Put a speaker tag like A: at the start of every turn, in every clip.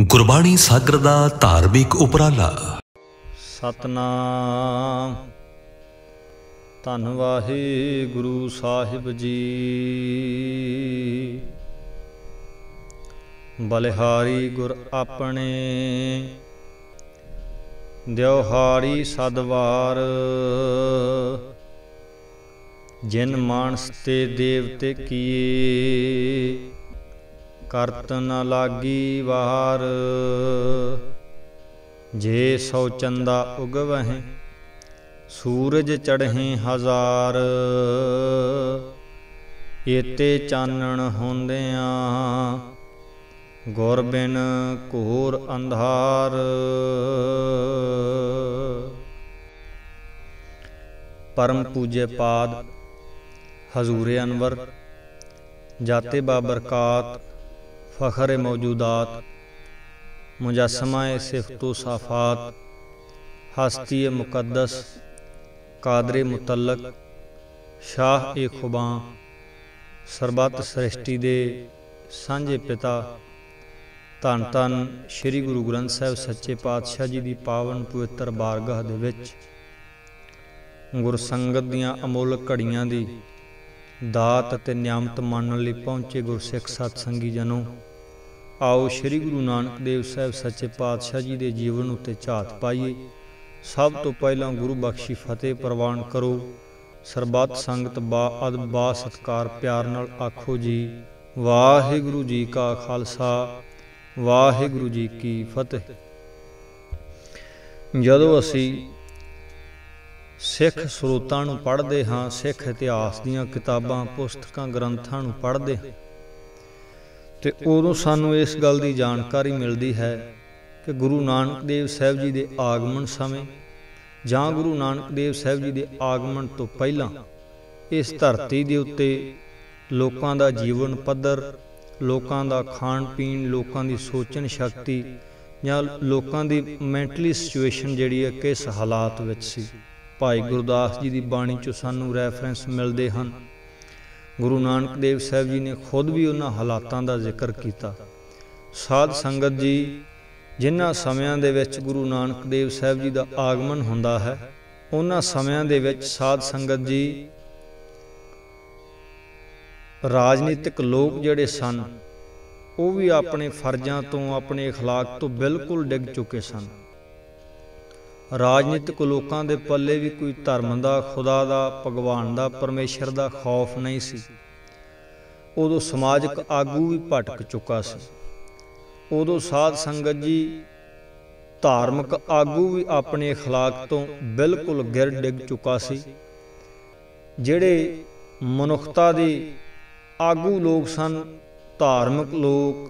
A: ਗੁਰਬਾਣੀ ਸਾਗਰ ਦਾ ਧਾਰਮਿਕ ਉਪਰਾਲਾ।
B: ਸਤਨਾਮ। ਧੰਨ ਵਾਹਿਗੁਰੂ ਸਾਹਿਬ ਜੀ। ਬਲਿਹਾਰੀ ਗੁਰ ਆਪਣੇ। ਦਿਵਹਾਰੀ ਸਦਵਾਰ ਜਿਨ ਮਾਨਸ ਤੇ ਦੇਵਤੇ ਕੀਏ। ਕਰਤ ਨ ਲਾਗੀ ਵਾਰ। ਜੇ ਸੋ ਚੰਦਾ ਉਗਵਹਿ, ਸੂਰਜ ਚੜ੍ਹੇ ਹਜ਼ਾਰ। ਏਤੇ ਚਾਨਣ ਹੁੰਦਿਆਂ ਗੁਰ ਬਿਨ ਘੋਰ ਅੰਧਾਰ। ਪਰਮ ਪੂਜੇ ਪਾਦ ਹਜ਼ੂਰ ਅਨਵਰ, ਜਾਤੇ ਬਾਬਰਕਾਤ ਫਖਰ ਮੌਜੂਦਾਤ ਮੁਜਸਮਾ ਸਿਫਤੋ ਸਾਫਾਤ ਹਸਤੀ ਮੁਕੱਦਸ ਕਾਦਰ ਮੁਤਲਕ ਸ਼ਾਹ ਏ ਖੁਬਾਂ, ਸਰਬੱਤ ਸ੍ਰਿਸ਼ਟੀ ਦੇ ਸਾਂਝੇ ਪਿਤਾ ਧੰਨ ਧੰਨ ਸ੍ਰੀ ਗੁਰੂ ਗ੍ਰੰਥ ਸਾਹਿਬ ਸੱਚੇ ਪਾਤਸ਼ਾਹ ਜੀ ਦੀ ਪਾਵਨ ਪਵਿੱਤਰ ਬਾਰਗਾਹ ਦੇ ਵਿੱਚ ਗੁਰਸੰਗਤ ਦੀਆਂ ਅਮੁੱਲ ਘੜੀਆਂ ਦੀ ਦਾਤ ਅਤੇ ਨਿਆਮਤ ਮੰਨਣ ਲਈ ਪਹੁੰਚੇ ਗੁਰਸਿੱਖ ਸਤਸੰਗੀ ਜਨੋ ਆਓ ਸ੍ਰੀ ਗੁਰੂ ਨਾਨਕ ਦੇਵ ਸਾਹਿਬ ਸੱਚੇ ਪਾਤਸ਼ਾਹ ਜੀ ਦੇ ਜੀਵਨ ਉੱਤੇ ਝਾਤ ਪਾਈਏ। ਸਭ ਤੋਂ ਪਹਿਲਾਂ ਗੁਰੂ ਬਖਸ਼ੀ ਫਤਿਹ ਪ੍ਰਵਾਨ ਕਰੋ। ਸਰਬੱਤ ਸੰਗਤ ਬਾ ਅਦ ਬਾ ਸਤਕਾਰ ਪਿਆਰ ਨਾਲ ਆਖੋ ਜੀ, ਵਾਹਿਗੁਰੂ ਜੀ ਕਾ ਖਾਲਸਾ, ਵਾਹਿਗੁਰੂ ਜੀ ਕੀ ਫਤਿਹ। ਜਦੋਂ ਅਸੀਂ ਸਿੱਖ ਸਰੋਤਾਂ ਨੂੰ ਪੜ੍ਹਦੇ ਹਾਂ, ਸਿੱਖ ਇਤਿਹਾਸ ਦੀਆਂ ਕਿਤਾਬਾਂ, ਪੁਸਤਕਾਂ, ਗ੍ਰੰਥਾਂ ਨੂੰ ਪੜ੍ਹਦੇ ਹਾਂ ਤੇ ਉਦੋਂ ਸਾਨੂੰ ਇਸ ਗੱਲ ਦੀ ਜਾਣਕਾਰੀ ਮਿਲਦੀ ਹੈ ਕਿ ਗੁਰੂ ਨਾਨਕ ਦੇਵ ਸਾਹਿਬ ਜੀ ਦੇ ਆਗਮਨ ਸਮੇਂ ਜਾਂ ਗੁਰੂ ਨਾਨਕ ਦੇਵ ਸਾਹਿਬ ਜੀ ਦੇ ਆਗਮਨ ਤੋਂ ਪਹਿਲਾਂ ਇਸ ਧਰਤੀ ਦੇ ਉੱਤੇ ਲੋਕਾਂ ਦਾ ਜੀਵਨ ਪੱਧਰ, ਲੋਕਾਂ ਦਾ ਖਾਣ ਪੀਣ, ਲੋਕਾਂ ਦੀ ਸੋਚਣ ਸ਼ਕਤੀ ਜਾਂ ਲੋਕਾਂ ਦੀ ਮੈਂਟਲੀ ਸਿਚੁਏਸ਼ਨ ਜਿਹੜੀ ਹੈ ਕਿਸ ਹਾਲਾਤ ਵਿੱਚ ਸੀ। ਭਾਈ ਗੁਰਦਾਸ ਜੀ ਦੀ ਬਾਣੀ ਚੋਂ ਸਾਨੂੰ ਰੈਫਰੈਂਸ ਮਿਲਦੇ ਹਨ ਗੁਰੂ ਨਾਨਕ ਦੇਵ ਸਾਹਿਬ ਜੀ ਨੇ ਖੁਦ ਵੀ ਉਹਨਾਂ ਹਾਲਾਤਾਂ ਦਾ ਜ਼ਿਕਰ ਕੀਤਾ ਸਾਧ ਸੰਗਤ ਜੀ ਜਿਨ੍ਹਾਂ ਸਮਿਆਂ ਦੇ ਵਿੱਚ ਗੁਰੂ ਨਾਨਕ ਦੇਵ ਸਾਹਿਬ ਜੀ ਦਾ ਆਗਮਨ ਹੁੰਦਾ ਹੈ ਉਹਨਾਂ ਸਮਿਆਂ ਦੇ ਵਿੱਚ ਸਾਧ ਸੰਗਤ ਜੀ ਰਾਜਨੀਤਿਕ ਲੋਕ ਜਿਹੜੇ ਸਨ ਉਹ ਵੀ ਆਪਣੇ ਫਰਜ਼ਾਂ ਤੋਂ ਆਪਣੇ اخلاق ਤੋਂ ਬਿਲਕੁਲ ਡਿੱਗ ਚੁੱਕੇ ਸਨ ਰਾਜਨੀਤਿਕ ਲੋਕਾਂ ਦੇ ਪੱਲੇ ਵੀ ਕੋਈ ਧਰਮ ਦਾ ਖੁਦਾ ਦਾ ਭਗਵਾਨ ਦਾ ਪਰਮੇਸ਼ਰ ਦਾ ਖੌਫ ਨਹੀਂ ਸੀ ਉਦੋਂ ਸਮਾਜਿਕ ਆਗੂ ਵੀ ਭਟਕ ਚੁੱਕਾ ਸੀ ਉਦੋਂ ਸਾਧ ਸੰਗਤ ਜੀ ਧਾਰਮਿਕ ਆਗੂ ਵੀ ਆਪਣੇ اخلاق ਤੋਂ ਬਿਲਕੁਲ ਗਿਰ ਡਿੱਗ ਚੁੱਕਾ ਸੀ ਜਿਹੜੇ ਮਨੁੱਖਤਾ ਦੇ ਆਗੂ ਲੋਕ ਸਨ ਧਾਰਮਿਕ ਲੋਕ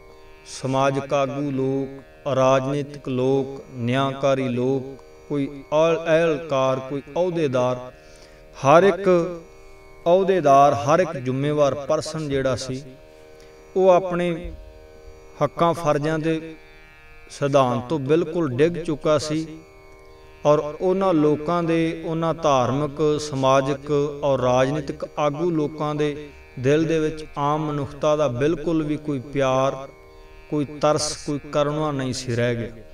B: ਸਮਾਜਿਕ ਆਗੂ ਲੋਕ ਰਾਜਨੀਤਿਕ ਲੋਕ ਨਿਆਂਕਾਰੀ ਲੋਕ ਕੋਈ ਅਹਿਲਕਾਰ, ਕੋਈ ਅਹੁਦੇਦਾਰ। ਹਰ ਇੱਕ ਅਹੁਦੇਦਾਰ, ਹਰ ਇੱਕ ਜ਼ਿੰਮੇਵਾਰ ਪਰਸਨ ਜਿਹੜਾ ਸੀ, ਉਹ ਆਪਣੇ ਹੱਕਾਂ, ਫਰਜ਼ਾਂ ਦੇ ਸਿਧਾਂਤ ਤੋਂ ਬਿਲਕੁਲ ਡਿੱਗ ਚੁੱਕਾ ਸੀ ਔਰ ਉਹਨਾਂ ਲੋਕਾਂ ਦੇ, ਉਹਨਾਂ ਧਾਰਮਿਕ, ਸਮਾਜਿਕ ਔਰ ਰਾਜਨੀਤਿਕ ਆਗੂ ਲੋਕਾਂ ਦੇ ਦਿਲ ਦੇ ਵਿੱਚ ਆਮ ਮਨੁੱਖਤਾ ਦਾ ਬਿਲਕੁਲ ਵੀ ਕੋਈ ਪਿਆਰ, ਕੋਈ ਤਰਸ, ਕੋਈ ਕਰੁਣਾ ਨਹੀਂ ਸੀ ਰਹਿ ਗਿਆ।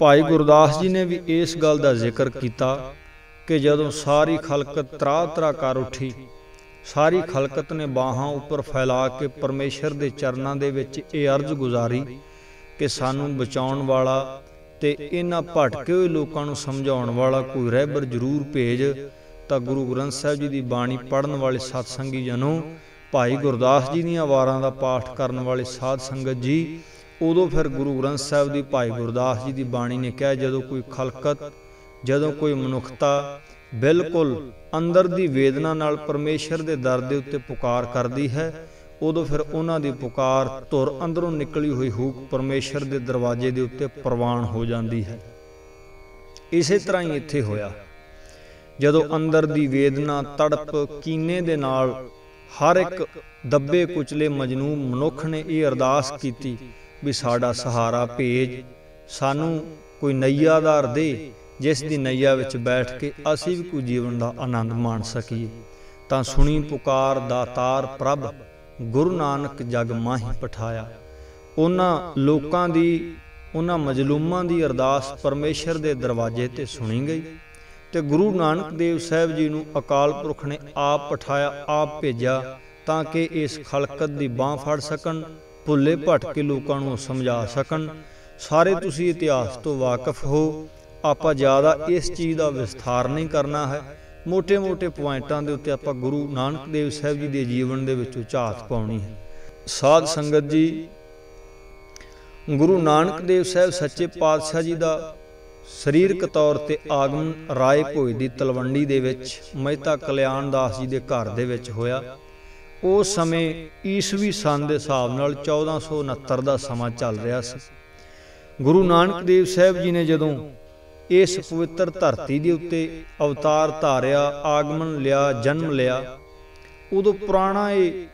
B: ਭਾਈ ਗੁਰਦਾਸ ਜੀ ਨੇ ਵੀ ਇਸ ਗੱਲ ਦਾ ਜ਼ਿਕਰ ਕੀਤਾ ਕਿ ਜਦੋਂ ਸਾਰੀ ਖਲਕਤ ਤਰਾ ਤਰਾ ਕਰ ਉੱਠੀ, ਸਾਰੀ ਖਲਕਤ ਨੇ ਬਾਹਾਂ ਉੱਪਰ ਫੈਲਾ ਕੇ ਪਰਮੇਸ਼ਰ ਦੇ ਚਰਨਾਂ ਦੇ ਵਿੱਚ ਇਹ ਅਰਜ਼ ਗੁਜ਼ਾਰੀ ਕਿ ਸਾਨੂੰ ਬਚਾਉਣ ਵਾਲਾ ਤੇ ਇਹਨਾਂ ਭਟਕੇ ਹੋਏ ਲੋਕਾਂ ਨੂੰ ਸਮਝਾਉਣ ਵਾਲਾ ਕੋਈ ਰਹਿਬਰ ਜ਼ਰੂਰ ਭੇਜ ਤਾਂ ਗੁਰੂ ਗ੍ਰੰਥ ਸਾਹਿਬ ਜੀ ਦੀ ਬਾਣੀ ਪੜਨ ਵਾਲੇ ਸਤਸੰਗੀ ਜਨੋ, ਭਾਈ ਗੁਰਦਾਸ ਜੀ ਦੀਆਂ ਵਾਰਾਂ ਦਾ ਪਾਠ ਕਰਨ ਵਾਲੇ ਸਾਧ ਸੰਗਤ ਜੀ ਉਦੋਂ ਫਿਰ ਗੁਰੂ ਗ੍ਰੰਥ ਸਾਹਿਬ ਦੀ ਭਾਈ ਗੁਰਦਾਸ ਜੀ ਦੀ ਬਾਣੀ ਨੇ ਕਿਹਾ, ਜਦੋਂ ਕੋਈ ਖਲਕਤ, ਜਦੋਂ ਕੋਈ ਮਨੁੱਖਤਾ ਬਿਲਕੁਲ ਅੰਦਰ ਦੀ ਵੇਦਨਾ ਨਾਲ ਪਰਮੇਸ਼ਰ ਦੇ ਦਰ ਦੇ ਉੱਤੇ ਪੁਕਾਰ ਕਰਦੀ ਹੈ, ਉਦੋਂ ਫਿਰ ਉਹਨਾਂ ਦੀ ਪੁਕਾਰ ਧੁਰ ਅੰਦਰੋਂ ਨਿਕਲੀ ਹੋਈ ਹੂਕ ਪਰਮੇਸ਼ਰ ਦੇ ਦਰਵਾਜ਼ੇ ਦੇ ਉੱਤੇ ਪ੍ਰਵਾਨ ਹੋ ਜਾਂਦੀ ਹੈ। ਇਸੇ ਤਰ੍ਹਾਂ ਹੀ ਇੱਥੇ ਹੋਇਆ। ਜਦੋਂ ਅੰਦਰ ਦੀ ਵੇਦਨਾ, ਤੜਪ, ਕੀਨੇ ਦੇ ਨਾਲ ਹਰ ਇੱਕ ਦੱਬੇ ਕੁਚਲੇ ਮਜਨੂ ਮਨੁੱਖ ਨੇ ਇਹ ਅਰਦਾਸ ਕੀਤੀ ਵੀ ਸਾਡਾ ਸਹਾਰਾ ਭੇਜ, ਸਾਨੂੰ ਕੋਈ ਨਈਆ ਨਈਆਦਾਰ ਦੇ, ਜਿਸ ਦੀ ਨਈਆ ਵਿੱਚ ਬੈਠ ਕੇ ਅਸੀਂ ਵੀ ਕੋਈ ਜੀਵਨ ਦਾ ਆਨੰਦ ਮਾਣ ਸਕੀਏ। ਤਾਂ ਸੁਣੀ ਪੁਕਾਰ ਦਾਤਾਰ ਪ੍ਰਭ, ਗੁਰੂ ਨਾਨਕ ਜਗ ਮਾਹੀ ਪਠਾਇਆ। ਉਹਨਾਂ ਲੋਕਾਂ ਦੀ, ਉਹਨਾਂ ਮਜਲੂਮਾਂ ਦੀ ਅਰਦਾਸ ਪਰਮੇਸ਼ਰ ਦੇ ਦਰਵਾਜ਼ੇ ਤੇ ਸੁਣੀ ਗਈ ਤੇ ਗੁਰੂ ਨਾਨਕ ਦੇਵ ਸਾਹਿਬ ਜੀ ਨੂੰ ਅਕਾਲ ਪੁਰਖ ਨੇ ਆਪ ਪਠਾਇਆ, ਆਪ ਭੇਜਿਆ ਤਾਂ ਕਿ ਇਸ ਖਲਕਤ ਦੀ ਬਾਹ ਫੜ ਸਕਣ ਭੁੱਲੇ ਭਟਕੇ ਲੋਕਾਂ ਨੂੰ ਸਮਝਾ ਸਕਣ। ਸਾਰੇ ਤੁਸੀਂ ਇਤਿਹਾਸ ਤੋਂ ਵਾਕਿਫ ਹੋ। ਆਪਾਂ ਜ਼ਿਆਦਾ ਇਸ ਚੀਜ਼ ਦਾ ਵਿਸਥਾਰ ਨਹੀਂ ਕਰਨਾ ਹੈ। ਮੋਟੇ ਮੋਟੇ ਪੁਆਇੰਟਾਂ ਦੇ ਉੱਤੇ ਆਪਾਂ ਗੁਰੂ ਨਾਨਕ ਦੇਵ ਸਾਹਿਬ ਜੀ ਦੇ ਜੀਵਨ ਦੇ ਵਿੱਚੋਂ ਝਾਤ ਪਾਉਣੀ ਹੈ। ਸਾਧ ਸੰਗਤ ਜੀ, ਗੁਰੂ ਨਾਨਕ ਦੇਵ ਸਾਹਿਬ ਸੱਚੇ ਪਾਤਸ਼ਾਹ ਜੀ ਦਾ ਸਰੀਰਕ ਤੌਰ ਤੇ ਆਗਮਨ ਰਾਏ ਭੋਏ ਦੀ ਤਲਵੰਡੀ ਦੇ ਵਿੱਚ, ਮਹਿਤਾ ਕਲਿਆਣ ਦਾਸ ਜੀ ਦੇ ਘਰ ਦੇ ਵਿੱਚ ਹੋਇਆ। ਉਸ ਸਮੇਂ ਈਸਵੀ ਸਨ ਦੇ ਹਿਸਾਬ ਨਾਲ 1469 ਦਾ ਸਮਾਂ ਚੱਲ ਰਿਹਾ ਸੀ। ਗੁਰੂ ਨਾਨਕ ਦੇਵ ਸਾਹਿਬ ਜੀ ਨੇ ਜਦੋਂ ਇਸ ਪਵਿੱਤਰ ਧਰਤੀ ਦੇ ਉੱਤੇ ਅਵਤਾਰ ਧਾਰਿਆ, ਆਗਮਨ ਲਿਆ, ਜਨਮ ਲਿਆ, ਉਦੋਂ ਪੁਰਾਣਾ ਇਹ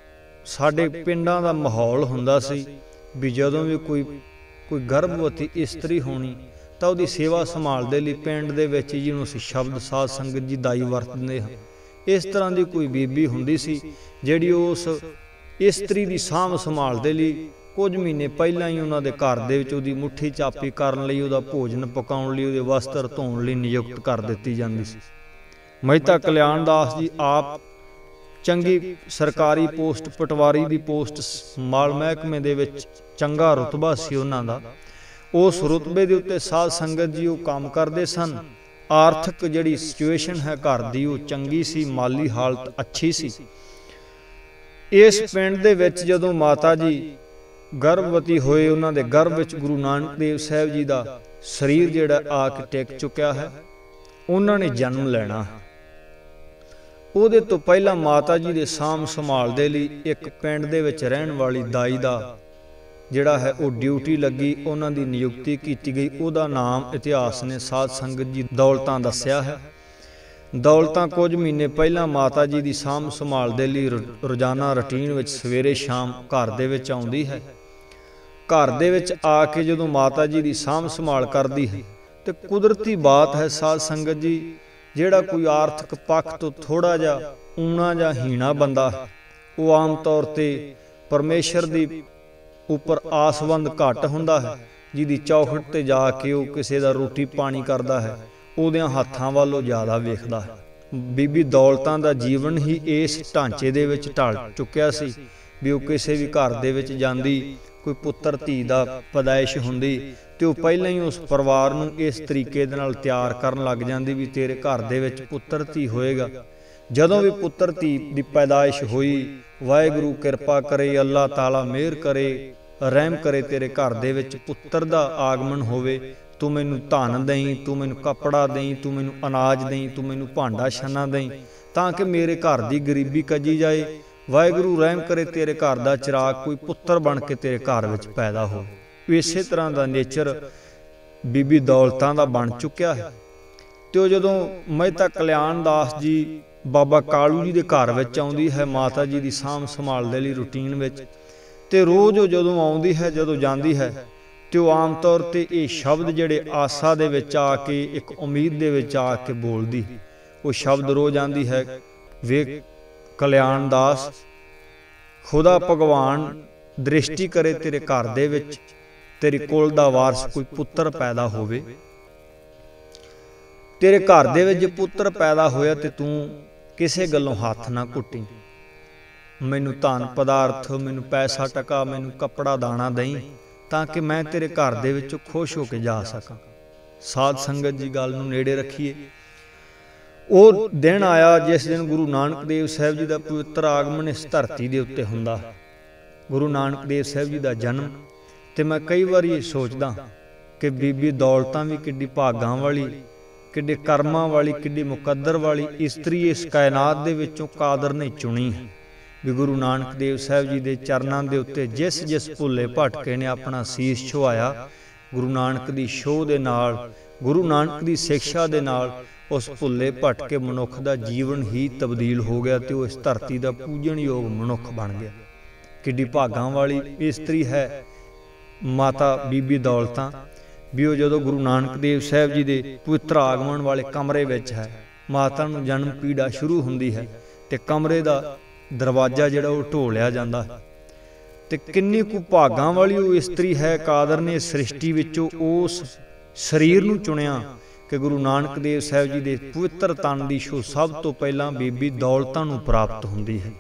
B: ਸਾਡੇ ਪਿੰਡਾਂ ਦਾ ਮਾਹੌਲ ਹੁੰਦਾ ਸੀ ਵੀ ਜਦੋਂ ਵੀ ਕੋਈ ਕੋਈ ਗਰਭਵਤੀ ਇਸਤਰੀ ਹੋਣੀ ਤਾਂ ਉਹਦੀ ਸੇਵਾ ਸੰਭਾਲ ਦੇ ਲਈ ਪਿੰਡ ਦੇ ਵਿੱਚ ਜਿਹਨੂੰ ਅਸੀਂ ਸ਼ਬਦ, ਸਾਧ ਸੰਗਤ ਜੀ ਦਾਈ ਵਰਤਦੇ ਹਾਂ। ਇਸ ਤਰ੍ਹਾਂ ਦੀ ਕੋਈ ਬੀਬੀ ਹੁੰਦੀ ਸੀ ਜਿਹੜੀ ਉਸ ਇਸਤਰੀ ਦੀ ਸਾਂਭ ਸੰਭਾਲਦੇ ਲਈ ਕੁਝ ਮਹੀਨੇ ਪਹਿਲਾਂ ਹੀ ਉਹਨਾਂ ਦੇ ਘਰ ਦੇ ਵਿੱਚ ਉਹਦੀ ਮੁੱਠੀ ਚਾਪੀ ਕਰਨ ਲਈ, ਉਹਦਾ ਭੋਜਨ ਪਕਾਉਣ ਲਈ, ਉਹਦੇ ਵਸਤਰ ਧੋਣ ਲਈ ਨਿਯੁਕਤ ਕਰ ਦਿੱਤੀ ਜਾਂਦੀ ਸੀ। ਮਹਿਤਾ ਕਲਿਆਣ ਦਾਸ ਜੀ ਆਪ ਚੰਗੀ ਸਰਕਾਰੀ ਪੋਸਟ ਪਟਵਾਰੀ ਦੀ ਪੋਸਟ ਮਾਲ ਮਹਿਕਮੇ ਦੇ ਵਿੱਚ ਚੰਗਾ ਰਤਬਾ ਸੀ ਉਹਨਾਂ ਦਾ। ਉਸ ਰਤਬੇ ਦੇ ਉੱਤੇ ਸਾਧ ਸੰਗਤ ਜੀ ਉਹ ਕੰਮ ਕਰਦੇ ਸਨ। ਆਰਥਿਕ ਜਿਹੜੀ ਸਿਚੁਏਸ਼ਨ ਹੈ ਘਰ ਦੀ, ਉਹ ਚੰਗੀ ਸੀ, ਮਾਲੀ ਹਾਲਤ ਅੱਛੀ ਸੀ। ਇਸ ਪਿੰਡ ਦੇ ਵਿੱਚ ਜਦੋਂ ਮਾਤਾ ਜੀ ਗਰਭਵਤੀ ਹੋਏ, ਉਹਨਾਂ ਦੇ ਗਰਭ ਵਿੱਚ ਗੁਰੂ ਨਾਨਕ ਦੇਵ ਸਾਹਿਬ ਜੀ ਦਾ ਸਰੀਰ ਜਿਹੜਾ ਆ ਕੇ ਟਿਕ ਚੁੱਕਿਆ ਹੈ, ਉਹਨਾਂ ਨੇ ਜਨਮ ਲੈਣਾ ਹੈ। ਉਹਦੇ ਤੋਂ ਪਹਿਲਾਂ ਮਾਤਾ ਜੀ ਦੇ ਸਾਮ ਸੰਭਾਲ ਦੇ ਲਈ ਇੱਕ ਪਿੰਡ ਦੇ ਵਿੱਚ ਰਹਿਣ ਵਾਲੀ ਦਾਈ ਦਾ ਜਿਹੜਾ ਹੈ, ਉਹ ਡਿਊਟੀ ਲੱਗੀ, ਉਹਨਾਂ ਦੀ ਨਿਯੁਕਤੀ ਕੀਤੀ ਗਈ। ਉਹਦਾ ਨਾਮ ਇਤਿਹਾਸ ਨੇ ਸਾਧ ਸੰਗਤ ਜੀ ਦੌਲਤਾਂ ਦੱਸਿਆ ਹੈ। ਦੌਲਤਾਂ ਕੁਝ ਮਹੀਨੇ ਪਹਿਲਾਂ ਮਾਤਾ ਜੀ ਦੀ ਸਾਂਭ ਸੰਭਾਲ ਦੇ ਲਈ ਰੋਜ਼ਾਨਾ ਰੁਟੀਨ ਵਿੱਚ ਸਵੇਰੇ ਸ਼ਾਮ ਘਰ ਦੇ ਵਿੱਚ ਆਉਂਦੀ ਹੈ। ਘਰ ਦੇ ਵਿੱਚ ਆ ਕੇ ਜਦੋਂ ਮਾਤਾ ਜੀ ਦੀ ਸਾਂਭ ਸੰਭਾਲ ਕਰਦੀ ਹੈ, ਤੇ ਕੁਦਰਤੀ ਬਾਤ ਹੈ ਸਾਧ ਸੰਗਤ ਜੀ, ਜਿਹੜਾ ਕੋਈ ਆਰਥਿਕ ਪੱਖ ਤੋਂ ਥੋੜਾ ਜਿਹਾ ਊਣਾ ਜਾਂ ਹੀਣਾ ਬੰਦਾ ਉਹ ਆਮ ਤੌਰ ਤੇ ਪਰਮੇਸ਼ਰ ਦੀ ਉੱਪਰ ਆਸਵੰਦ ਘੱਟ ਹੁੰਦਾ ਹੈ, ਜਿਹਦੀ ਚੌਖਟ ਤੇ ਜਾ ਕੇ ਉਹ ਕਿਸੇ ਦਾ ਰੋਟੀ ਪਾਣੀ ਕਰਦਾ ਹੈ। ਉਹਦਿਆਂ ਹੱਥਾਂ ਵੱਲੋਂ ਜ਼ਿਆਦਾ ਵੇਖਦਾ। ਹੈ ਬੀਬੀ ਦੌਲਤਾਂ ਦਾ ਜੀਵਨ ਹੀ ਇਸ ਢਾਂਚੇ ਦੇ ਵਿੱਚ ਢਲ ਚੁੱਕਿਆ ਸੀ ਵੀ ਉਹ ਕਿਸੇ ਵੀ ਘਰ ਦੇ ਵਿੱਚ ਜਾਂਦੀ, ਕੋਈ ਪੁੱਤਰ ਧੀ ਦਾ ਪਦਾਇਸ਼ ਹੁੰਦੀ ਤੇ ਉਹ ਪਹਿਲਾਂ ਹੀ ਉਸ ਪਰਿਵਾਰ ਨੂੰ ਇਸ ਤਰੀਕੇ ਦੇ ਨਾਲ ਤਿਆਰ ਕਰਨ ਲੱਗ ਜਾਂਦੀ ਵੀ ਤੇਰੇ ਘਰ ਦੇ ਵਿੱਚ ਪੁੱਤਰ ਧੀ ਹੋਏਗਾ। ਜਦੋਂ ਵੀ ਪੁੱਤਰ ਧੀ ਦੀ ਪੈਦਾਇਸ਼ ਹੋਈ, ਵਾਹਿਗੁਰੂ ਕਿਰਪਾ ਕਰੇ, ਅੱਲਾਹ ਤਾਲਾ ਮਿਹਰ ਕਰੇ, ਰਹਿਮ ਕਰੇ ਤੇਰੇ ਘਰ ਦੇ ਵਿੱਚ ਪੁੱਤਰ ਦਾ ਆਗਮਨ ਹੋਵੇ ਤੂੰ ਮੈਨੂੰ ਧਨ ਦੇਈ, ਤੂੰ ਮੈਨੂੰ ਕੱਪੜਾ ਦੇਈ, ਤੂੰ ਮੈਨੂੰ ਅਨਾਜ ਦੇਈ, ਤੂੰ ਮੈਨੂੰ ਭਾਂਡਾ ਛੰਨਾ ਦੇਈ, ਤਾਂ ਕਿ ਮੇਰੇ ਘਰ ਦੀ ਗਰੀਬੀ ਕੱਜੀ ਜਾਏ। ਵਾਹਿਗੁਰੂ ਰਹਿਮ ਕਰੇ ਤੇਰੇ ਘਰ ਦਾ ਚਿਰਾਗ, ਕੋਈ ਪੁੱਤਰ ਬਣ ਕੇ ਤੇਰੇ ਘਰ ਵਿੱਚ ਪੈਦਾ ਹੋਵੇ ਇਸੇ ਤਰ੍ਹਾਂ ਦਾ ਨੇਚਰ ਬੀਬੀ ਦੌਲਤਾਂ ਦਾ ਬਣ ਚੁੱਕਿਆ ਹੈ। ਤੇ ਉਹ ਜਦੋਂ ਮਹਿਤਾ ਕਲਿਆਣ ਦਾਸ ਜੀ ਬਾਬਾ ਕਾਲੂ ਜੀ ਦੇ ਘਰ ਵਿੱਚ ਆਉਂਦੀ ਹੈ, ਮਾਤਾ ਜੀ ਦੀ ਸਾਂਭ ਸੰਭਾਲ ਦੇ ਲਈ ਰੁਟੀਨ ਵਿੱਚ, ਤੇ ਰੋਜ਼ ਉਹ ਜਦੋਂ ਆਉਂਦੀ ਹੈ, ਜਦੋਂ ਜਾਂਦੀ ਹੈ ਤੇ ਉਹ ਆਮ ਤੌਰ ਤੇ ਇਹ ਸ਼ਬਦ ਜਿਹੜੇ ਆਸਾ ਦੇ ਵਿੱਚ ਆ ਕੇ, ਇੱਕ ਉਮੀਦ ਦੇ ਵਿੱਚ ਆ ਕੇ ਬੋਲਦੀ। ਉਹ ਸ਼ਬਦ ਰੋਜ਼ ਆਂਦੀ ਹੈ ਵੇ ਕਲਿਆਣ ਦਾਸ, ਖੁਦਾ ਭਗਵਾਨ, ਦ੍ਰਿਸ਼ਟੀ ਕਰੇ ਤੇਰੇ ਘਰ ਦੇ ਵਿੱਚ, ਤੇਰੇ ਕੋਲ ਦਾ ਵਾਰਸ ਕੋਈ ਪੁੱਤਰ ਪੈਦਾ ਹੋਵੇ। ਤੇਰੇ ਘਰ ਦੇ ਵਿੱਚ ਜੇ ਪੁੱਤਰ ਪੈਦਾ ਹੋਇਆ ਤੇ ਤੂੰ ਕਿਸੇ ਗੱਲੋਂ ਹੱਥ ਨਾ ਕੁੱਟੀ ਮੈਨੂੰ ਧਨ, ਪਦਾਰਥ, ਮੈਨੂੰ ਪੈਸਾ ਟਕਾ, ਮੈਨੂੰ ਕੱਪੜਾ ਦਾਣਾ ਦਈ। ਤਾਂ ਕਿ ਮੈਂ ਤੇਰੇ ਘਰ ਦੇ ਵਿੱਚ ਖੁਸ਼ ਹੋ ਕੇ ਜਾ ਸਕਾਂ। ਸਾਧ ਸੰਗਤ ਜੀ ਗੱਲ ਨੂੰ ਨੇੜੇ ਰੱਖੀਏ। ਉਹ ਦਿਨ ਆਇਆ ਜਿਸ ਦਿਨ ਗੁਰੂ ਨਾਨਕ ਦੇਵ ਸਾਹਿਬ ਜੀ ਦਾ ਪਵਿੱਤਰ ਆਗਮਨ ਇਸ ਧਰਤੀ ਦੇ ਉੱਤੇ ਹੁੰਦਾ। ਗੁਰੂ ਨਾਨਕ ਦੇਵ ਸਾਹਿਬ ਜੀ ਦਾ ਜਨਮ ਤੇ ਮੈਂ ਕਈ ਵਾਰੀ ਇਹ ਸੋਚਦਾ ਕਿ ਬੀਬੀ ਦੌਲਤਾਂ ਵੀ ਕਿੱਡੀ ਭਾਗਾਂ ਵਾਲੀ, ਕਿੱਡੇ ਕਰਮਾਂ ਵਾਲੀ, ਕਿੱਡੀ ਮੁਕੱਦਰ ਵਾਲੀ ਇਸਤਰੀ ਇਸ ਕਾਇਨਾਤ ਦੇ ਵਿੱਚੋਂ ਕਾਦਰ ਨੇ ਚੁਣੀ ਹੈ। ਵੀ ਗੁਰੂ ਨਾਨਕ ਦੇਵ ਸਾਹਿਬ ਜੀ ਦੇ ਚਰਨਾਂ ਦੇ ਉੱਤੇ ਜਿਸ ਜਿਸ ਭੁੱਲੇ ਭਟਕੇ ਨੇ ਆਪਣਾ ਸੀਸ ਛੁਆਇਆ ਗੁਰੂ ਨਾਨਕ ਦੀ ਸ਼ੋਹ ਦੇ ਨਾਲ, ਗੁਰੂ ਨਾਨਕ ਦੀ ਸਿੱਖਿਆ ਦੇ ਨਾਲ ਉਸ ਭੁੱਲੇ ਭਟਕੇ ਮਨੁੱਖ ਦਾ ਜੀਵਨ ਹੀ ਤਬਦੀਲ ਹੋ ਗਿਆ ਤੇ ਉਹ ਇਸ ਧਰਤੀ ਦਾ ਪੂਜਣਯੋਗ ਮਨੁੱਖ ਬਣ ਗਿਆ। ਕਿੱਡੀ ਭਾਗਾਂ ਵਾਲੀ ਇਸਤਰੀ ਹੈ ਮਾਤਾ ਬੀਬੀ ਦੌਲਤਾਂ, ਵੀ ਉਹ ਜਦੋਂ ਗੁਰੂ ਨਾਨਕ ਦੇਵ ਸਾਹਿਬ ਜੀ ਦੇ ਪਵਿੱਤਰ ਆਗਮਨ ਵਾਲੇ ਕਮਰੇ ਵਿੱਚ ਹੈ, ਮਾਤਾ ਨੂੰ ਜਨਮ ਪੀੜਾ ਸ਼ੁਰੂ ਹੁੰਦੀ ਹੈ ਤੇ ਕਮਰੇ ਦਾ ਦਰਵਾਜ਼ਾ ਜਿਹੜਾ ਉਹ ਢੋਲਿਆ ਜਾਂਦਾ। ਤੇ ਕਿੰਨੀ ਕੁ ਭਾਗਾਂ ਵਾਲੀ ਉਹ ਇਸਤਰੀ ਹੈ, ਕਾਦਰ ਨੇ ਸ੍ਰਿਸ਼ਟੀ ਵਿੱਚੋਂ ਉਸ ਸਰੀਰ ਨੂੰ ਚੁਣਿਆ ਕਿ ਗੁਰੂ ਨਾਨਕ ਦੇਵ ਸਾਹਿਬ ਜੀ ਦੇ ਪਵਿੱਤਰ ਤਨ ਦੀ ਛੋ ਸਭ ਤੋਂ ਪਹਿਲਾਂ ਬੀਬੀ ਦੌਲਤਾਂ ਨੂੰ ਪ੍ਰਾਪਤ ਹੁੰਦੀ ਹੈ।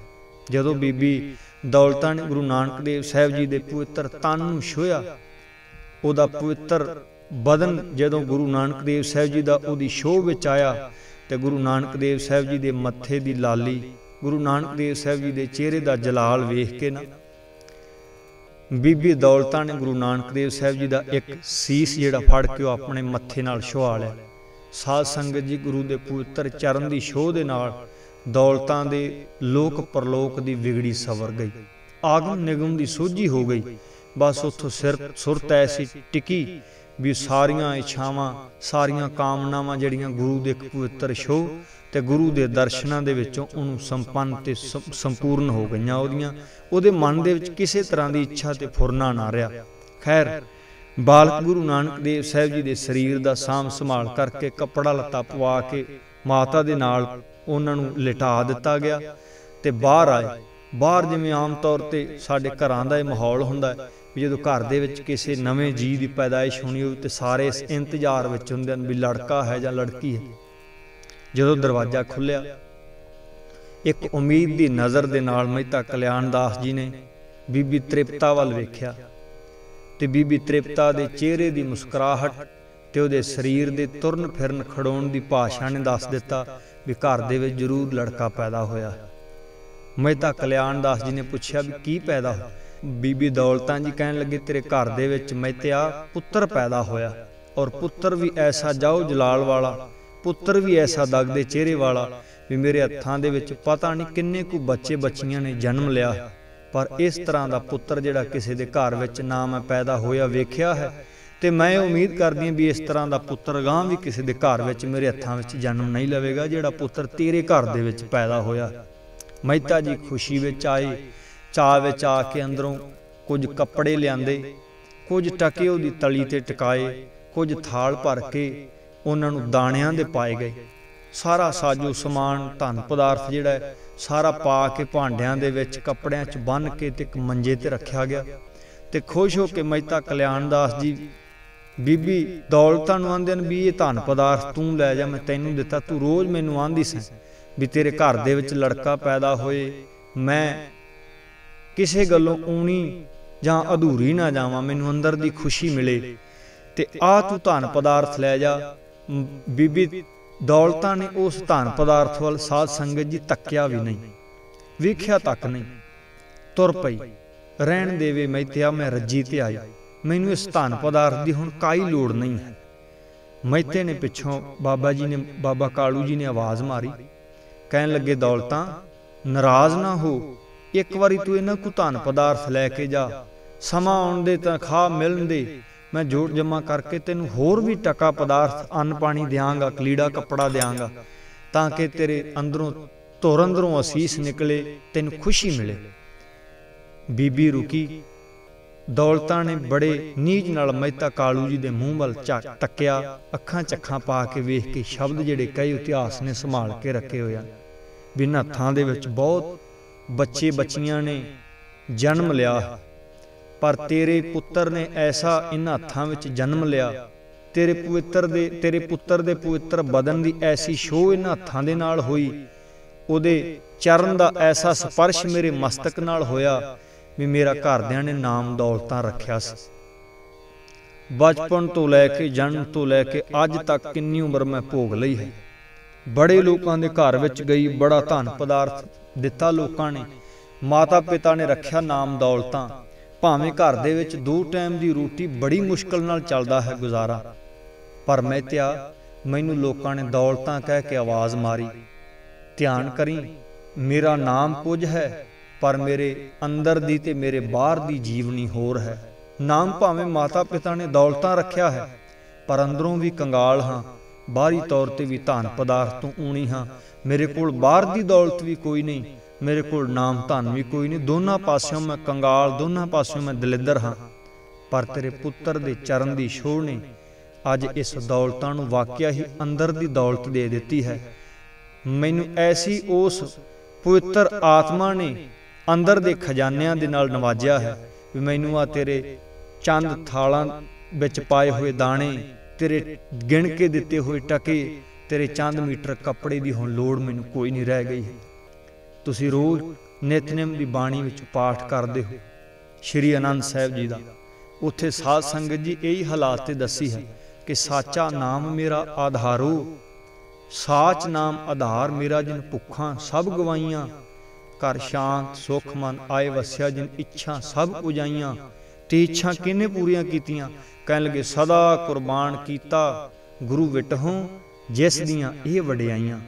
B: ਜਦੋਂ ਬੀਬੀ ਦੌਲਤਾਂ ਨੇ ਗੁਰੂ ਨਾਨਕ ਦੇਵ ਸਾਹਿਬ ਜੀ ਦੇ ਪਵਿੱਤਰ ਤਨ ਨੂੰ ਛੋਇਆ ਉਹਦਾ ਪਵਿੱਤਰ ਬਦਨ ਜਦੋਂ ਗੁਰੂ ਨਾਨਕ ਦੇਵ ਸਾਹਿਬ ਜੀ ਦਾ ਉਹਦੀ ਸ਼ੋਅ ਵਿੱਚ ਆਇਆ ਤੇ ਗੁਰੂ ਨਾਨਕ ਦੇਵ ਸਾਹਿਬ ਜੀ ਦੇ ਮੱਥੇ ਦੀ ਲਾਲੀ ਗੁਰੂ ਨਾਨਕ ਦੇਵ ਸਾਹਿਬ ਜੀ ਦੇ ਚਿਹਰੇ ਦਾ ਜਲਾਲ ਵੇਖ ਕੇ ਨਾ, ਬੀਬੀ ਦੌਲਤਾਂ ਨੇ ਗੁਰੂ ਨਾਨਕ ਦੇਵ ਸਾਹਿਬ ਜੀ ਦਾ ਇੱਕ ਸੀਸ ਜਿਹੜਾ ਫੜ ਕੇ ਉਹ ਆਪਣੇ ਮੱਥੇ ਨਾਲ ਛੁਆ ਲਿਆ। ਸਾਧ ਸੰਗਤ ਜੀ ਗੁਰੂ ਦੇ ਪਵਿੱਤਰ ਚਰਨ ਦੀ ਸ਼ੋਹ ਦੇ ਨਾਲ ਦੌਲਤਾਂ ਦੇ ਲੋਕ ਪਰਲੋਕ ਦੀ ਵਿਗੜੀ ਸਵਰ ਗਈ। ਆਗਮ ਨਿਗਮ ਦੀ ਸੋਝੀ ਹੋ ਗਈ। ਬਸ ਉੱਥੋਂ ਸਿਰ ਸੁਰਤ ਐਸੀ ਟਿਕੀ ਵੀ ਸਾਰੀਆਂ ਇੱਛਾਵਾਂ, ਸਾਰੀਆਂ ਕਾਮਨਾਵਾਂ ਜਿਹੜੀਆਂ ਗੁਰੂ ਦੇ ਇੱਕ ਪਵਿੱਤਰ ਸ਼ੋਹ ਤੇ ਗੁਰੂ ਦੇ ਦਰਸ਼ਨਾਂ ਦੇ ਵਿੱਚੋਂ ਉਹਨੂੰ ਸੰਪੰਨ ਤੇ ਸੰਪੂਰਨ ਹੋ ਗਈਆਂ ਉਹਦੀਆਂ। ਉਹਦੇ ਮਨ ਦੇ ਵਿੱਚ ਕਿਸੇ ਤਰ੍ਹਾਂ ਦੀ ਇੱਛਾ ਤੇ ਫੁਰਨਾ ਨਾ ਰਿਹਾ। ਖੈਰ, ਬਾਲਕ ਗੁਰੂ ਨਾਨਕ ਦੇਵ ਸਾਹਿਬ ਜੀ ਦੇ ਸਰੀਰ ਦਾ ਸਾਂਭ ਸੰਭਾਲ ਕਰਕੇ ਕੱਪੜਾ ਲੱਤਾ ਪਵਾ ਕੇ ਮਾਤਾ ਦੇ ਨਾਲ ਉਹਨਾਂ ਨੂੰ ਲਿਟਾ ਦਿੱਤਾ ਗਿਆ ਤੇ ਬਾਹਰ ਆਏ। ਬਾਹਰ ਜਿਵੇਂ ਆਮ ਤੌਰ ਤੇ ਸਾਡੇ ਘਰਾਂ ਦਾ ਇਹ ਮਾਹੌਲ ਹੁੰਦਾ ਹੈ ਵੀ ਜਦੋਂ ਘਰ ਦੇ ਵਿੱਚ ਕਿਸੇ ਨਵੇਂ ਜੀ ਦੀ ਪੈਦਾਇਸ਼ ਹੋਣੀ ਹੋਵੇ ਤੇ ਸਾਰੇ ਇਸ ਇੰਤਜ਼ਾਰ ਵਿੱਚ ਹੁੰਦੇ ਹਨ ਵੀ ਲੜਕਾ ਹੈ ਜਾਂ ਲੜਕੀ ਹੈ। ਜਦੋਂ ਦਰਵਾਜ਼ਾ ਖੁੱਲਿਆ ਇੱਕ ਉਮੀਦ ਦੀ ਨਜ਼ਰ ਦੇ ਨਾਲ ਮਹਿਤਾ ਕਲਿਆਣ ਦਾਸ ਜੀ ਨੇ ਬੀਬੀ ਤ੍ਰਿਪਤਾ ਵੱਲ ਵੇਖਿਆ ਤੇ ਬੀਬੀ ਤ੍ਰਿਪਤਾ ਦੇ ਚਿਹਰੇ ਦੀ ਮੁਸਕਰਾਹਟ ਤੇ ਉਹਦੇ ਸਰੀਰ ਦੇ ਤੁਰਨ ਫਿਰਨ ਖੜੋਣ ਦੀ ਭਾਸ਼ਾ ਨੇ ਦੱਸ ਦਿੱਤਾ ਵੀ ਘਰ ਦੇ ਵਿੱਚ ਜ਼ਰੂਰ ਲੜਕਾ ਪੈਦਾ ਹੋਇਆ। ਮਹਿਤਾ ਕਲਿਆਣ ਦਾਸ ਜੀ ਨੇ ਪੁੱਛਿਆ ਵੀ ਕੀ ਪੈਦਾ ਹੋਇਆ? ਬੀਬੀ ਦੌਲਤਾਂ ਜੀ ਕਹਿਣ ਲੱਗੇ, ਤੇਰੇ ਘਰ ਦੇ ਵਿੱਚ ਮਹਿਤਿਆ ਪੁੱਤਰ ਪੈਦਾ ਹੋਇਆ ਔਰ ਪੁੱਤਰ ਵੀ ਐਸਾ ਜਾਓ ਜਲਾਲ ਵਾਲਾ ਪੁੱਤਰ ਵੀ ਐਸਾ ਦਗਦੇ ਚਿਹਰੇ ਵਾਲਾ ਵੀ ਮੇਰੇ ਹੱਥਾਂ ਦੇ ਵਿੱਚ ਪਤਾ ਨਹੀਂ ਕਿੰਨੇ ਕੁ ਬੱਚੇ ਬੱਚੀਆਂ ਨੇ ਜਨਮ ਲਿਆ। ਪਰ ਇਸ ਤਰ੍ਹਾਂ ਦਾ ਪੁੱਤਰ ਜਿਹੜਾ ਕਿਸੇ ਦੇ ਘਰ ਵਿੱਚ ਨਾ ਮੈਂ ਪੈਦਾ ਹੋਇਆ ਵੇਖਿਆ ਹੈ ਤੇ ਮੈਂ ਉਮੀਦ ਕਰਦੀ ਹਾਂ ਵੀ ਇਸ ਤਰ੍ਹਾਂ ਦਾ ਪੁੱਤਰ ਗਾਂ ਵੀ ਕਿਸੇ ਦੇ ਘਰ ਵਿੱਚ ਮੇਰੇ ਹੱਥਾਂ ਵਿੱਚ ਜਨਮ ਨਹੀਂ ਲਵੇਗਾ, ਜਿਹੜਾ ਪੁੱਤਰ ਤੇਰੇ ਘਰ ਦੇ ਵਿੱਚ ਪੈਦਾ ਹੋਇਆ। ਮਹਿਤਾ ਜੀ ਖੁਸ਼ੀ ਵਿੱਚ ਆਏ, ਚਾਹ ਵਿੱਚ ਆ ਕੇ ਅੰਦਰੋਂ ਕੁਝ ਕੱਪੜੇ ਲਿਆਂਦੇ, ਕੁਝ ਟਕੇ ਉਹਦੀ ਤਲੀ ਤੇ ਟਿਕਾਏ, ਕੁਝ ਥਾਲ ਭਰ ਕੇ ਉਹਨਾਂ ਨੂੰ ਦਾਣਿਆਂ ਦੇ ਪਾਏ ਗਏ। ਸਾਰਾ ਸਾਜੋ ਸਮਾਨ, ਧਨ ਪਦਾਰਥ ਜਿਹੜਾ ਸਾਰਾ ਪਾ ਕੇ ਭਾਂਡਿਆਂ ਦੇ ਵਿੱਚ, ਕੱਪੜਿਆਂ 'ਚ ਬੰਨ੍ਹ ਕੇ ਤੇ ਇੱਕ ਮੰਜੇ ਤੇ ਰੱਖਿਆ ਗਿਆ। ਤੇ ਖੁਸ਼ ਹੋ ਕੇ ਮਹਿਤਾ ਕਲਿਆਣ ਦਾਸ ਜੀ, ਬੀਬੀ, ਦੌਲਤਾਂ ਨੂੰ ਆਂਦੇ ਨੇ ਵੀ ਇਹ ਧਨ ਪਦਾਰਥ ਤੂੰ ਲੈ ਜਾ, ਮੈਂ ਤੈਨੂੰ ਦਿੱਤਾ, ਤੂੰ ਰੋਜ਼ ਮੈਨੂੰ ਆਂਦੀ ਸੈਂ ਵੀ ਤੇਰੇ ਘਰ ਦੇ ਵਿੱਚ ਲੜਕਾ ਪੈਦਾ ਹੋਏ, ਮੈਂ ਕਿਸੇ ਗੱਲੋਂ ਊਣੀ ਜਾਂ ਅਧੂਰੀ ਨਾ ਜਾਵਾਂ, ਮੈਨੂੰ ਅੰਦਰ ਦੀ ਖੁਸ਼ੀ ਮਿਲੇ ਤੇ ਆ ਤੂੰ ਧਨ ਪਦਾਰਥ ਲੈ ਜਾ ਬੀਬੀ ਦੌਲਤਾਂ ਨੇ ਉਸ ਧਨ ਪਦਾਰਥ ਵੱਲ ਸਾਧ ਸੰਗਤ ਜੀ ਤੱਕਿਆ ਵੀ ਨਹੀਂ। ਵੇਖਿਆ ਤੱਕ ਨਹੀਂ। ਤੁਰ ਪਈ। ਰਹਿਣ ਦੇਵੇ ਮੈਤਿਆ ਮੈਂ ਰੱਜੀ ਤੇ ਆਈ। ਮੈਨੂੰ ਇਸ ਧਨ ਪਦਾਰਥ ਦੀ ਹੁਣ ਕਾਈ ਲੋੜ ਨਹੀਂ ਹੈ। ਮੈਤੇ ਨੇ ਪਿੱਛੋਂ ਬਾਬਾ ਜੀ ਨੇ, ਬਾਬਾ ਕਾਲੂ ਜੀ ਨੇ ਆਵਾਜ਼ ਮਾਰੀ। ਕਹਿਣ ਲੱਗੇ, ਦੌਲਤਾਂ, ਨਾਰਾਜ਼ ਨਾ ਹੋ। ਇੱਕ ਵਾਰੀ ਤੂੰ ਇਹਨਾਂ ਕੋ ਧਨ ਪਦਾਰਥ ਲੈ ਕੇ ਜਾ। ਸਮਾਂ ਆਉਣ ਦੇ ਤਨਖਾਹ ਮਿਲਣ ਦੇ। ਮੈਂ ਜੋੜ ਜਮਾ ਕਰਕੇ ਤੈਨੂੰ ਹੋਰ ਵੀ ਟਕਾ ਪਦਾਰਥ, ਅੰਨ ਪਾਣੀ ਦਿਆਂਗਾ, ਕਲੀੜਾ ਕੱਪੜਾ ਦਿਆਂਗਾ, ਤਾਂ ਕਿ ਤੇਰੇ ਅੰਦਰੋਂ ਧੁਰ ਅੰਦਰੋਂ ਅਸੀਸ ਨਿਕਲੇ, ਤੈਨੂੰ ਖੁਸ਼ੀ ਮਿਲੇ। ਬੀਬੀ ਰੁਕੀ। ਦੌਲਤਾਂ ਨੇ ਬੜੇ ਨੀਜ ਨਾਲ ਮਹਿਤਾ ਕਾਲੂ ਜੀ ਦੇ ਮੂੰਹ ਵੱਲ ਝੱਕ ਤੱਕਿਆ ਅੱਖਾਂ ਚੱਖਾਂ ਪਾ ਕੇ ਵੇਖ ਕੇ ਸ਼ਬਦ ਜਿਹੜੇ ਕਈ ਇਤਿਹਾਸ ਨੇ ਸੰਭਾਲ ਕੇ ਰੱਖੇ ਹੋਏ ਹਨ। ਬਿਨਾਂ ਹੱਥਾਂ ਦੇ ਵਿੱਚ ਬਹੁਤ ਬੱਚੇ ਬੱਚੀਆਂ ਨੇ ਜਨਮ ਲਿਆ। ਪਰ ਤੇਰੇ ਪੁੱਤਰ ਨੇ ਐਸਾ ਇਹਨਾਂ ਹੱਥਾਂ ਵਿੱਚ ਜਨਮ ਲਿਆ। ਤੇਰੇ ਪਵਿੱਤਰ ਦੇ, ਤੇਰੇ ਪੁੱਤਰ ਦੇ ਪਵਿੱਤਰ ਬਦਨ ਦੀ ਐਸੀ ਸ਼ੋਅ ਇਹਨਾਂ ਹੱਥਾਂ ਦੇ ਨਾਲ ਹੋਈ। ਉਹਦੇ ਚਰਨ ਦਾ ਐਸਾ ਸਪਰਸ਼ ਮੇਰੇ ਮਸਤਕ ਨਾਲ ਹੋਇਆ ਵੀ ਮੇਰਾ ਘਰਦਿਆਂ ਨੇ ਨਾਮ ਦੌਲਤਾਂ ਰੱਖਿਆ ਸੀ। ਬਚਪਨ ਤੋਂ ਲੈ ਕੇ ਜਨਮ ਤੋਂ ਲੈ ਕੇ ਅੱਜ ਤੱਕ ਕਿੰਨੀ ਉਮਰ ਮੈਂ ਭੋਗ ਲਈ ਹੈ। ਬੜੇ ਲੋਕਾਂ ਦੇ ਘਰ ਵਿੱਚ ਗਈ, ਬੜਾ ਧਨ ਪਦਾਰਥ ਦਿੱਤਾ ਲੋਕਾਂ ਨੇ। ਮਾਤਾ ਪਿਤਾ ਨੇ ਰੱਖਿਆ ਨਾਮ ਦੌਲਤਾਂ। ਭਾਵੇਂ ਘਰ ਦੇ ਵਿੱਚ ਦੋ ਟਾਈਮ ਦੀ ਰੋਟੀ ਬੜੀ ਮੁਸ਼ਕਲ ਨਾਲ ਚੱਲਦਾ ਹੈ ਗੁਜ਼ਾਰਾ, ਪਰ ਮੈਂ ਤਿਆ ਮੈਨੂੰ ਲੋਕਾਂ ਨੇ ਦੌਲਤਾਂ ਕਹਿ ਕੇ ਆਵਾਜ਼ ਮਾਰੀ। ਧਿਆਨ ਕਰੀ, ਮੇਰਾ ਨਾਮ ਕੁਝ ਹੈ, ਪਰ ਮੇਰੇ ਅੰਦਰ ਦੀ ਤੇ ਮੇਰੇ ਬਾਹਰ ਦੀ ਜੀਵਨੀ ਹੋਰ ਹੈ। ਨਾਮ ਭਾਵੇਂ ਮਾਤਾ ਪਿਤਾ ਨੇ ਦੌਲਤਾਂ ਰੱਖਿਆ ਹੈ, ਪਰ ਅੰਦਰੋਂ ਵੀ ਕੰਗਾਲ ਹਾਂ। ਬਾਹਰੀ ਤੌਰ ਤੇ ਵੀ ਧਨ ਪਦਾਰਥ ਤੋਂ ਊਣੀ ਹਾਂ। ਮੇਰੇ ਕੋਲ ਬਾਹਰ ਦੀ ਦੌਲਤ ਵੀ ਕੋਈ ਨਹੀਂ ਮੇਰੇ ਕੋਲ ਨਾਮ ਧਨ ਵੀ ਕੋਈ ਨਹੀਂ। ਦੋਨਾਂ ਪਾਸਿਓਂ ਮੈਂ ਕੰਗਾਲ, ਦੋਨਾਂ ਪਾਸਿਓਂ ਮੈਂ ਦਲਿੱਦਰ ਹਾਂ। ਪਰ ਤੇਰੇ ਪੁੱਤਰ ਦੇ ਚਰਨ ਦੀ ਛੋਹ ਨੇ ਅੱਜ ਇਸ ਦੌਲਤਾਂ ਨੂੰ ਵਾਕਿਆ ਹੀ ਅੰਦਰ ਦੀ ਦੌਲਤ ਦੇ ਦਿੱਤੀ ਹੈ। ਮੈਨੂੰ ਐਸੀ ਉਸ ਪਵਿੱਤਰ ਆਤਮਾ ਨੇ ਅੰਦਰ ਦੇ ਖਜ਼ਾਨਿਆਂ ਦੇ ਨਾਲ ਨਵਾਜਿਆ ਹੈ ਵੀ ਮੈਨੂੰ ਆ ਤੇਰੇ ਚੰਦ ਥਾਲਾਂ ਵਿੱਚ ਪਾਏ ਹੋਏ ਦਾਣੇ, ਤੇਰੇ ਗਿਣ ਕੇ ਦਿੱਤੇ ਹੋਏ ਟਕੇ, ਤੇਰੇ ਚੰਦ ਮੀਟਰ ਕੱਪੜੇ ਦੀ ਹੁਣ ਲੋੜ ਮੈਨੂੰ ਕੋਈ ਨਹੀਂ ਰਹਿ ਗਈ। ਤੁਸੀਂ ਰੋਜ਼ ਨਿਤਨੇਮ ਦੀ ਬਾਣੀ ਵਿੱਚ ਪਾਠ ਕਰਦੇ ਹੋ। ਸ਼੍ਰੀ ਅਨੰਦ ਸਾਹਿਬ ਜੀ ਦਾ। ਉੱਥੇ ਸਾਧ ਸੰਗਤ ਜੀ ਇਹੀ ਹਾਲਾਤ ਤੇ ਦੱਸੀ ਹੈ ਕਿ ਸਾਚਾ ਨਾਮ ਮੇਰਾ ਆਧਾਰੋ ਸਾਚ ਨਾਮ ਆਧਾਰ ਮੇਰਾ ਜਿਨ ਭੁੱਖਾਂ ਸਭ ਗਵਾਈਆਂ। ਘਰ ਸ਼ਾਂਤ, ਸੁਖ ਮਨ, ਆਏ ਵਸਿਆ ਜਿਨ ਇੱਛਾ ਸਭ ਉਜਾਈਆਂ। ਤੇ ਇੱਛਾ ਕਿਨੇ ਪੂਰੀਆਂ ਕੀਤੀਆਂ? ਕਹਿਣ ਲੱਗੇ, ਸਦਾ ਕੁਰਬਾਨ ਕੀਤਾ, ਗੁਰੂ ਵਿਟਹੋਂ ਜਿਸ ਦੀਆਂ ਇਹ ਵਡਿਆਈਆਂ,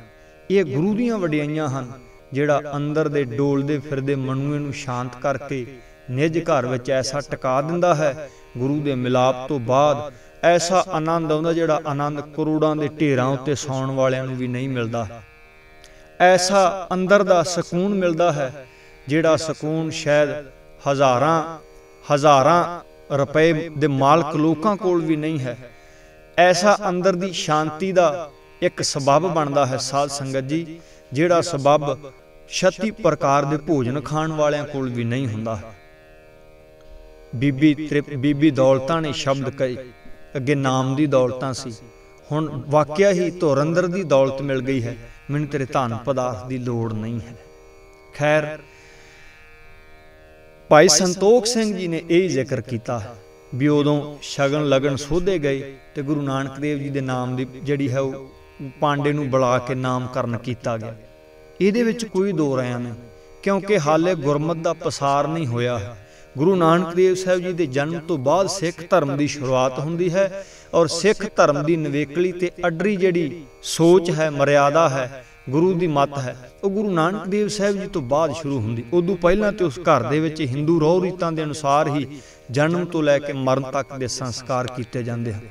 B: ਇਹ ਗੁਰੂ ਦੀਆਂ ਵਡਿਆਈਆਂ ਹਨ। ਜਿਹੜਾ ਅੰਦਰ ਦੇ ਡੋਲਦੇ ਫਿਰਦੇ ਮਨੂਏ ਨੂੰ ਸ਼ਾਂਤ ਕਰਕੇ ਨਿਜ ਘਰ ਵਿੱਚ ਐਸਾ ਟਿਕਾ ਦਿੰਦਾ ਹੈ, ਗੁਰੂ ਦੇ ਮਿਲਾਪ ਤੋਂ ਬਾਅਦ ਐਸਾ ਆਨੰਦ ਆਉਂਦਾ ਜਿਹੜਾ ਆਨੰਦ ਕਰੋੜਾਂ ਦੇ ਢੇਰਾਂ ਉੱਤੇ ਸੌਣ ਵਾਲਿਆਂ ਨੂੰ ਵੀ ਨਹੀਂ ਮਿਲਦਾ। ਐਸਾ ਅੰਦਰ ਦਾ ਸਕੂਨ ਮਿਲਦਾ ਹੈ, ਜਿਹੜਾ ਸਕੂਨ ਸ਼ਾਇਦ ਹਜ਼ਾਰਾਂ ਹਜ਼ਾਰਾਂ ਰੁਪਏ ਦੇ ਮਾਲਕ ਲੋਕਾਂ ਕੋਲ ਵੀ ਨਹੀਂ ਹੈ। ਐਸਾ ਅੰਦਰ ਦੀ ਸ਼ਾਂਤੀ ਦਾ ਇੱਕ ਸਬਬ ਬਣਦਾ ਹੈ ਸਾਧ ਸੰਗਤ ਜੀ, ਜਿਹੜਾ ਸਬਬ 36 ਪ੍ਰਕਾਰ ਦੇ ਭੋਜਨ ਖਾਣ ਵਾਲਿਆਂ ਕੋਲ ਵੀ ਨਹੀਂ ਹੁੰਦਾ। ਬੀਬੀ ਤ੍ਰਿਪ, ਬੀਬੀ ਦੌਲਤਾਂ ਨੇ ਸ਼ਬਦ ਕਹੇ, ਅੱਗੇ ਨਾਮ ਦੀ ਦੌਲਤਾਂ ਸੀ। ਹੁਣ ਵਾਕਿਆ ਹੀ ਧੁਰੰਦਰ ਦੀ ਦੌਲਤ ਮਿਲ ਗਈ ਹੈ। ਮੈਨੂੰ ਤੇਰੇ ਧਨ ਪਦਾਰਥ ਦੀ ਲੋੜ ਨਹੀਂ ਹੈ। ਖੈਰ, ਭਾਈ ਸੰਤੋਖ ਸਿੰਘ ਜੀ ਨੇ ਇਹ ਜ਼ਿਕਰ ਕੀਤਾ ਹੈ ਵੀ ਉਦੋਂ ਸ਼ਗਨ ਲਗਨ ਸੋਧੇ ਗਏ ਤੇ ਗੁਰੂ ਨਾਨਕ ਦੇਵ ਜੀ ਦੇ ਨਾਮ ਦੀ ਜਿਹੜੀ ਹੈ ਉਹ ਪਾਂਡੇ ਨੂੰ ਬੁਲਾ ਕੇ ਨਾਮਕਰਨ ਕੀਤਾ ਗਿਆ। ਇਹਦੇ ਵਿੱਚ ਕੋਈ ਦੋ ਰਿਆਂ ਨਹੀਂ ਕਿਉਂਕਿ ਹਾਲੇ ਗੁਰਮਤ ਦਾ ਪਸਾਰ ਨਹੀਂ ਹੋਇਆ। ਗੁਰੂ ਨਾਨਕ ਦੇਵ ਸਾਹਿਬ ਜੀ ਦੇ ਜਨਮ ਤੋਂ ਬਾਅਦ ਸਿੱਖ ਧਰਮ ਦੀ ਸ਼ੁਰੂਆਤ ਹੁੰਦੀ ਹੈ ਔਰ ਸਿੱਖ ਧਰਮ ਦੀ ਨਵੇਕਲੀ ਤੇ ਅਡਰੀ ਜਿਹੜੀ ਸੋਚ ਹੈ, ਮਰਿਆਦਾ ਹੈ, ਗੁਰੂ ਦੀ ਮੱਤ ਹੈ, ਉਹ ਗੁਰੂ ਨਾਨਕ ਦੇਵ ਸਾਹਿਬ ਜੀ ਤੋਂ ਬਾਅਦ ਸ਼ੁਰੂ ਹੁੰਦੀ। ਉਦੋਂ ਪਹਿਲਾਂ ਤੇ ਉਸ ਘਰ ਦੇ ਵਿੱਚ ਹਿੰਦੂ ਰੋਹ ਰੀਤਾਂ ਦੇ ਅਨੁਸਾਰ ਹੀ ਜਨਮ ਤੋਂ ਲੈ ਕੇ ਮਰਨ ਤੱਕ ਦੇ ਸੰਸਕਾਰ ਕੀਤੇ ਜਾਂਦੇ ਹਨ।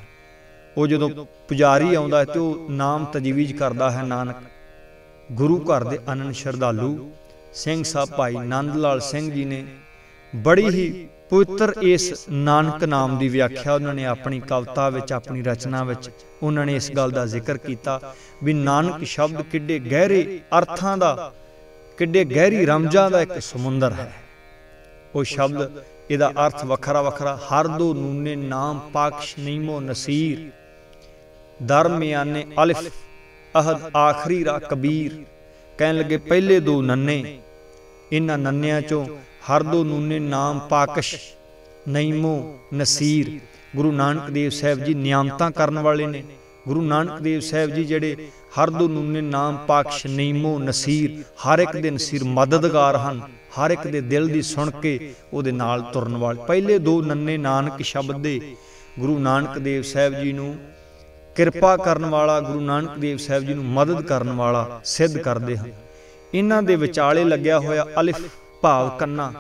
B: ਉਹ ਜਦੋਂ ਪੁਜਾਰੀ ਆਉਂਦਾ ਹੈ ਤੇ ਉਹ ਨਾਮ ਤਜਵੀਜ਼ ਕਰਦਾ ਹੈ ਨਾਨਕ। ਗੁਰੂ ਘਰ ਦੇ ਅਨੰਦ ਸ਼ਰਧਾਲੂ ਸਿੰਘ ਸਾਹਿਬ ਭਾਈ ਨੰਦ ਲਾਲ ਸਿੰਘ ਜੀ ਨੇ ਬੜੀ ਹੀ ਪਵਿੱਤਰ ਇਸ ਨਾਨਕ ਨਾਮ ਦੀ ਵਿਆਖਿਆ ਉਹਨਾਂ ਨੇ ਆਪਣੀ ਕਵਿਤਾ ਵਿੱਚ, ਆਪਣੀ ਰਚਨਾ ਵਿੱਚ ਉਹਨਾਂ ਨੇ ਇਸ ਗੱਲ ਦਾ ਜ਼ਿਕਰ ਕੀਤਾ ਵੀ ਨਾਨਕ ਸ਼ਬਦ ਕਿੱਡੇ ਗਹਿਰੇ ਅਰਥਾਂ ਦਾ, ਕਿੱਡੇ ਗਹਿਰੀ ਰਮਜਾਂ ਦਾ ਇੱਕ ਸਮੁੰਦਰ ਹੈ। ਉਹ ਸ਼ਬਦ ਇਹਦਾ ਅਰਥ ਵੱਖਰਾ ਵੱਖਰਾ, ਹਰ ਦੋ ਨੂਨੇ ਨਾਮ ਪਾਕਸ਼ ਨੀਮੋ ਨਸੀਰ ਦਰਮਿਆਨੇ ਅਲਿਫ। ਅਹਦ ਆਖਰੀ ਰਾ ਕਬੀਰ। ਕਹਿਣ ਲੱਗੇ, ਪਹਿਲੇ ਦੋ ਨੰਨੇ। ਇਹਨਾਂ ਨੰਨਿਆਂ ਚੋਂ ਹਰ ਦੋ ਨੂਨੇ ਨਾਮ ਪਾਕਸ਼, ਨਈਮੋ, ਨਸੀਰ। ਗੁਰੂ ਨਾਨਕ ਦੇਵ ਸਾਹਿਬ ਜੀ ਨਿਯਮਤਾਂ ਕਰਨ ਵਾਲੇ ਨੇ। ਗੁਰੂ ਨਾਨਕ ਦੇਵ ਸਾਹਿਬ ਜੀ ਜਿਹੜੇ ਹਰ ਦੋ ਨੂਨੇ ਨਾਮ ਪਾਕਸ਼, ਨਈਮੋ, ਨਸੀਰ, ਹਰ ਇੱਕ ਦੇ ਨਸੀਰ ਮਦਦਗਾਰ ਹਨ, ਹਰ ਇੱਕ ਦੇ ਦਿਲ ਦੀ ਸੁਣ ਕੇ ਉਹਦੇ ਨਾਲ ਤੁਰਨ ਵਾਲੇ। ਪਹਿਲੇ ਦੋ ਨੰਨੇ ਨਾਨਕ ਸ਼ਬਦ ਦੇ ਗੁਰੂ ਨਾਨਕ ਦੇਵ ਸਾਹਿਬ ਜੀ ਨੂੰ ਕਿਰਪਾ ਕਰਨ ਵਾਲਾ ਗੁਰੂ ਨਾਨਕ ਦੇਵ ਸਾਹਿਬ ਜੀ ਨੂੰ ਮਦਦ ਕਰਨ ਵਾਲਾ ਸਿੱਧ ਕਰਦੇ ਹਨ ਇਹਨਾਂ ਦੇ ਵਿਚਾਲੇ ਲੱਗਿਆ ਹੋਇਆ ਅਲਿਫ ਭਾਵ ਕੰਨਾ।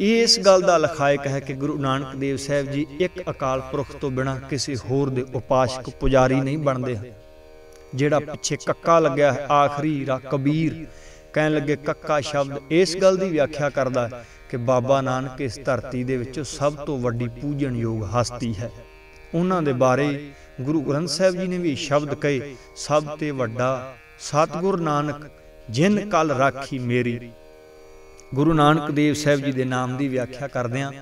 B: ਇਹ ਇਸ ਗੱਲ ਦਾ ਲਖਾਇਕ ਹੈ ਕਿ ਗੁਰੂ ਨਾਨਕ ਦੇਵ ਸਾਹਿਬ ਜੀ ਇੱਕ ਅਕਾਲ ਪੁਰਖ ਤੋਂ ਬਿਨਾ ਕਿਸੇ ਹੋਰ ਦੇ ਉਪਾਸ਼ਕ ਪੁਜਾਰੀ ਨਹੀਂ ਬਣਦੇ ਜਿਹੜਾ ਪਿੱਛੇ ਕੱਕਾ ਲੱਗਿਆ ਹੈ, ਆਖਰੀ ਰਾ ਕਬੀਰ, ਕਹਿਣ ਲੱਗੇ ਕੱਕਾ ਸ਼ਬਦ, ਇਸ ਗੱਲ ਦੀ ਵਿਆਖਿਆ ਕਰਦਾ ਹੈ ਕਿ ਬਾਬਾ ਨਾਨਕ ਇਸ ਧਰਤੀ ਦੇ ਵਿੱਚ ਸਭ ਤੋਂ ਵੱਡੀ ਪੂਜਣਯੋਗ ਹਸਤੀ ਹੈ। ਉਹਨਾਂ ਦੇ ਬਾਰੇ ਗੁਰੂ ਗ੍ਰੰਥ ਸਾਹਿਬ ਜੀ ਨੇ ਵੀ ਸ਼ਬਦ ਕਹੇ, ਸਭ ਤੇ ਵੱਡਾ ਸਤਿਗੁਰ ਨਾਨਕ, ਜਿਨ ਕਲ ਰਾਖੀ ਮੇਰੀ। ਗੁਰੂ ਨਾਨਕ ਦੇਵ ਸਾਹਿਬ ਜੀ ਦੇ ਨਾਮ ਦੀ ਵਿਆਖਿਆ ਕਰਦਿਆਂ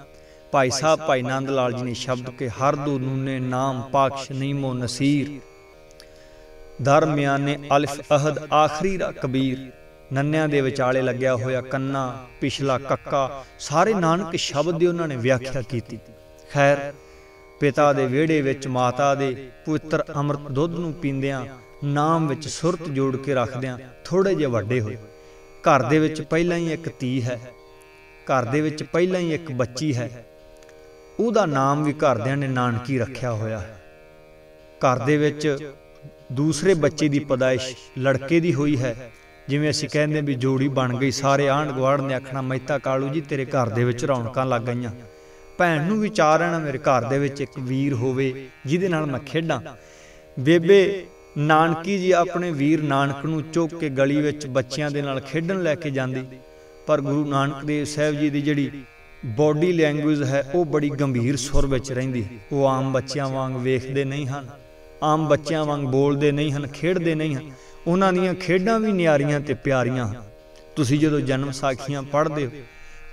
B: ਭਾਈ ਸਾਹਿਬ ਭਾਈ ਨੰਦ ਲਾਲ ਜੀ ਨੇ ਸ਼ਬਦ ਕੇ ਹਰ ਦੋ ਨੂਨੇ ਨਾਮ ਪਾਕਸ਼ ਨੀਮੋ ਨਸੀਰ। ਦਰਮਿਆਨੇ ਅਲਫ ਅਹਦ ਆਖਰੀ ਰਾ ਕਬੀਰ। ਨੰਨਿਆਂ ਦੇ ਵਿਚਾਲੇ ਲੱਗਿਆ ਹੋਇਆ ਕੰਨਾ, ਪਿਛਲਾ ਕੱਕਾ, ਸਾਰੇ ਨਾਨਕ ਸ਼ਬਦ ਦੀ ਉਹਨਾਂ ਨੇ ਵਿਆਖਿਆ ਕੀਤੀ। ਖੈਰ ਪਿਤਾ ਦੇ ਵਿਹੜੇ ਵਿੱਚ ਮਾਤਾ ਦੇ ਪਵਿੱਤਰ ਅੰਮ੍ਰਿਤ ਦੁੱਧ ਨੂੰ ਪੀਂਦਿਆਂ ਨਾਮ ਵਿੱਚ ਸੁਰਤ ਜੋੜ ਕੇ ਰੱਖਦਿਆਂ ਥੋੜੇ ਜਿਹਾ ਵੱਡੇ ਹੋਏ। ਘਰ ਦੇ ਵਿੱਚ ਪਹਿਲਾਂ ਹੀ ਇੱਕ ਧੀ ਹੈ। ਘਰ ਦੇ ਵਿੱਚ ਪਹਿਲਾਂ ਹੀ ਇੱਕ ਬੱਚੀ ਹੈ। ਉਹਦਾ ਨਾਮ ਵੀ ਘਰਦਿਆਂ ਨੇ ਨਾਨਕੀ ਰੱਖਿਆ ਹੋਇਆ ਹੈ। ਘਰ ਦੇ ਵਿੱਚ ਦੂਸਰੇ ਬੱਚੇ ਦੀ ਪਦਾਇਸ਼ ਲੜਕੇ ਦੀ ਹੋਈ ਹੈ। ਜਿਵੇਂ ਅਸੀਂ ਕਹਿੰਦੇ ਵੀ ਜੋੜੀ ਬਣ ਗਈ, ਸਾਰੇ ਆਂਢ ਗੁਆਂਢ ਨੇ ਆਖਣਾ, ਮਹਿਤਾ ਕਾਲੂ ਜੀ, ਤੇਰੇ ਘਰ ਦੇ ਵਿੱਚ ਰੌਣਕਾਂ ਲੱਗ ਗਈਆਂ। ਭੈਣ ਨੂੰ ਵੀ ਚਾਹ ਰਹਿਣਾ ਮੇਰੇ ਘਰ ਦੇ ਵਿੱਚ ਇੱਕ ਵੀਰ ਹੋਵੇ, ਜਿਹਦੇ ਨਾਲ ਮੈਂ ਖੇਡਾਂ। ਬੇਬੇ, ਨਾਨਕੀ ਜੀ ਆਪਣੇ ਵੀਰ ਨਾਨਕ ਨੂੰ ਚੁੱਕ ਕੇ ਗਲੀ ਵਿੱਚ ਬੱਚਿਆਂ ਦੇ ਨਾਲ ਖੇਡਣ ਲੈ ਕੇ ਜਾਂਦੀ। ਪਰ ਗੁਰੂ ਨਾਨਕ ਦੇਵ ਸਾਹਿਬ ਜੀ ਦੀ ਜਿਹੜੀ ਬਾਡੀ ਲੈਂਗੁਏਜ ਹੈ, ਉਹ ਬੜੀ ਗੰਭੀਰ ਸੁਰ ਵਿੱਚ ਰਹਿੰਦੀ। ਉਹ ਆਮ ਬੱਚਿਆਂ ਵਾਂਗ ਵੇਖਦੇ ਨਹੀਂ ਹਨ। ਆਮ ਬੱਚਿਆਂ ਵਾਂਗ ਬੋਲਦੇ ਨਹੀਂ ਹਨ, ਖੇਡਦੇ ਨਹੀਂ ਹਨ। ਉਹਨਾਂ ਦੀਆਂ ਖੇਡਾਂ ਵੀ ਨਿਆਰੀਆਂ ਤੇ ਪਿਆਰੀਆਂ ਹਨ। ਤੁਸੀਂ ਜਦੋਂ ਜਨਮ ਸਾਖੀਆਂ ਪੜ੍ਹਦੇ ਹੋ,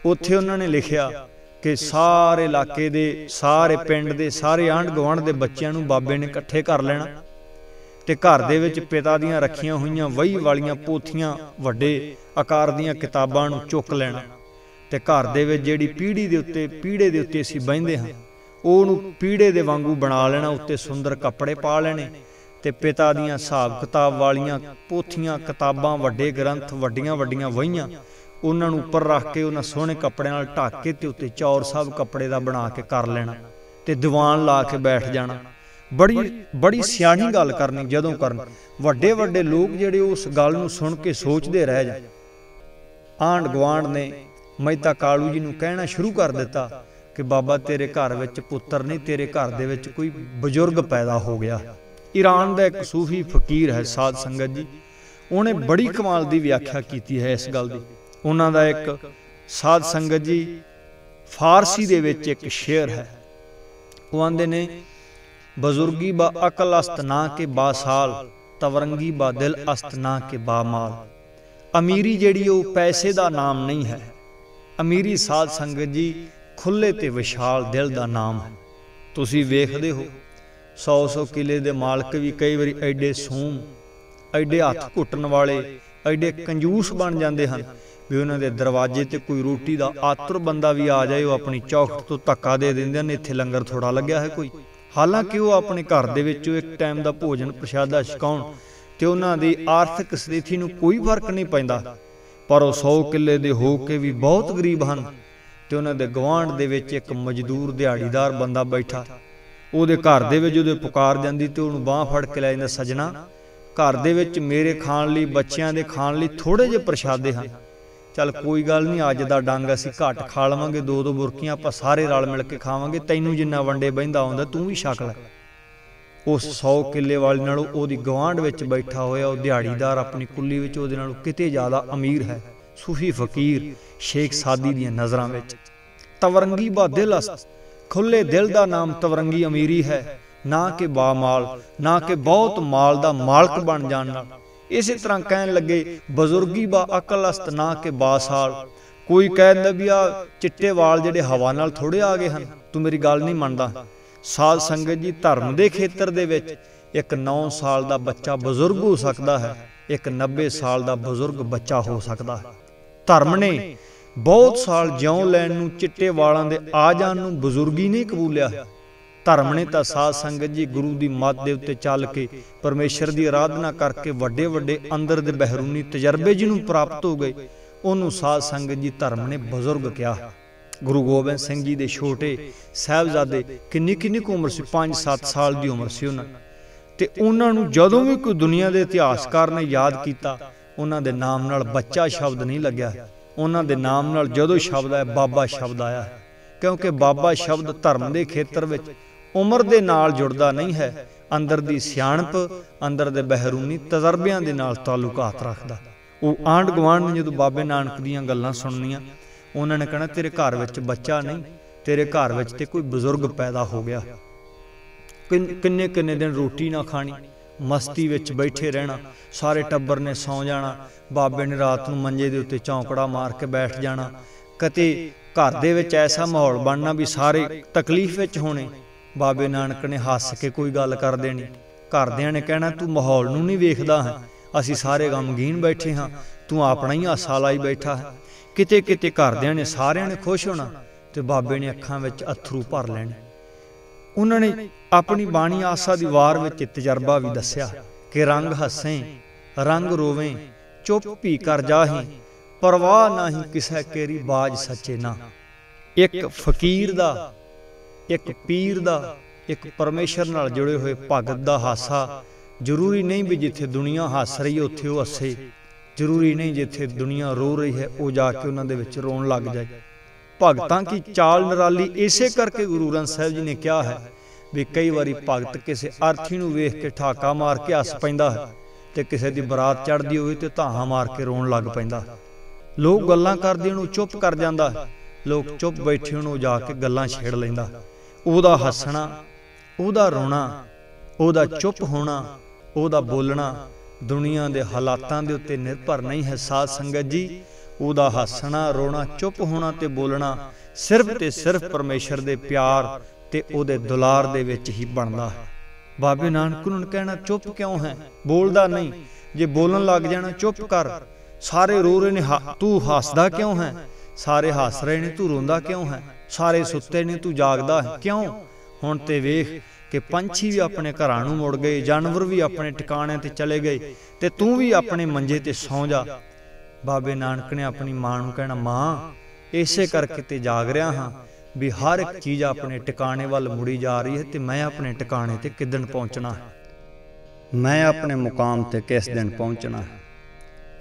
B: ਉੱਥੇ ਉਹਨਾਂ ਨੇ ਲਿਖਿਆ ਕਿ ਸਾਰੇ ਇਲਾਕੇ ਦੇ, ਸਾਰੇ ਪਿੰਡ ਦੇ, ਸਾਰੇ ਆਂਢ ਗੁਆਂਢ ਦੇ ਬੱਚਿਆਂ ਨੂੰ ਬਾਬੇ ਨੇ ਇਕੱਠੇ ਕਰ ਲੈਣਾ ਤੇ ਘਰ ਦੇ ਵਿੱਚ ਪਿਤਾ ਦੀਆਂ ਰੱਖੀਆਂ ਹੋਈਆਂ ਵਹੀ ਵਾਲੀਆਂ ਪੋਥੀਆਂ, ਵੱਡੇ ਆਕਾਰ ਦੀਆਂ ਕਿਤਾਬਾਂ ਨੂੰ ਚੁੱਕ ਲੈਣਾ ਤੇ ਘਰ ਦੇ ਵਿੱਚ ਜਿਹੜੀ ਪੀੜੀ ਦੇ ਉੱਤੇ, ਪੀੜੇ ਦੇ ਉੱਤੇ ਅਸੀਂ ਬੈੰਦੇ ਹਾਂ, ਉਹਨੂੰ ਪੀੜੇ ਦੇ ਵਾਂਗੂ ਬਣਾ ਲੈਣਾ, ਉੱਤੇ ਸੁੰਦਰ ਕੱਪੜੇ ਪਾ ਲੈਣੇ ਤੇ ਪਿਤਾ ਦੀਆਂ ਹਿਸਾਬ ਕਿਤਾਬ ਵਾਲੀਆਂ ਪੋਥੀਆਂ, ਕਿਤਾਬਾਂ, ਵੱਡੇ ਗ੍ਰੰਥ ਵੱਡੀਆਂ ਵੱਡੀਆਂ ਵਹੀਆਂ ਉਹਨਾਂ ਨੂੰ ਉੱਪਰ ਰੱਖ ਕੇ ਉਹਨਾਂ ਸੋਹਣੇ ਕੱਪੜਿਆਂ ਨਾਲ ਢੱਕ ਕੇ ਤੇ ਉੱਤੇ ਚੌਰ ਸਾਹਿਬ ਕੱਪੜੇ ਦਾ ਬਣਾ ਕੇ ਕਰ ਲੈਣਾ ਤੇ ਦੀਵਾਨ ਲਾ ਕੇ ਬੈਠ ਜਾਣਾ। ਬੜੀ ਬੜੀ ਸਿਆਣੀ ਗੱਲ ਕਰਨੀ ਜਦੋਂ ਕਰਨ। ਵੱਡੇ ਵੱਡੇ ਲੋਕ ਜਿਹੜੇ ਉਸ ਗੱਲ ਨੂੰ ਸੁਣ ਕੇ ਸੋਚਦੇ ਰਹਿ ਜਾ। ਆਂਡ ਗਵਾਂਡ ਨੇ ਮਹਿਤਾ ਕਾਲੂ ਜੀ ਨੂੰ ਕਹਿਣਾ ਸ਼ੁਰੂ ਕਰ ਦਿੱਤਾ ਕਿ ਬਾਬਾ ਤੇਰੇ ਘਰ ਵਿੱਚ ਪੁੱਤਰ ਨਹੀਂ, ਤੇਰੇ ਘਰ ਦੇ ਵਿੱਚ ਕੋਈ ਬਜ਼ੁਰਗ ਪੈਦਾ ਹੋ ਗਿਆ। ਈਰਾਨ ਦਾ ਇੱਕ ਸੂਫੀ ਫਕੀਰ ਹੈ ਸਾਧ ਸੰਗਤ ਜੀ। ਉਹਨੇ ਬੜੀ ਕਮਾਲ ਦੀ ਵਿਆਖਿਆ ਕੀਤੀ ਹੈ ਇਸ ਗੱਲ ਦੀ। ਉਹਨਾਂ ਦਾ ਇੱਕ ਸਾਧ ਸੰਗਤ ਜੀ ਫਾਰਸੀ ਦੇ ਵਿੱਚ ਇੱਕ ਸ਼ੇਰ ਹੈ। ਉਹ ਆਂਦੇ ਨੇ, ਬਜ਼ੁਰਗੀ ਬਾ ਅਕਲ ਅਸਤ ਨਾ ਕੇ ਬਾ ਸਾਲ, ਤਵਰੰਗੀ ਬਾ ਦਿਲ ਅਸਤ ਨਾ ਕੇ ਬਾ ਮਾਲ। ਅਮੀਰੀ ਜਿਹੜੀ ਉਹ ਪੈਸੇ ਦਾ ਨਾਮ ਨਹੀਂ ਹੈ। ਅਮੀਰੀ ਸਾਧ ਸੰਗਤ ਜੀ ਖੁੱਲੇ ਤੇ ਵਿਸ਼ਾਲ ਦਿਲ ਦਾ ਨਾਮ ਹੈ। ਤੁਸੀਂ ਵੇਖਦੇ ਹੋ 100-100 ਕਿਲੇ ਦੇ ਮਾਲਕ ਵੀ ਕਈ ਵਾਰੀ ਐਡੇ ਸੂਮ, ਐਡੇ ਹੱਥ ਘੁੱਟਣ ਵਾਲੇ, ਐਡੇ ਕੰਜੂਸ ਬਣ ਜਾਂਦੇ ਹਨ। ਵੀ ਉਹਨਾਂ ਦੇ ਦਰਵਾਜ਼ੇ ਤੇ ਕੋਈ ਰੋਟੀ ਦਾ ਆਤੁਰ ਬੰਦਾ ਵੀ ਆ ਜਾਏ, ਉਹ ਆਪਣੀ ਚੌਖਟ ਤੋਂ ਧੱਕਾ ਦੇ ਦਿੰਦੇ ਨੇ ਇੱਥੇ ਲੰਗਰ ਥੋੜਾ ਲੱਗਿਆ ਹੈ ਕੋਈ। ਹਾਲਾਂਕਿ ਉਹ ਆਪਣੇ ਘਰ ਦੇ ਵਿੱਚੋਂ ਇੱਕ ਟਾਈਮ ਦਾ ਭੋਜਨ ਪ੍ਰਸ਼ਾਦਾ ਛਕਾਉਣ ਤੇ ਉਹਨਾਂ ਦੀ ਆਰਥਿਕ ਸਥਿਤੀ ਨੂੰ ਕੋਈ ਫ਼ਰਕ ਨਹੀਂ ਪੈਂਦਾ। ਪਰ ਉਹ 100 ਕਿੱਲੇ ਦੇ ਹੋ ਕੇ ਵੀ ਬਹੁਤ ਗਰੀਬ ਹਨ ਤੇ ਉਹਨਾਂ ਦੇ ਗਵਾਂਢ ਦੇ ਵਿੱਚ ਇੱਕ ਮਜ਼ਦੂਰ ਦਿਹਾੜੀਦਾਰ ਬੰਦਾ ਬੈਠਾ। ਉਹਦੇ ਘਰ ਦੇ ਵਿੱਚ ਜਦੋਂ ਪੁਕਾਰ ਜਾਂਦੀ ਤੇ ਉਹਨੂੰ ਬਾਹ ਫੜ ਕੇ ਲੈ ਜਾਂਦਾ ਸਜਣਾ। ਘਰ ਦੇ ਵਿੱਚ ਮੇਰੇ ਖਾਣ ਲਈ, ਬੱਚਿਆਂ ਦੇ ਖਾਣ ਲਈ ਥੋੜੇ ਜਿਹੇ ਪ੍ਰਸ਼ਾਦੇ ਹਨ। ਚੱਲ ਕੋਈ ਗੱਲ ਨਹੀਂ, ਅੱਜ ਦਾ ਡੰਗ ਅਸੀਂ ਘੱਟ ਖਾ ਲਵਾਂਗੇ, ਦੋ ਦੋ ਬੁਰਕੀਆਂ ਆਪਾਂ ਸਾਰੇ ਰਲ ਮਿਲ ਕੇ ਖਾਵਾਂਗੇ, ਤੈਨੂੰ ਜਿੰਨਾ ਵੰਡੇ ਬਹਿੰਦਾ ਆਉਂਦਾ ਤੂੰ ਵੀ ਛਕ ਲੈ। ਉਸ 100 ਕਿੱਲੇ ਵਾਲੇ ਨਾਲੋਂ ਉਹਦੀ ਗਵਾਂਢ ਵਿੱਚ ਬੈਠਾ ਹੋਇਆ, ਉਹ ਦਿਹਾੜੀਦਾਰ ਆਪਣੀ ਕੁੱਲੀ ਵਿੱਚ ਉਹਦੇ ਨਾਲੋਂ ਕਿਤੇ ਜ਼ਿਆਦਾ ਅਮੀਰ ਹੈ, ਸੂਫੀ ਫਕੀਰ, ਸ਼ੇਖ ਸਾਦੀ ਦੀਆਂ ਨਜ਼ਰਾਂ ਵਿੱਚ। ਤਵਰੰਗੀ ਬਾ ਦਿਲ ਅਸਤ ਖੁੱਲੇ ਦਿਲ ਦਾ ਨਾਮ ਤਵਰੰਗੀ ਅਮੀਰੀ ਹੈ, ਨਾ ਕਿ ਬਾਮਾਲ, ਨਾ ਕਿ ਬਹੁਤ ਮਾਲ ਦਾ ਮਾਲਕ ਬਣ ਜਾਣ ਨਾਲ। ਇਸੇ ਤਰ੍ਹਾਂ ਕਹਿਣ ਲੱਗੇ, ਬਜ਼ੁਰਗੀ ਬਾ ਅਕਲ ਅਸਤ ਨਾ ਕਿ ਬਾਸਾਲ। ਕੋਈ ਕਹਿੰਦਾ ਵੀ ਆ ਚਿੱਟੇ ਵਾਲ ਜਿਹੜੇ ਹਵਾ ਨਾਲ ਥੋੜੇ ਆ ਗਏ ਹਨ, ਤੂੰ ਮੇਰੀ ਗੱਲ ਨਹੀਂ ਮੰਨਦਾ। ਸਾਧ ਸੰਗਤ ਜੀ, ਧਰਮ ਦੇ ਖੇਤਰ ਦੇ ਵਿੱਚ ਇੱਕ 9 ਸਾਲ ਦਾ ਬੱਚਾ ਬਜ਼ੁਰਗ ਹੋ ਸਕਦਾ ਹੈ, ਇੱਕ 90 ਸਾਲ ਦਾ ਬਜ਼ੁਰਗ ਬੱਚਾ ਹੋ ਸਕਦਾ ਹੈ। ਧਰਮ ਨੇ ਬਹੁਤ ਸਾਲ ਜਿਉਂ ਲੈਣ ਨੂੰ ਚਿੱਟੇ ਵਾਲਾਂ ਦੇ ਆ ਜਾਣ ਨੂੰ ਬਜ਼ੁਰਗੀ ਨਹੀਂ ਕਬੂਲਿਆ ਧਰਮ ਨੇ ਤਾਂ ਸਾਧ ਸੰਗਤ ਜੀ ਗੁਰੂ ਦੀ ਮੱਤ ਦੇ ਉੱਤੇ ਚੱਲ ਕੇ ਪਰਮੇਸ਼ਰ ਦੀ ਆਰਾਧਨਾ ਕਰਕੇ ਵੱਡੇ ਵੱਡੇ ਅੰਦਰ ਦੇ ਬਹਿਰੂਨੀ ਤਜਰਬੇ ਜਿਹਨੂੰ ਪ੍ਰਾਪਤ ਹੋ ਗਏ, ਉਹਨੂੰ ਸਾਧ ਸੰਗਤ ਜੀ ਧਰਮ ਨੇ ਬਜ਼ੁਰਗ ਕਿਹਾ। ਗੁਰੂ ਗੋਬਿੰਦ ਸਿੰਘ ਜੀ ਦੇ ਛੋਟੇ ਸਾਹਿਬਜ਼ਾਦੇ ਕਿੰਨੀ ਕਿੰਨੀ ਕੁ ਉਮਰ ਸੀ? 5-7 ਸਾਲ ਦੀ ਉਮਰ ਸੀ ਉਹਨਾਂ ਤੇ ਉਹਨਾਂ ਨੂੰ ਜਦੋਂ ਵੀ ਕੋਈ ਦੁਨੀਆ ਦੇ ਇਤਿਹਾਸਕਾਰ ਨੇ ਯਾਦ ਕੀਤਾ, ਉਹਨਾਂ ਦੇ ਨਾਮ ਨਾਲ ਬੱਚਾ ਸ਼ਬਦ ਨਹੀਂ ਲੱਗਿਆ। ਉਹਨਾਂ ਦੇ ਨਾਮ ਨਾਲ ਜਦੋਂ ਸ਼ਬਦ ਆਇਆ, ਬਾਬਾ ਸ਼ਬਦ ਆਇਆ। ਕਿਉਂਕਿ ਬਾਬਾ ਸ਼ਬਦ ਧਰਮ ਦੇ ਖੇਤਰ ਵਿੱਚ ਉਮਰ ਦੇ ਨਾਲ ਜੁੜਦਾ ਨਹੀਂ ਹੈ। ਅੰਦਰ ਦੀ ਸਿਆਣਪ, ਅੰਦਰ ਦੇ ਬਹਿਰੂਨੀ ਤਜਰਬਿਆਂ ਦੇ ਨਾਲ ਤਾਲੁਕਾਤ ਰੱਖਦਾ। ਉਹ ਆਂਡ ਗਵਾਂਡ ਨੇ ਜਦੋਂ ਬਾਬੇ ਨਾਨਕ ਦੀਆਂ ਗੱਲਾਂ ਸੁਣਨੀਆਂ, ਉਹਨਾਂ ਨੇ ਕਹਿਣਾ, ਤੇਰੇ ਘਰ ਵਿੱਚ ਬੱਚਾ ਨਹੀਂ, ਤੇਰੇ ਘਰ ਵਿੱਚ ਤੇ ਕੋਈ ਬਜ਼ੁਰਗ ਪੈਦਾ ਹੋ ਗਿਆ। ਕਿੰਨੇ ਕਿੰਨੇ ਦਿਨ ਰੋਟੀ ਨਾ ਖਾਣੀ, ਮਸਤੀ ਵਿੱਚ ਬੈਠੇ ਰਹਿਣਾ, ਸਾਰੇ ਟੱਬਰ ਨੇ ਸੌ ਜਾਣਾ, ਬਾਬੇ ਨੇ ਰਾਤ ਨੂੰ ਮੰਜੇ ਦੇ ਉੱਤੇ ਚੌਂਕੜਾ ਮਾਰ ਕੇ ਬੈਠ ਜਾਣਾ। ਕਤੇ ਘਰ ਦੇ ਵਿੱਚ ਐਸਾ ਮਾਹੌਲ ਬਣਨਾ ਵੀ ਸਾਰੇ ਤਕਲੀਫ ਵਿੱਚ ਹੋਣੇ ਬਾਬੇ ਨਾਨਕ ਨੇ ਹੱਸ ਕੇ ਕੋਈ ਗੱਲ ਕਰ ਦੇਣੀ। ਘਰਦਿਆਂ ਨੇ ਕਹਿਣਾ, ਤੂੰ ਮਾਹੌਲ ਨੂੰ ਨਹੀਂ ਵੇਖਦਾ ਹੈ। ਅਸੀਂ ਸਾਰੇ ਗਮਗੀਨ ਬੈਠੇ ਹਾਂ। ਤੂੰ ਆਪਣਾ ਹੀ ਹਾਸਾ ਲਾਈ ਬੈਠਾ ਹੈ। ਕਿਤੇ ਕਿਤੇ ਘਰਦਿਆਂ ਨੇ ਸਾਰਿਆਂ ਨੇ ਖੁਸ਼ ਹੋਣਾ ਤੇ ਬਾਬੇ ਨੇ ਅੱਖਾਂ ਵਿੱਚ ਅਥਰੂ ਭਰ ਲੈਣੇ। ਉਹਨਾਂ ਨੇ ਆਪਣੀ ਬਾਣੀ ਆਸਾ ਦੀ ਵਾਰ ਵਿੱਚ ਤਜਰਬਾ ਵੀ ਦੱਸਿਆ ਕਿ ਰੰਗ ਹੱਸੇ, ਰੰਗ ਰੋਵੇਂ, ਚੁੱਪ ਹੀ ਕਰ ਜਾਹੀ, ਪਰਵਾਹ ਨਹੀਂ ਕਿਸੇ ਕੇਰੀ ਬਾਜ ਸੱਚੇ ਨਾ। ਇੱਕ ਫਕੀਰ ਦਾ ਇੱਕ ਪੀਰ ਦਾ, ਇੱਕ ਪਰਮੇਸ਼ਰ ਨਾਲ ਜੁੜੇ ਹੋਏ ਭਗਤ ਦਾ ਹਾਸਾ ਜ਼ਰੂਰੀ ਨਹੀਂ ਵੀ ਜਿੱਥੇ ਦੁਨੀਆ ਹੱਸ ਰਹੀ ਉੱਥੇ ਉਹ ਹੱਸੇ। ਜ਼ਰੂਰੀ ਨਹੀਂ ਜਿੱਥੇ ਦੁਨੀਆ ਰੋ ਰਹੀ ਹੈ, ਉਹ ਜਾ ਕੇ ਉਹਨਾਂ ਦੇ ਵਿੱਚ ਰੋਣ ਲੱਗ ਜਾਏ। ਭਗਤਾਂ ਕੀ ਚਾਲ ਨਰਾਲੀ ਇਸੇ ਕਰਕੇ ਗੁਰੂ ਗ੍ਰੰਥ ਸਾਹਿਬ ਜੀ ਨੇ ਕਿਹਾ ਹੈ ਵੀ ਕਈ ਵਾਰੀ ਭਗਤ ਕਿਸੇ ਅਰਥੀ ਨੂੰ ਵੇਖ ਕੇ ਠਾਕਾ ਮਾਰ ਕੇ ਹੱਸ ਪੈਂਦਾ ਹੈ ਤੇ ਕਿਸੇ ਦੀ ਬਰਾਤ ਚੜਦੀ ਹੋਵੇ ਤੇ ਧਾਹਾਂ ਮਾਰ ਕੇ ਰੋਣ ਲੱਗ ਪੈਂਦਾ ਲੋਕ ਗੱਲਾਂ ਕਰਦੇ ਉਹਨੂੰ ਚੁੱਪ ਕਰ ਜਾਂਦਾ ਲੋਕ ਚੁੱਪ ਬੈਠੇ ਨੂੰ ਜਾ ਕੇ ਗੱਲਾਂ ਛੇੜ ਲੈਂਦਾ ਉਹਦਾ ਹੱਸਣਾ, ਉਹਦਾ ਰੋਣਾ, ਉਹਦਾ ਚੁੱਪ ਹੋਣਾ, ਉਹਦਾ ਬੋਲਣਾ ਦੁਨੀਆ ਦੇ ਹਾਲਾਤਾਂ ਦੇ ਉੱਤੇ ਨਿਰਭਰ ਨਹੀਂ ਹੈ ਸਾਧ ਸੰਗਤ ਜੀ। ਉਹਦਾ ਹੱਸਣਾ, ਰੋਣਾ, ਚੁੱਪ ਹੋਣਾ ਤੇ ਬੋਲਣਾ ਸਿਰਫ ਤੇ ਸਿਰਫ ਪਰਮੇਸ਼ਰ ਦੇ ਪਿਆਰ ਤੇ ਉਹਦੇ ਦੁਲਾਰ ਦੇ ਵਿੱਚ ਹੀ ਬਣਦਾ ਹੈ। ਬਾਬੇ ਨਾਨਕ ਨੂੰ ਕਹਿਣਾ, ਚੁੱਪ ਕਿਉਂ ਹੈ? ਬੋਲਦਾ ਨਹੀਂ। ਜੇ ਬੋਲਣ ਲੱਗ ਜਾਣਾ, ਚੁੱਪ ਕਰ। ਸਾਰੇ ਰੋ ਰਹੇ ਨੇ, ਹਾ- ਤੂੰ ਹੱਸਦਾ ਕਿਉਂ ਹੈ? ਸਾਰੇ ਹੱਸ ਰਹੇ ਨੇ ਤੂੰ ਰੋਂਦਾ ਕਿਉਂ ਹੈ? ਸਾਰੇ ਸੁੱਤੇ ਨੇ ਤੂੰ ਜਾਗਦਾ ਹੈ ਕਿਉਂ? ਹੁਣ ਤੇ ਵੇਖ ਕਿ ਪੰਛੀ ਵੀ ਆਪਣੇ ਘਰਾਂ ਨੂੰ ਮੁੜ ਗਏ, ਜਾਨਵਰ ਵੀ ਆਪਣੇ ਟਿਕਾਣਿਆਂ ਤੇ ਚਲੇ ਗਏ ਤੇ ਤੂੰ ਵੀ ਆਪਣੇ ਮੰਜੇ ਤੇ ਸੌਂ ਜਾ। ਬਾਬੇ ਨਾਨਕ ਨੇ ਆਪਣੀ ਮਾਂ ਨੂੰ ਕਹਿਣਾ, ਮਾਂ, ਇਸੇ ਕਰਕੇ ਤੇ ਜਾਗ ਰਿਹਾ ਹਾਂ ਵੀ ਹਰ ਇੱਕ ਚੀਜ਼ ਆਪਣੇ ਟਿਕਾਣੇ ਵੱਲ ਮੁੜੀ ਜਾ ਰਹੀ ਹੈ ਤੇ ਮੈਂ ਆਪਣੇ ਟਿਕਾਣੇ ਤੇ ਕਿਦਣ ਪਹੁੰਚਣਾ ਹੈ? ਮੈਂ ਆਪਣੇ ਮੁਕਾਮ ਤੇ ਕਿਸ ਦਿਨ ਪਹੁੰਚਣਾ ਹੈ?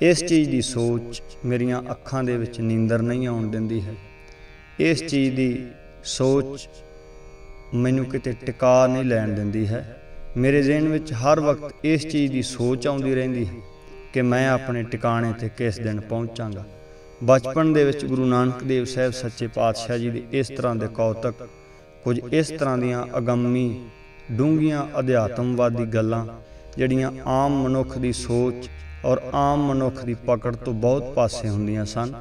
B: ਇਸ ਚੀਜ਼ ਦੀ ਸੋਚ ਮੇਰੀਆਂ ਅੱਖਾਂ ਦੇ ਵਿੱਚ ਨੀਂਦਰ ਨਹੀਂ ਆਉਣ ਦਿੰਦੀ ਹੈ। ਇਸ ਚੀਜ਼ ਦੀ ਸੋਚ ਮੈਨੂੰ ਕਿਤੇ ਟਿਕਾ ਨਹੀਂ ਲੈਣ ਦਿੰਦੀ ਹੈ। ਮੇਰੇ ਜ਼ਿਹਨ ਵਿੱਚ ਹਰ ਵਕਤ ਇਸ ਚੀਜ਼ ਦੀ ਸੋਚ ਆਉਂਦੀ ਰਹਿੰਦੀ ਹੈ ਕਿ ਮੈਂ ਆਪਣੇ ਟਿਕਾਣੇ ਤੇ ਕਿਸ ਦਿਨ ਪਹੁੰਚਾਂਗਾ। ਬਚਪਨ ਦੇ ਵਿੱਚ ਗੁਰੂ ਨਾਨਕ ਦੇਵ ਸਾਹਿਬ ਸੱਚੇ ਪਾਤਸ਼ਾਹ ਜੀ ਦੇ ਇਸ ਤਰ੍ਹਾਂ ਦੇ ਕੌਤਕ, ਕੁਝ ਇਸ ਤਰ੍ਹਾਂ ਦੀਆਂ ਅਗੰਮੀ, ਡੂੰਘੀਆਂ ਅਧਿਆਤਮਵਾਦੀ ਗੱਲਾਂ, ਜਿਹੜੀਆਂ ਆਮ ਮਨੁੱਖ ਦੀ ਸੋਚ ਔਰ ਆਮ ਮਨੁੱਖ ਦੀ ਪਕੜ ਤੋਂ ਬਹੁਤ ਪਾਸੇ ਹੁੰਦੀਆਂ ਸਨ।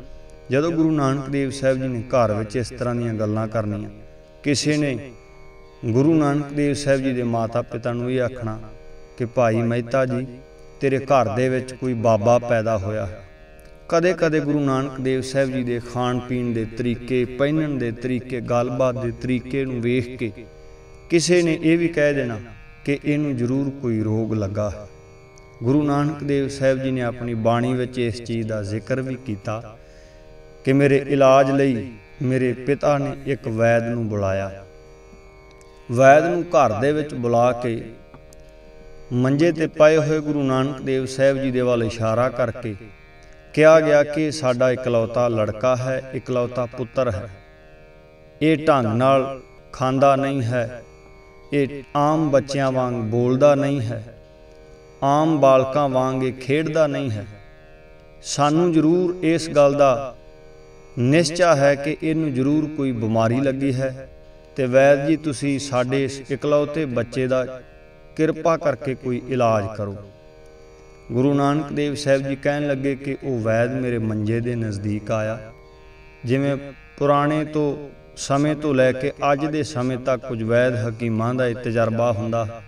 B: ਜਦੋਂ ਗੁਰੂ ਨਾਨਕ ਦੇਵ ਸਾਹਿਬ ਜੀ ਨੇ ਘਰ ਵਿੱਚ ਇਸ ਤਰ੍ਹਾਂ ਦੀਆਂ ਗੱਲਾਂ ਕਰਨੀਆਂ, ਕਿਸੇ ਨੇ ਗੁਰੂ ਨਾਨਕ ਦੇਵ ਸਾਹਿਬ ਜੀ ਦੇ ਮਾਤਾ ਪਿਤਾ ਨੂੰ ਇਹ ਆਖਣਾ ਕਿ, ਭਾਈ ਮਹਿਤਾ ਜੀ, ਤੇਰੇ ਘਰ ਦੇ ਵਿੱਚ ਕੋਈ ਬਾਬਾ ਪੈਦਾ ਹੋਇਆ ਹੈ। ਕਦੇ-ਕਦੇ ਗੁਰੂ ਨਾਨਕ ਦੇਵ ਸਾਹਿਬ ਜੀ ਦੇ ਖਾਣ ਪੀਣ ਦੇ ਤਰੀਕੇ, ਪਹਿਨਣ ਦੇ ਤਰੀਕੇ, ਗੱਲਬਾਤ ਦੇ ਤਰੀਕੇ ਨੂੰ ਵੇਖ ਕੇ ਕਿਸੇ ਨੇ ਇਹ ਵੀ ਕਹਿ ਦੇਣਾ ਕਿ ਇਹਨੂੰ ਜ਼ਰੂਰ ਕੋਈ ਰੋਗ ਲੱਗਾ ਹੈ। ਗੁਰੂ ਨਾਨਕ ਦੇਵ ਸਾਹਿਬ ਜੀ ਨੇ ਆਪਣੀ ਬਾਣੀ ਵਿੱਚ ਇਸ ਚੀਜ਼ ਦਾ ਜ਼ਿਕਰ ਵੀ ਕੀਤਾ ਕਿ ਮੇਰੇ ਇਲਾਜ ਲਈ ਮੇਰੇ ਪਿਤਾ ਨੇ ਇੱਕ ਵੈਦ ਨੂੰ ਬੁਲਾਇਆ। ਵੈਦ ਨੂੰ ਘਰ ਦੇ ਵਿੱਚ ਬੁਲਾ ਕੇ ਮੰਜੇ ਤੇ ਪਏ ਹੋਏ ਗੁਰੂ ਨਾਨਕ ਦੇਵ ਸਾਹਿਬ ਜੀ ਦੇ ਵੱਲ ਇਸ਼ਾਰਾ ਕਰਕੇ ਕਿਹਾ ਗਿਆ ਕਿ ਸਾਡਾ ਇਕਲੌਤਾ ਲੜਕਾ ਹੈ, ਇਕਲੌਤਾ ਪੁੱਤਰ ਹੈ। ਇਹ ਢੰਗ ਨਾਲ ਖਾਂਦਾ ਨਹੀਂ ਹੈ, ਇਹ ਆਮ ਬੱਚਿਆਂ ਵਾਂਗ ਬੋਲਦਾ ਨਹੀਂ ਹੈ। ਆਮ ਬਾਲਕਾਂ ਵਾਂਗ ਇਹ ਖੇਡਦਾ ਨਹੀਂ ਹੈ। ਸਾਨੂੰ ਜ਼ਰੂਰ ਇਸ ਗੱਲ ਦਾ ਨਿਸ਼ਚਾ ਹੈ ਕਿ ਇਹਨੂੰ ਜ਼ਰੂਰ ਕੋਈ ਬਿਮਾਰੀ ਲੱਗੀ ਹੈ ਤੇ ਵੈਦ ਜੀ, ਤੁਸੀਂ ਸਾਡੇ ਇਸ ਇਕਲੌਤੇ ਬੱਚੇ ਦਾ ਕਿਰਪਾ ਕਰਕੇ ਕੋਈ ਇਲਾਜ ਕਰੋ। ਗੁਰੂ ਨਾਨਕ ਦੇਵ ਸਾਹਿਬ ਜੀ ਕਹਿਣ ਲੱਗੇ ਕਿ ਉਹ ਵੈਦ ਮੇਰੇ ਮੰਜੇ ਦੇ ਨਜ਼ਦੀਕ ਆਇਆ। ਜਿਵੇਂ ਪੁਰਾਣੇ ਤੋਂ ਸਮੇਂ ਤੋਂ ਲੈ ਕੇ ਅੱਜ ਦੇ ਸਮੇਂ ਤੱਕ ਕੁਝ ਵੈਦ ਹਕੀਮਾਂ ਦਾ ਇਹ ਤਜਰਬਾ ਹੁੰਦਾ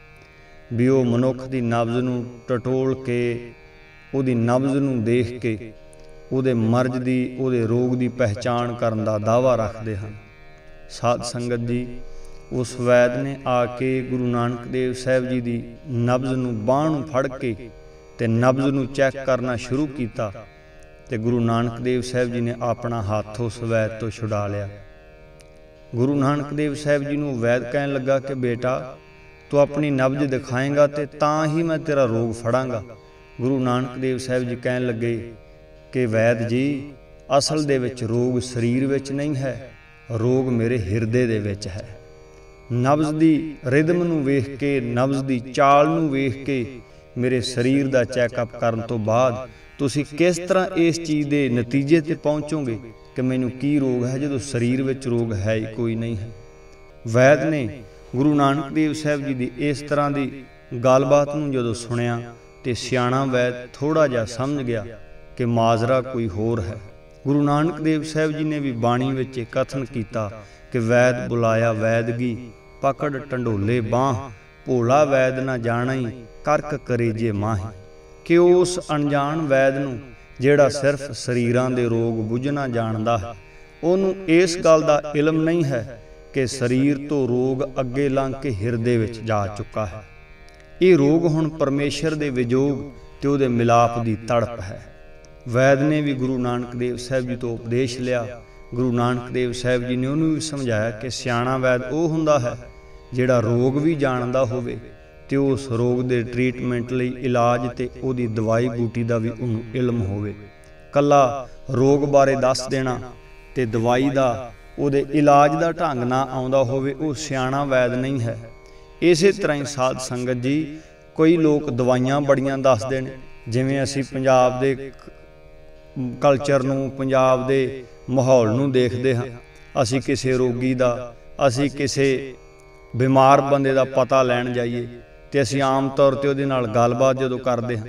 B: ਵੀ ਉਹ ਮਨੁੱਖ ਦੀ ਨਬਜ਼ ਨੂੰ ਟਟੋਲ ਕੇ, ਉਹਦੀ ਨਬਜ਼ ਨੂੰ ਦੇਖ ਕੇ ਉਹਦੇ ਮਰਜ਼ ਦੀ, ਉਹਦੇ ਰੋਗ ਦੀ ਪਹਿਚਾਣ ਕਰਨ ਦਾ ਦਾਵਾ ਰੱਖਦੇ ਹਨ। ਸਾਧ ਸੰਗਤ ਜੀ, ਉਸ ਵੈਦ ਨੇ ਆ ਕੇ ਗੁਰੂ ਨਾਨਕ ਦੇਵ ਸਾਹਿਬ ਜੀ ਦੀ ਨਬਜ਼ ਨੂੰ ਬਾਹ ਨੂੰ ਫੜ ਕੇ ਤੇ ਨਬਜ਼ ਨੂੰ ਚੈੱਕ ਕਰਨਾ ਸ਼ੁਰੂ ਕੀਤਾ ਤੇ ਗੁਰੂ ਨਾਨਕ ਦੇਵ ਸਾਹਿਬ ਜੀ ਨੇ ਆਪਣਾ ਹੱਥ ਉਸ ਵੈਦ ਤੋਂ ਛੁਡਾ ਲਿਆ। ਗੁਰੂ ਨਾਨਕ ਦੇਵ ਸਾਹਿਬ ਜੀ ਨੂੰ ਵੈਦ ਕਹਿਣ ਲੱਗਾ ਕਿ ਬੇਟਾ ਤੂੰ ਆਪਣੀ ਨਬਜ਼ ਦਿਖਾਏਗਾ ਤੇ ਤਾਂ ਹੀ ਮੈਂ ਤੇਰਾ ਰੋਗ ਫੜਾਂਗਾ। ਗੁਰੂ ਨਾਨਕ ਦੇਵ ਸਾਹਿਬ ਜੀ ਕਹਿਣ ਲੱਗੇ ਕਿ ਵੈਦ ਜੀ, ਅਸਲ ਦੇ ਵਿੱਚ ਰੋਗ ਸਰੀਰ ਵਿੱਚ ਨਹੀਂ ਹੈ, ਰੋਗ ਮੇਰੇ ਹਿਰਦੇ ਦੇ ਵਿੱਚ ਹੈ। ਨਬਜ਼ ਦੀ ਰਿਦਮ ਨੂੰ ਵੇਖ ਕੇ, ਨਬਜ਼ ਦੀ ਚਾਲ ਨੂੰ ਵੇਖ ਕੇ ਮੇਰੇ ਸਰੀਰ ਦਾ ਚੈੱਕਅਪ ਕਰਨ ਤੋਂ ਬਾਅਦ ਤੁਸੀਂ ਕਿਸ ਤਰ੍ਹਾਂ ਇਸ ਚੀਜ਼ ਦੇ ਨਤੀਜੇ ਤੇ ਪਹੁੰਚੋਗੇ ਕਿ ਮੈਨੂੰ ਕੀ ਰੋਗ ਹੈ, ਜਦੋਂ ਸਰੀਰ ਵਿੱਚ ਰੋਗ ਹੈ ਹੀ ਕੋਈ ਨਹੀਂ ਹੈ। ਵੈਦ ਨੇ ਗੁਰੂ ਨਾਨਕ ਦੇਵ ਸਾਹਿਬ ਜੀ ਦੀ ਇਸ ਤਰ੍ਹਾਂ ਦੀ ਗੱਲਬਾਤ ਨੂੰ ਜਦੋਂ ਸੁਣਿਆ ਤੇ ਸਿਆਣਾ ਵੈਦ ਥੋੜਾ ਜਿਹਾ ਸਮਝ ਗਿਆ ਕਿ ਮਾਜ਼ਰਾ ਕੋਈ ਹੋਰ ਹੈ। ਗੁਰੂ ਨਾਨਕ ਦੇਵ ਸਾਹਿਬ ਜੀ ਨੇ ਵੀ ਬਾਣੀ ਵਿੱਚ ਇਹ ਕਥਨ ਕੀਤਾ ਕਿ ਵੈਦ ਬੁਲਾਇਆ ਵੈਦਗੀ, ਪਕੜ ਟੰਡੋਲੇ ਬਾਹ, ਭੋਲਾ ਵੈਦ ਨਾ ਜਾਣਈ, ਕਰਕ ਕਰੇ ਜੇ ਮਾਹੀ। ਕਿ ਉਸ ਅਣਜਾਣ ਵੈਦ ਨੂੰ ਜਿਹੜਾ ਸਿਰਫ ਸਰੀਰਾਂ ਦੇ ਰੋਗ ਬੁੱਝਣਾ ਜਾਣਦਾ ਹੈ, ਉਹਨੂੰ ਇਸ ਗੱਲ ਦਾ ਇਲਮ ਨਹੀਂ ਹੈ ਕਿ ਸਰੀਰ ਤੋਂ ਰੋਗ ਅੱਗੇ ਲੰਘ ਕੇ ਹਿਰਦੇ ਵਿੱਚ ਜਾ ਚੁੱਕਾ ਹੈ। ਇਹ ਰੋਗ ਹੁਣ ਪਰਮੇਸ਼ਰ ਦੇ ਵਿਜੋਗ ਤੇ ਉਹਦੇ ਮਿਲਾਪ ਦੀ ਤੜਪ ਹੈ। ਵੈਦ ਨੇ ਵੀ ਗੁਰੂ ਨਾਨਕ ਦੇਵ ਸਾਹਿਬ ਜੀ ਤੋਂ ਉਪਦੇਸ਼ ਲਿਆ। ਗੁਰੂ ਨਾਨਕ ਦੇਵ ਸਾਹਿਬ ਜੀ ਨੇ ਉਹਨੂੰ ਵੀ ਸਮਝਾਇਆ ਕਿ ਸਿਆਣਾ ਵੈਦ ਉਹ ਹੁੰਦਾ ਹੈ ਜਿਹੜਾ ਰੋਗ ਵੀ ਜਾਣਦਾ ਹੋਵੇ ਤੇ ਉਸ ਰੋਗ ਦੇ ਟ੍ਰੀਟਮੈਂਟ ਲਈ ਇਲਾਜ ਤੇ ਉਹਦੀ ਦਵਾਈ ਬੂਟੀ ਦਾ ਵੀ ਉਹਨੂੰ ਇਲਮ ਹੋਵੇ। ਕੱਲਾ ਰੋਗ ਬਾਰੇ ਦੱਸ ਦੇਣਾ ਤੇ ਦਵਾਈ ਦਾ ਉਹਦੇ ਇਲਾਜ ਦਾ ਢੰਗ ਨਾ ਆਉਂਦਾ ਹੋਵੇ, ਉਹ ਸਿਆਣਾ ਵੈਦ ਨਹੀਂ ਹੈ। ਇਸੇ ਤਰ੍ਹਾਂ ਹੀ ਸਾਧ ਸੰਗਤ ਜੀ, ਕੋਈ ਲੋਕ ਦਵਾਈਆਂ ਬੜੀਆਂ ਦੱਸਦੇ ਨੇ, ਜਿਵੇਂ ਅਸੀਂ ਪੰਜਾਬ ਦੇ ਕਲਚਰ ਨੂੰ, ਪੰਜਾਬ ਦੇ ਮਾਹੌਲ ਨੂੰ ਦੇਖਦੇ ਹਾਂ। ਅਸੀਂ ਕਿਸੇ ਰੋਗੀ ਦਾ, ਅਸੀਂ ਕਿਸੇ ਬਿਮਾਰ ਬੰਦੇ ਦਾ ਪਤਾ ਲੈਣ ਜਾਈਏ ਤੇ ਅਸੀਂ ਆਮ ਤੌਰ ਤੇ ਉਹਦੇ ਨਾਲ ਗੱਲਬਾਤ ਜਦੋਂ ਕਰਦੇ ਹਾਂ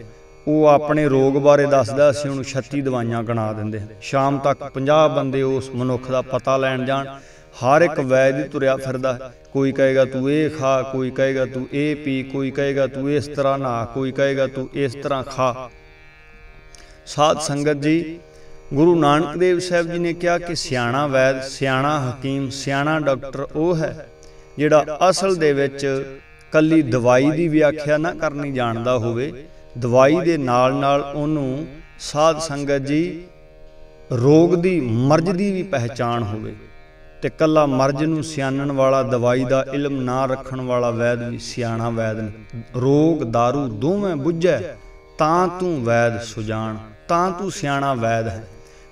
B: ਉਹ ਆਪਣੇ ਰੋਗ ਬਾਰੇ ਦੱਸਦਾ ਅਸੀਂ ਉਹਨੂੰ 36 ਦਵਾਈਆਂ ਗਣਾ ਦਿੰਦੇ ਸ਼ਾਮ ਤੱਕ 50 ਬੰਦੇ ਉਸ ਮਨੁੱਖ ਦਾ ਪਤਾ ਲੈਣ ਜਾਣ, ਹਰ ਇੱਕ ਵੈਦ ਹੀ ਤੁਰਿਆ ਫਿਰਦਾ, ਕੋਈ ਕਹੇਗਾ ਤੂੰ ਇਹ ਖਾ, ਕੋਈ ਕਹੇਗਾ ਤੂੰ ਇਹ ਪੀ, ਕੋਈ ਕਹੇਗਾ ਤੂੰ ਇਸ ਤਰ੍ਹਾਂ ਨਹਾ ਕੋਈ ਕਹੇਗਾ ਤੂੰ ਇਸ ਤਰ੍ਹਾਂ ਖਾ। ਸਾਧ ਸੰਗਤ ਜੀ, ਗੁਰੂ ਨਾਨਕ ਦੇਵ ਸਾਹਿਬ ਜੀ ਨੇ ਕਿਹਾ ਕਿ ਸਿਆਣਾ ਵੈਦ, ਸਿਆਣਾ ਹਕੀਮ, ਸਿਆਣਾ ਡਾਕਟਰ ਉਹ ਹੈ ਜਿਹੜਾ ਅਸਲ ਦੇ ਵਿੱਚ ਕੱਲੀ ਦਵਾਈ ਦੀ ਵਿਆਖਿਆ ਨਾ ਕਰਨੀ ਜਾਣਦਾ ਹੋਵੇ ਦਵਾਈ ਦੇ ਨਾਲ ਨਾਲ ਉਹਨੂੰ ਸਾਧ ਸੰਗਤ ਜੀ ਰੋਗ ਦੀ ਮਰਜ਼ ਦੀ ਵੀ ਪਹਿਚਾਣ ਹੋਵੇ ਤੇ ਕੱਲਾ ਮਰਜ਼ ਨੂੰ ਸਿਆਣਨ ਵਾਲਾ, ਦਵਾਈ ਦਾ ਇਲਮ ਨਾ ਰੱਖਣ ਵਾਲਾ ਵੈਦ ਵੀ ਸਿਆਣਾ ਵੈਦ ਨਹੀਂ ਰੋਗ दारू ਦੋਵੇਂ ਬੁੱਝੈ, ਤਾਂ ਤੂੰ ਵੈਦ ਸੁਜਾਨ ਤਾਂ ਤੂੰ ਸਿਆਣਾ ਵੈਦ ਹੈ।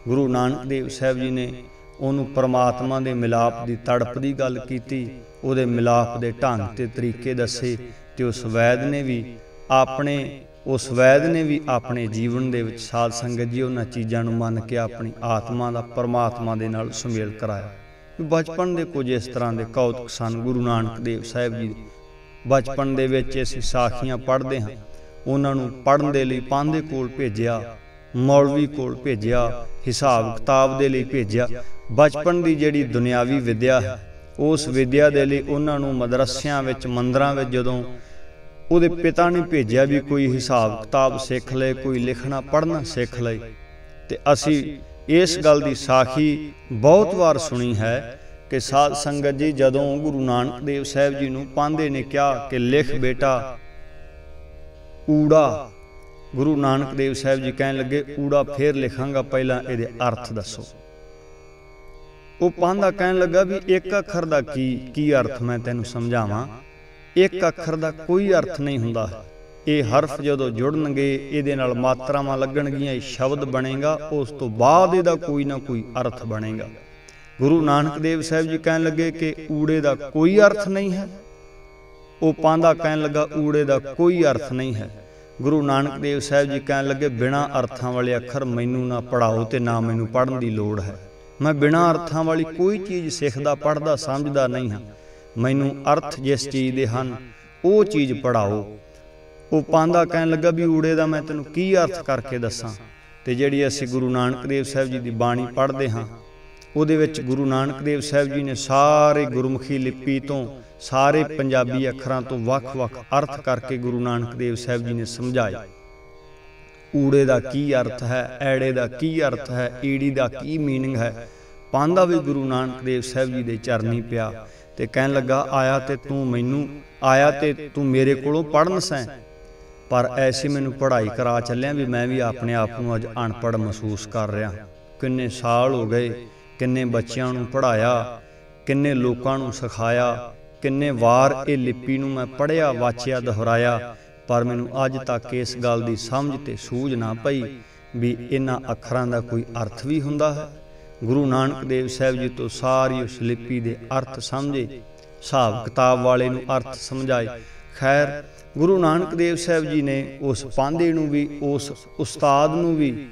B: ਗੁਰੂ ਨਾਨਕ ਦੇਵ ਸਾਹਿਬ ਜੀ ਨੇ ਉਹਨੂੰ ਪਰਮਾਤਮਾ ਦੇ ਮਿਲਾਪ ਦੀ ਤੜਪ ਦੀ ਗੱਲ ਕੀਤੀ, ਉਹਦੇ ਮਿਲਾਪ ਦੇ ਢੰਗ ਤੇ ਤਰੀਕੇ ਦੱਸੇ ਤੇ ਉਸ ਵੈਦ ਨੇ ਵੀ ਆਪਣੇ ਉਸ ਵੈਦ ਨੇ ਵੀ ਆਪਣੇ ਜੀਵਨ ਦੇ ਵਿੱਚ ਸਾਧ ਸੰਗਤ ਜੀ ਉਹਨਾਂ ਚੀਜ਼ਾਂ ਨੂੰ ਮੰਨ ਕੇ ਆਪਣੀ ਆਤਮਾ ਦਾ ਪਰਮਾਤਮਾ ਦੇ ਨਾਲ ਸੁਮੇਲ ਕਰਾਇਆ। ਬਚਪਨ ਦੇ ਕੁਝ ਇਸ ਤਰ੍ਹਾਂ ਦੇ ਕੌਤਕ ਸਨ, ਗੁਰੂ ਨਾਨਕ ਦੇਵ ਸਾਹਿਬ ਜੀ ਬਚਪਨ ਦੇ ਵਿੱਚ ਅਸੀਂ ਸਾਖੀਆਂ ਪੜ੍ਹਦੇ ਹਾਂ। ਉਹਨਾਂ ਨੂੰ ਪੜ੍ਹਨ ਦੇ ਲਈ ਪਾਂਦੇ ਕੋਲ ਭੇਜਿਆ, ਮੌਲਵੀ ਕੋਲ ਭੇਜਿਆ, ਹਿਸਾਬ ਕਿਤਾਬ ਦੇ ਲਈ ਭੇਜਿਆ। ਬਚਪਨ ਦੀ ਜਿਹੜੀ ਦੁਨਿਆਵੀ ਵਿਦਿਆ ਹੈ, ਉਸ ਵਿਦਿਆ ਦੇ ਲਈ ਉਹਨਾਂ ਨੂੰ ਮਦਰਸਿਆਂ ਵਿੱਚ, ਮੰਦਰਾਂ ਵਿੱਚ ਜਦੋਂ ਉਹਦੇ ਪਿਤਾ ਨੇ ਭੇਜਿਆ ਵੀ ਕੋਈ ਹਿਸਾਬ ਕਿਤਾਬ ਸਿੱਖ ਲੈ ਕੋਈ ਲਿਖਣਾ, ਪੜ੍ਹਨਾ ਸਿੱਖ ਲੈ ਤੇ ਅਸੀਂ ਇਸ ਗੱਲ ਦੀ ਸਾਖੀ ਬਹੁਤ ਵਾਰ ਸੁਣੀ ਹੈ ਕਿ ਸਾਧ ਸੰਗਤ ਜੀ ਜਦੋਂ ਗੁਰੂ ਨਾਨਕ ਦੇਵ ਸਾਹਿਬ ਜੀ ਨੂੰ ਪਾਂਦੇ ਨੇ ਕਿਹਾ ਕਿ ਲਿਖ ਬੇਟਾ, ਊੜਾ। ਗੁਰੂ ਨਾਨਕ ਦੇਵ ਸਾਹਿਬ ਜੀ ਕਹਿਣ ਲੱਗੇ, ਊੜਾ ਫੇਰ ਲਿਖਾਂਗਾ, ਪਹਿਲਾਂ ਇਹਦੇ ਅਰਥ ਦੱਸੋ। ਉਹ ਪਾਂਦਾ ਕਹਿਣ ਲੱਗਾ ਵੀ ਇੱਕ ਅੱਖਰ ਦਾ ਕੀ ਕੀ ਅਰਥ ਮੈਂ ਤੈਨੂੰ ਸਮਝਾਵਾਂ? ਇੱਕ ਅੱਖਰ ਦਾ ਕੋਈ ਅਰਥ ਨਹੀਂ ਹੁੰਦਾ। ਇਹ ਹਰਫ ਜਦੋਂ ਜੁੜਨਗੇ, ਇਹਦੇ ਨਾਲ ਮਾਤਰਾਵਾਂ ਲੱਗਣਗੀਆਂ, ਇਹ ਸ਼ਬਦ ਬਣੇਗਾ, ਉਸ ਤੋਂ ਬਾਅਦ ਇਹਦਾ ਕੋਈ ਨਾ ਕੋਈ ਅਰਥ ਬਣੇਗਾ। ਗੁਰੂ ਨਾਨਕ ਦੇਵ ਸਾਹਿਬ ਜੀ ਕਹਿਣ ਲੱਗੇ ਕਿ ਊੜੇ ਦਾ ਕੋਈ ਅਰਥ ਨਹੀਂ ਹੈ। ਉਹ ਪਾਂਦਾ ਕਹਿਣ ਲੱਗਾ, ਊੜੇ ਦਾ ਕੋਈ ਅਰਥ ਨਹੀਂ ਹੈ। ਗੁਰੂ ਨਾਨਕ ਦੇਵ ਸਾਹਿਬ ਜੀ ਕਹਿਣ ਲੱਗੇ, ਬਿਨਾਂ ਅਰਥਾਂ ਵਾਲੇ ਅੱਖਰ ਮੈਨੂੰ ਨਾ ਪੜਾਓ ਤੇ ਨਾ ਮੈਨੂੰ ਪੜਨ ਦੀ ਲੋੜ ਹੈ। ਮੈਂ ਬਿਨਾਂ ਅਰਥਾਂ ਵਾਲੀ ਕੋਈ ਚੀਜ਼ ਸਿੱਖਦਾ ਪੜਦਾ ਸਮਝਦਾ ਨਹੀਂ ਹਾਂ। ਮੈਨੂੰ ਅਰਥ ਜਿਸ ਚੀਜ਼ ਦੇ ਹਨ, ਉਹ ਚੀਜ਼ ਪੜਾਓ ਉਹ ਪਾਂਦਾ ਕਹਿਣ ਲੱਗਾ ਵੀ ਊੜੇ ਦਾ ਮੈਂ ਤੈਨੂੰ ਕੀ ਅਰਥ ਕਰਕੇ ਦੱਸਾਂ? ਤੇ ਜਿਹੜੀ ਅਸੀਂ ਗੁਰੂ ਨਾਨਕ ਦੇਵ ਸਾਹਿਬ ਜੀ ਦੀ ਬਾਣੀ ਪੜ੍ਹਦੇ ਹਾਂ, ਉਹਦੇ ਵਿੱਚ ਗੁਰੂ ਨਾਨਕ ਦੇਵ ਸਾਹਿਬ ਜੀ ਨੇ ਸਾਰੇ ਗੁਰਮੁਖੀ ਲਿਪੀ ਤੋਂ ਸਾਰੇ ਪੰਜਾਬੀ ਅੱਖਰਾਂ ਤੋਂ ਵੱਖ-ਵੱਖ ਅਰਥ ਕਰਕੇ ਗੁਰੂ ਨਾਨਕ ਦੇਵ ਸਾਹਿਬ ਜੀ ਨੇ ਸਮਝਾਇਆ ਊੜੇ ਦਾ ਕੀ ਅਰਥ ਹੈ, ਐੜੇ ਦਾ ਕੀ ਅਰਥ ਹੈ, ਈੜੀ ਦਾ ਕੀ ਮੀਨਿੰਗ ਹੈ? ਪਾਂਦਾ ਵੀ ਗੁਰੂ ਨਾਨਕ ਦੇਵ ਸਾਹਿਬ ਜੀ ਦੇ ਚਰਨੀ ਪਿਆ। ਤੇ ਕਹਿਣ ਲੱਗਾ, ਆਇਆ ਤੇ ਤੂੰ ਮੈਨੂੰ, ਆਇਆ ਤੇ ਤੂੰ ਮੇਰੇ ਕੋਲੋਂ ਪੜਨ ਸੈਂ। ਪਰ ਐਸੀ ਮੈਨੂੰ ਪੜ੍ਹਾਈ ਕਰਾ ਚੱਲਿਆ ਵੀ ਮੈਂ ਵੀ ਆਪਣੇ ਆਪ ਨੂੰ ਅੱਜ ਅਨਪੜ੍ਹ ਮਹਿਸੂਸ ਕਰ ਰਿਹਾ। ਕਿੰਨੇ ਸਾਲ ਹੋ ਗਏ, ਕਿੰਨੇ ਬੱਚਿਆਂ ਨੂੰ ਪੜ੍ਹਾਇਆ, ਕਿੰਨੇ ਲੋਕਾਂ ਨੂੰ ਸਿਖਾਇਆ, ਕਿੰਨੇ ਵਾਰ ਇਹ ਲਿਪੀ ਨੂੰ ਮੈਂ ਪੜ੍ਹਿਆ, ਵਾਚਿਆ, ਦੁਹਰਾਇਆ, ਪਰ ਮੈਨੂੰ ਅੱਜ ਤੱਕ ਇਸ ਗੱਲ ਦੀ ਸਮਝ ਤੇ ਸੂਝ ਨਾ ਪਈ ਵੀ ਇਹਨਾਂ ਅੱਖਰਾਂ ਦਾ ਕੋਈ ਅਰਥ ਵੀ ਹੁੰਦਾ ਹੈ। ਗੁਰੂ ਨਾਨਕ ਦੇਵ ਸਾਹਿਬ ਜੀ ਤੋਂ ਸਾਰੀ ਉਸ ਲਿਪੀ ਦੇ ਅਰਥ ਸਮਝੇ, ਹਿਸਾਬ ਕਿਤਾਬ ਵਾਲੇ ਨੂੰ ਅਰਥ ਸਮਝਾਏ। ਖੈਰ, ਗੁਰੂ ਨਾਨਕ ਦੇਵ ਸਾਹਿਬ ਜੀ ਨੇ ਉਸ ਪਾਂਦੇ ਨੂੰ ਵੀ, ਉਸ ਉਸਤਾਦ ਨੂੰ ਵੀ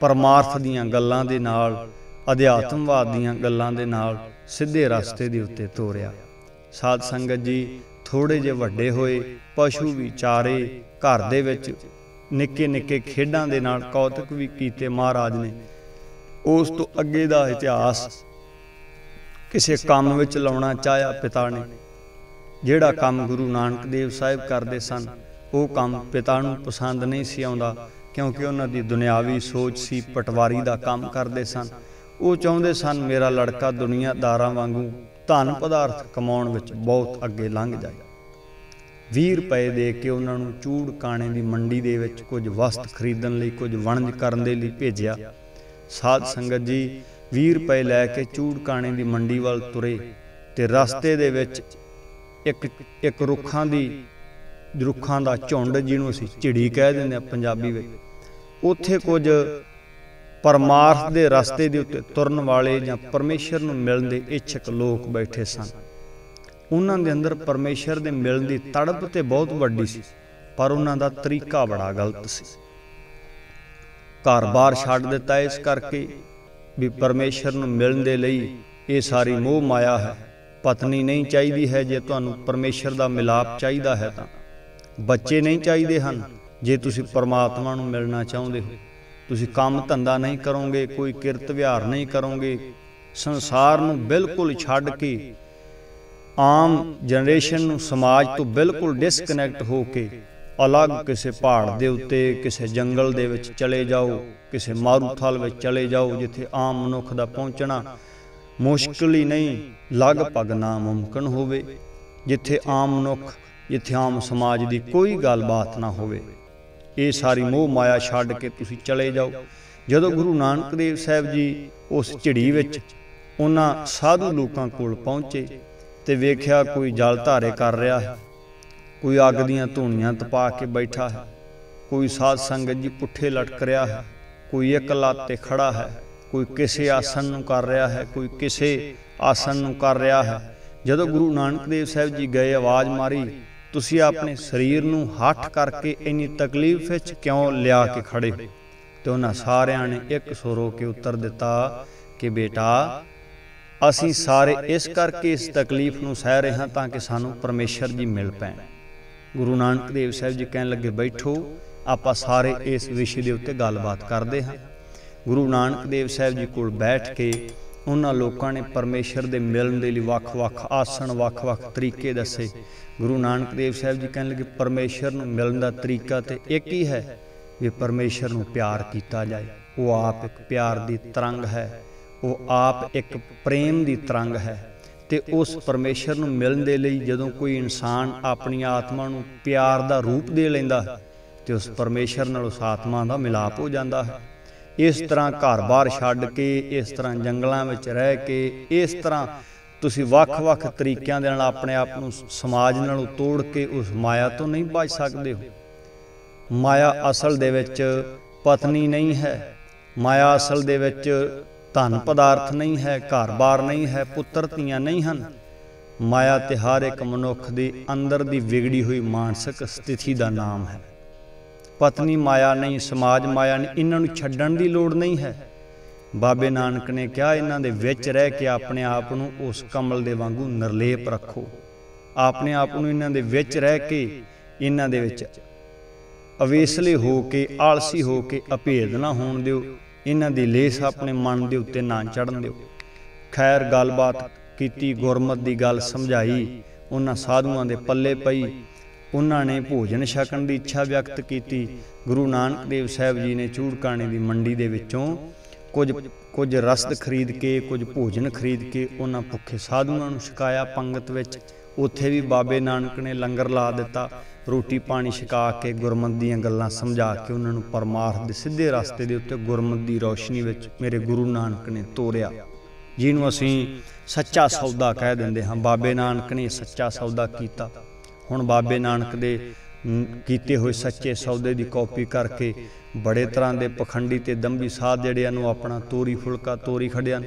B: ਪਰਮਾਰਥ ਦੀਆਂ ਗੱਲਾਂ ਦੇ ਨਾਲ, ਅਧਿਆਤਮਵਾਦ ਦੀਆਂ ਗੱਲਾਂ ਦੇ ਨਾਲ ਸਿੱਧੇ ਰਸਤੇ ਦੇ ਉੱਤੇ ਤੋਰਿਆ। ਸਾਧ ਸੰਗਤ ਜੀ ਥੋੜੇ ਜਿਹੇ ਵੱਡੇ ਹੋਏ, ਪਸ਼ੂ ਵੀ ਚਾਰੇ, ਘਰ ਦੇ ਵਿੱਚ ਨਿੱਕੇ ਨਿੱਕੇ ਖੇਡਾਂ ਦੇ ਨਾਲ ਕੌਤਕ ਵੀ ਕੀਤੇ ਮਹਾਰਾਜ ਨੇ। ਉਸ ਤੋਂ ਅੱਗੇ ਦਾ ਇਤਿਹਾਸ ਕਿਸੇ ਕੰਮ ਵਿੱਚ ਲਾਉਣਾ ਚਾਹਿਆ ਪਿਤਾ ਨੇ। ਜਿਹੜਾ ਕੰਮ ਗੁਰੂ ਨਾਨਕ ਦੇਵ ਸਾਹਿਬ ਕਰਦੇ ਸਨ, ਉਹ ਕੰਮ ਪਿਤਾ ਨੂੰ ਪਸੰਦ ਨਹੀਂ ਸੀ ਆਉਂਦਾ, ਕਿਉਂਕਿ ਉਹਨਾਂ ਦੀ ਦੁਨਿਆਵੀ ਸੋਚ ਸੀ ਪਟਵਾਰੀ ਦਾ ਕੰਮ ਕਰਦੇ ਸਨ। ਉਹ ਚਾਹੁੰਦੇ ਸਨ, ਮੇਰਾ ਲੜਕਾ ਦੁਨੀਆਦਾਰਾਂ ਵਾਂਗੂ ਧਨ ਪਦਾਰਥ ਕਮਾਉਣ ਵਿੱਚ ਬਹੁਤ ਅੱਗੇ ਲੰਘ ਜਾਏ। 20 ਰੁਪਏ ਦੇ ਕੇ ਉਹਨਾਂ ਨੂੰ ਚੂੜ ਕਾਣੇ ਦੀ ਮੰਡੀ ਦੇ ਵਿੱਚ ਕੁਝ ਵਸਤ ਖਰੀਦਣ ਲਈ, ਕੁਝ ਵਣਜ ਕਰਨ ਦੇ ਲਈ ਭੇਜਿਆ। ਸਾਧ ਸੰਗਤ ਜੀ 20 ਰੁਪਏ ਲੈ ਕੇ ਚੂੜਕਾਣੇ ਦੀ ਮੰਡੀ ਵੱਲ ਤੁਰੇ ਤੇ ਰਸਤੇ ਦੇ ਵਿੱਚ ਇੱਕ ਇੱਕ ਰੁੱਖਾਂ ਦੀ, ਰੁੱਖਾਂ ਦਾ ਝੁੰਡ ਜਿਹਨੂੰ ਅਸੀਂ ਝਿੜੀ ਕਹਿ ਦਿੰਦੇ ਆ ਪੰਜਾਬੀ ਵਿੱਚ। ਉੱਥੇ ਕੁਝ ਪਰਮਾਰਥ ਦੇ ਰਸਤੇ ਦੇ ਉੱਤੇ ਤੁਰਨ ਵਾਲੇ ਜਾਂ ਪਰਮੇਸ਼ਰ ਨੂੰ ਮਿਲਣ ਦੇ ਇੱਛਕ ਲੋਕ ਬੈਠੇ ਸਨ। ਉਹਨਾਂ ਦੇ ਅੰਦਰ ਪਰਮੇਸ਼ਰ ਦੇ ਮਿਲਣ ਦੀ ਤੜਪ ਤੇ ਬਹੁਤ ਵੱਡੀ ਸੀ, ਪਰ ਉਹਨਾਂ ਦਾ ਤਰੀਕਾ ਬੜਾ ਗਲਤ ਸੀ। ਘਰ-ਬਾਰ ਛੱਡ ਦਿੱਤਾ ਇਸ ਕਰਕੇ ਵੀ ਪਰਮੇਸ਼ਰ ਨੂੰ ਮਿਲਣ ਦੇ ਲਈ ਇਹ ਸਾਰੀ ਮੋਹ ਮਾਇਆ ਹੈ। ਪਤਨੀ ਨਹੀਂ ਚਾਹੀਦੀ ਹੈ, ਜੇ ਤੁਹਾਨੂੰ ਪਰਮੇਸ਼ਰ ਦਾ ਮਿਲਾਪ ਚਾਹੀਦਾ ਹੈ ਤਾਂ। ਬੱਚੇ ਨਹੀਂ ਚਾਹੀਦੇ ਹਨ, ਜੇ ਤੁਸੀਂ ਪਰਮਾਤਮਾ ਨੂੰ ਮਿਲਣਾ ਚਾਹੁੰਦੇ ਹੋ। ਤੁਸੀਂ ਕੰਮ ਧੰਦਾ ਨਹੀਂ ਕਰੋਗੇ, ਕੋਈ ਕਿਰਤ ਵਿਹਾਰ ਨਹੀਂ ਕਰੋਗੇ। ਸੰਸਾਰ ਨੂੰ ਬਿਲਕੁਲ ਛੱਡ ਕੇ, ਆਮ ਜਨਰੇਸ਼ਨ ਨੂੰ ਸਮਾਜ ਤੋਂ ਬਿਲਕੁਲ ਡਿਸਕਨੈਕਟ ਹੋ ਕੇ ਅਲੱਗ ਕਿਸੇ ਪਹਾੜ ਦੇ ਉੱਤੇ, ਕਿਸੇ ਜੰਗਲ ਦੇ ਵਿੱਚ ਚਲੇ ਜਾਓ, ਕਿਸੇ ਮਾਰੂਥਲ ਵਿੱਚ ਚਲੇ ਜਾਓ, ਜਿੱਥੇ ਆਮ ਮਨੁੱਖ ਦਾ ਪਹੁੰਚਣਾ ਮੁਸ਼ਕਲ ਹੀ ਨਹੀਂ, ਲਗਭਗ ਨਾਮੁਮਕਨ ਹੋਵੇ, ਜਿੱਥੇ ਆਮ ਮਨੁੱਖ, ਜਿੱਥੇ ਆਮ ਸਮਾਜ ਦੀ ਕੋਈ ਗੱਲਬਾਤ ਨਾ ਹੋਵੇ। ਇਹ ਸਾਰੀ ਮੋਹ ਮਾਇਆ ਛੱਡ ਕੇ ਤੁਸੀਂ ਚਲੇ ਜਾਓ। ਜਦੋਂ ਗੁਰੂ ਨਾਨਕ ਦੇਵ ਸਾਹਿਬ ਜੀ ਉਸ ਝਿੜੀ ਵਿੱਚ ਉਹਨਾਂ ਸਾਧੂ ਲੋਕਾਂ ਕੋਲ ਪਹੁੰਚੇ ਤੇ ਵੇਖਿਆ ਕੋਈ ਜਲ ਧਾਰੇ ਕਰ ਰਿਹਾ ਹੈ ਕੋਈ ਅੱਗ ਦੀਆਂ ਧੂਣੀਆਂ ਤਪਾ ਕੇ ਬੈਠਾ ਹੈ, ਕੋਈ ਸਾਧ ਸੰਗਤ ਜੀ ਪੁੱਠੇ ਲਟਕ ਰਿਹਾ ਹੈ, ਕੋਈ ਇੱਕ ਲੱਤ ਤੇ ਖੜਾ ਹੈ, ਕੋਈ ਕਿਸੇ ਆਸਨ ਨੂੰ ਕਰ ਰਿਹਾ ਹੈ, ਕੋਈ ਕਿਸੇ ਆਸਨ ਨੂੰ ਕਰ ਰਿਹਾ ਹੈ। ਜਦੋਂ ਗੁਰੂ ਨਾਨਕ ਦੇਵ ਸਾਹਿਬ ਜੀ ਗਏ, ਆਵਾਜ਼ ਮਾਰੀ, ਤੁਸੀਂ ਆਪਣੇ ਸਰੀਰ ਨੂੰ ਹੱਠ ਕਰਕੇ ਇੰਨੀ ਤਕਲੀਫ ਵਿੱਚ ਕਿਉਂ ਲਿਆ ਕੇ ਖੜੇ ਹੋ? ਤੇ ਉਹਨਾਂ ਸਾਰਿਆਂ ਨੇ ਇੱਕ ਸੁਰੋ ਕੇ ਉੱਤਰ ਦਿੱਤਾ ਕਿ, ਬੇਟਾ, ਅਸੀਂ ਸਾਰੇ ਇਸ ਕਰਕੇ ਇਸ ਤਕਲੀਫ ਨੂੰ ਸਹਿ ਰਹੇ ਹਾਂ ਤਾਂ ਕਿ ਸਾਨੂੰ ਪਰਮੇਸ਼ਰ ਜੀ ਮਿਲ ਪੈਣ। ਗੁਰੂ ਨਾਨਕ ਦੇਵ ਸਾਹਿਬ ਜੀ ਕਹਿਣ ਲੱਗੇ, ਬੈਠੋ, ਆਪਾਂ ਸਾਰੇ ਇਸ ਵਿਸ਼ੇ ਦੇ ਉੱਤੇ ਗੱਲਬਾਤ ਕਰਦੇ ਹਾਂ। ਗੁਰੂ ਨਾਨਕ ਦੇਵ ਸਾਹਿਬ ਜੀ ਕੋਲ ਬੈਠ ਕੇ ਉਹਨਾਂ ਲੋਕਾਂ ਨੇ ਪਰਮੇਸ਼ਰ ਦੇ ਮਿਲਣ ਦੇ ਲਈ ਵੱਖ-ਵੱਖ ਆਸਣ, ਵੱਖ-ਵੱਖ ਤਰੀਕੇ ਦੱਸੇ। ਗੁਰੂ ਨਾਨਕ ਦੇਵ ਸਾਹਿਬ ਜੀ ਕਹਿਣ ਲੱਗੇ, ਪਰਮੇਸ਼ਰ ਨੂੰ ਮਿਲਣ ਦਾ ਤਰੀਕਾ ਤੇ ਇੱਕ ਹੀ ਹੈ, ਵੀ ਪਰਮੇਸ਼ਰ ਨੂੰ ਪਿਆਰ ਕੀਤਾ ਜਾਏ। ਉਹ ਆਪ ਇੱਕ ਪਿਆਰ ਦੀ ਤਰੰਗ ਹੈ, ਉਹ ਆਪ ਇੱਕ ਪ੍ਰੇਮ ਦੀ ਤਰੰਗ ਹੈ। ਤੇ ਉਸ ਪਰਮੇਸ਼ਰ ਨੂੰ ਮਿਲਣ ਦੇ ਲਈ ਜਦੋਂ ਕੋਈ ਇਨਸਾਨ ਆਪਣੀ ਆਤਮਾ ਨੂੰ ਪਿਆਰ ਦਾ ਰੂਪ ਦੇ ਲੈਂਦਾ ਹੈ, ਤੇ ਉਸ ਪਰਮੇਸ਼ਰ ਨਾਲ ਉਸ ਆਤਮਾ ਦਾ ਮਿਲਾਪ ਹੋ ਜਾਂਦਾ ਹੈ। ਇਸ ਤਰ੍ਹਾਂ ਘਰ-ਬਾਰ ਛੱਡ ਕੇ, ਇਸ ਤਰ੍ਹਾਂ ਜੰਗਲਾਂ ਵਿੱਚ ਰਹਿ ਕੇ, ਇਸ ਤਰ੍ਹਾਂ ਤੁਸੀਂ ਵੱਖ-ਵੱਖ ਤਰੀਕਿਆਂ ਦੇ ਨਾਲ ਆਪਣੇ ਆਪ ਨੂੰ ਸਮਾਜ ਨਾਲੋਂ ਤੋੜ ਕੇ ਉਸ ਮਾਇਆ ਤੋਂ ਨਹੀਂ ਬਚ ਸਕਦੇ ਹੋ। ਮਾਇਆ ਅਸਲ ਦੇ ਵਿੱਚ ਪਤਨੀ ਨਹੀਂ ਹੈ। ਮਾਇਆ ਅਸਲ ਦੇ ਵਿੱਚ ਧਨ ਪਦਾਰਥ ਨਹੀਂ ਹੈ, ਘਰ-ਬਾਰ ਨਹੀਂ ਹੈ, ਪੁੱਤਰ ਧੀਆਂ ਨਹੀਂ ਹਨ। ਮਾਇਆ ਤੇ ਹਰ ਇੱਕ ਮਨੁੱਖ ਦੇ ਅੰਦਰ ਦੀ ਵਿਗੜੀ ਹੋਈ ਮਾਨਸਿਕ ਸਥਿਤੀ ਦਾ ਨਾਮ ਹੈ। ਪਤਨੀ ਮਾਇਆ ਨਹੀਂ, ਸਮਾਜ ਮਾਇਆ ਨਹੀਂ, ਇਹਨਾਂ ਨੂੰ ਛੱਡਣ ਦੀ ਲੋੜ ਨਹੀਂ ਹੈ। ਬਾਬੇ ਨਾਨਕ ਨੇ ਕਿਹਾ, ਇਹਨਾਂ ਦੇ ਵਿੱਚ ਰਹਿ ਕੇ ਆਪਣੇ ਆਪ ਨੂੰ ਉਸ ਕਮਲ ਦੇ ਵਾਂਗੂ ਨਿਰਲੇਪ ਰੱਖੋ। ਆਪਣੇ ਆਪ ਨੂੰ ਇਹਨਾਂ ਦੇ ਵਿੱਚ ਰਹਿ ਕੇ, ਇਹਨਾਂ ਦੇ ਵਿੱਚ ਅਵੇਸਲੇ ਹੋ ਕੇ, ਆਲਸੀ ਹੋ ਕੇ ਅਭੇਦ ਨਾ ਹੋਣ ਦਿਓ। ਇਹਨਾਂ ਦੀ ਲੇਸ ਆਪਣੇ ਮਨ ਦੇ ਉੱਤੇ ਨਾ ਚੜਨ ਦਿਓ। ਖੈਰ ਗੱਲਬਾਤ ਕੀਤੀ, ਗੁਰਮਤ ਦੀ ਗੱਲ ਸਮਝਾਈ, ਉਹਨਾਂ ਸਾਧੂਆਂ ਦੇ ਪੱਲੇ ਪਈ। ਉਹਨਾਂ ਨੇ ਭੋਜਨ ਛਕਣ ਦੀ ਇੱਛਾ ਵਿਅਕਤ ਕੀਤੀ। ਗੁਰੂ ਨਾਨਕ ਦੇਵ ਸਾਹਿਬ ਜੀ ਨੇ ਚੂੜਕਾਣੇ ਦੀ ਮੰਡੀ ਦੇ ਵਿੱਚੋਂ ਕੁਝ ਕੁਝ ਰਸਦ ਖਰੀਦ ਕੇ, ਕੁਝ ਭੋਜਨ ਖਰੀਦ ਕੇ ਉਹਨਾਂ ਭੁੱਖੇ ਸਾਧੂਆਂ ਨੂੰ ਛਕਾਇਆ ਪੰਗਤ ਵਿੱਚ। ਉੱਥੇ ਵੀ ਬਾਬੇ ਨਾਨਕ ਨੇ ਲੰਗਰ ਲਾ ਦਿੱਤਾ। ਰੋਟੀ ਪਾਣੀ ਛਕਾ ਕੇ ਗੁਰਮਤ ਦੀਆਂ ਗੱਲਾਂ ਸਮਝਾ ਕੇ ਉਹਨਾਂ ਨੂੰ ਪਰਮਾਰਥ ਦੇ ਸਿੱਧੇ ਰਸਤੇ ਦੇ ਉੱਤੇ ਗੁਰਮਤ ਦੀ ਰੌਸ਼ਨੀ ਵਿੱਚ ਮੇਰੇ ਗੁਰੂ ਨਾਨਕ ਨੇ ਤੋਰਿਆ, ਜਿਹਨੂੰ ਅਸੀਂ ਸੱਚਾ ਸੌਦਾ ਕਹਿ ਦਿੰਦੇ ਹਾਂ। ਬਾਬੇ ਨਾਨਕ ਨੇ ਸੱਚਾ ਸੌਦਾ ਕੀਤਾ। ਹੁਣ ਬਾਬੇ ਨਾਨਕ ਦੇ ਕੀਤੇ ਹੋਏ ਸੱਚੇ ਸੌਦੇ ਦੀ ਕਾਪੀ ਕਰਕੇ ਬੜੇ ਤਰ੍ਹਾਂ ਦੇ ਪਖੰਡੀ ਤੇ ਦੰਭੀ ਸਾਧ ਜਿਹੜਿਆਂ ਨੂੰ ਆਪਣਾ ਤੋਰੀ ਫੁਲਕਾ, ਤੋਰੀ ਖੜਿਆ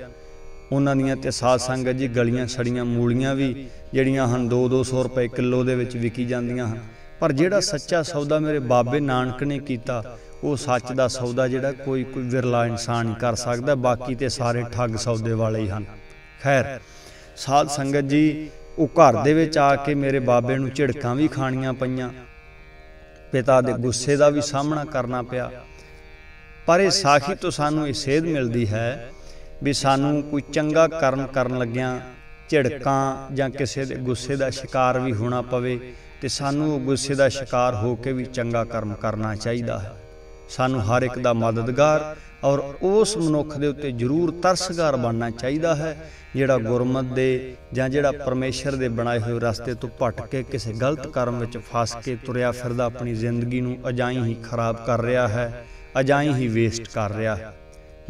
B: ਉਹਨਾਂ ਦੀਆਂ ਤੇ ਸਾਧ ਸੰਗਤ ਜੀ ਗਲੀਆਂ ਸੜੀਆਂ ਮੂਲੀਆਂ ਵੀ ਜਿਹੜੀਆਂ ਹਨ 2-200 ਰੁਪਏ ਕਿਲੋ ਦੇ ਵਿੱਚ ਵਿਕੀ ਜਾਂਦੀਆਂ ਹਨ। ਪਰ ਜਿਹੜਾ ਸੱਚਾ ਸੌਦਾ ਮੇਰੇ ਬਾਬੇ ਨਾਨਕ ਨੇ ਕੀਤਾ, ਉਹ ਸੱਚ ਦਾ ਸੌਦਾ ਜਿਹੜਾ ਕੋਈ ਕੋਈ ਵਿਰਲਾ ਇਨਸਾਨ ਹੀ ਕਰ ਸਕਦਾ, ਬਾਕੀ ਤੇ ਸਾਰੇ ਠੱਗ ਸੌਦੇ ਵਾਲੇ ਹੀ ਹਨ। ਖੈਰ, ਸਾਧ ਸੰਗਤ ਜੀ, ਉਹ ਘਰ ਦੇ ਵਿੱਚ ਆ ਕੇ ਮੇਰੇ ਬਾਬੇ ਨੂੰ ਝਿੜਕਾਂ ਵੀ ਖਾਣੀਆਂ ਪਈਆਂ। ਪਿਤਾ ਦੇ ਗੁੱਸੇ ਦਾ ਵੀ ਸਾਹਮਣਾ ਕਰਨਾ ਪਿਆ। ਪਰ ਇਹ ਸਾਖੀ ਤੋਂ ਸਾਨੂੰ ਇਹ ਸੇਧ ਮਿਲਦੀ ਹੈ ਵੀ ਸਾਨੂੰ ਕੋਈ ਚੰਗਾ ਕਰਮ ਕਰਨ ਲੱਗਿਆਂ ਝਿੜਕਾਂ ਜਾਂ ਕਿਸੇ ਦੇ ਗੁੱਸੇ ਦਾ ਸ਼ਿਕਾਰ ਵੀ ਹੋਣਾ ਪਵੇ ਤੇ ਸਾਨੂੰ ਉਹ ਗੁੱਸੇ ਦਾ ਸ਼ਿਕਾਰ ਹੋ ਕੇ ਵੀ ਚੰਗਾ ਕਰਮ ਕਰਨਾ ਚਾਹੀਦਾ ਹੈ। ਸਾਨੂੰ ਹਰ ਇੱਕ ਦਾ ਮਦਦਗਾਰ ਔਰ ਉਸ ਮਨੁੱਖ ਦੇ ਉੱਤੇ ਜ਼ਰੂਰ ਤਰਸਗਾਰ ਬਣਨਾ ਚਾਹੀਦਾ ਹੈ, ਜਿਹੜਾ ਗੁਰਮਤ ਦੇ ਜਾਂ ਜਿਹੜਾ ਪਰਮੇਸ਼ਰ ਦੇ ਬਣਾਏ ਹੋਏ ਰਸਤੇ ਤੋਂ ਭਟਕ ਕੇ ਕਿਸੇ ਗਲਤ ਕਰਮ ਵਿੱਚ ਫਸ ਕੇ ਤੁਰਿਆ ਫਿਰਦਾ ਆਪਣੀ ਜ਼ਿੰਦਗੀ ਨੂੰ ਅਜਾਈ ਹੀ ਖਰਾਬ ਕਰ ਰਿਹਾ ਹੈ, ਅਜਾਈ ਹੀ ਵੇਸਟ ਕਰ ਰਿਹਾ ਹੈ।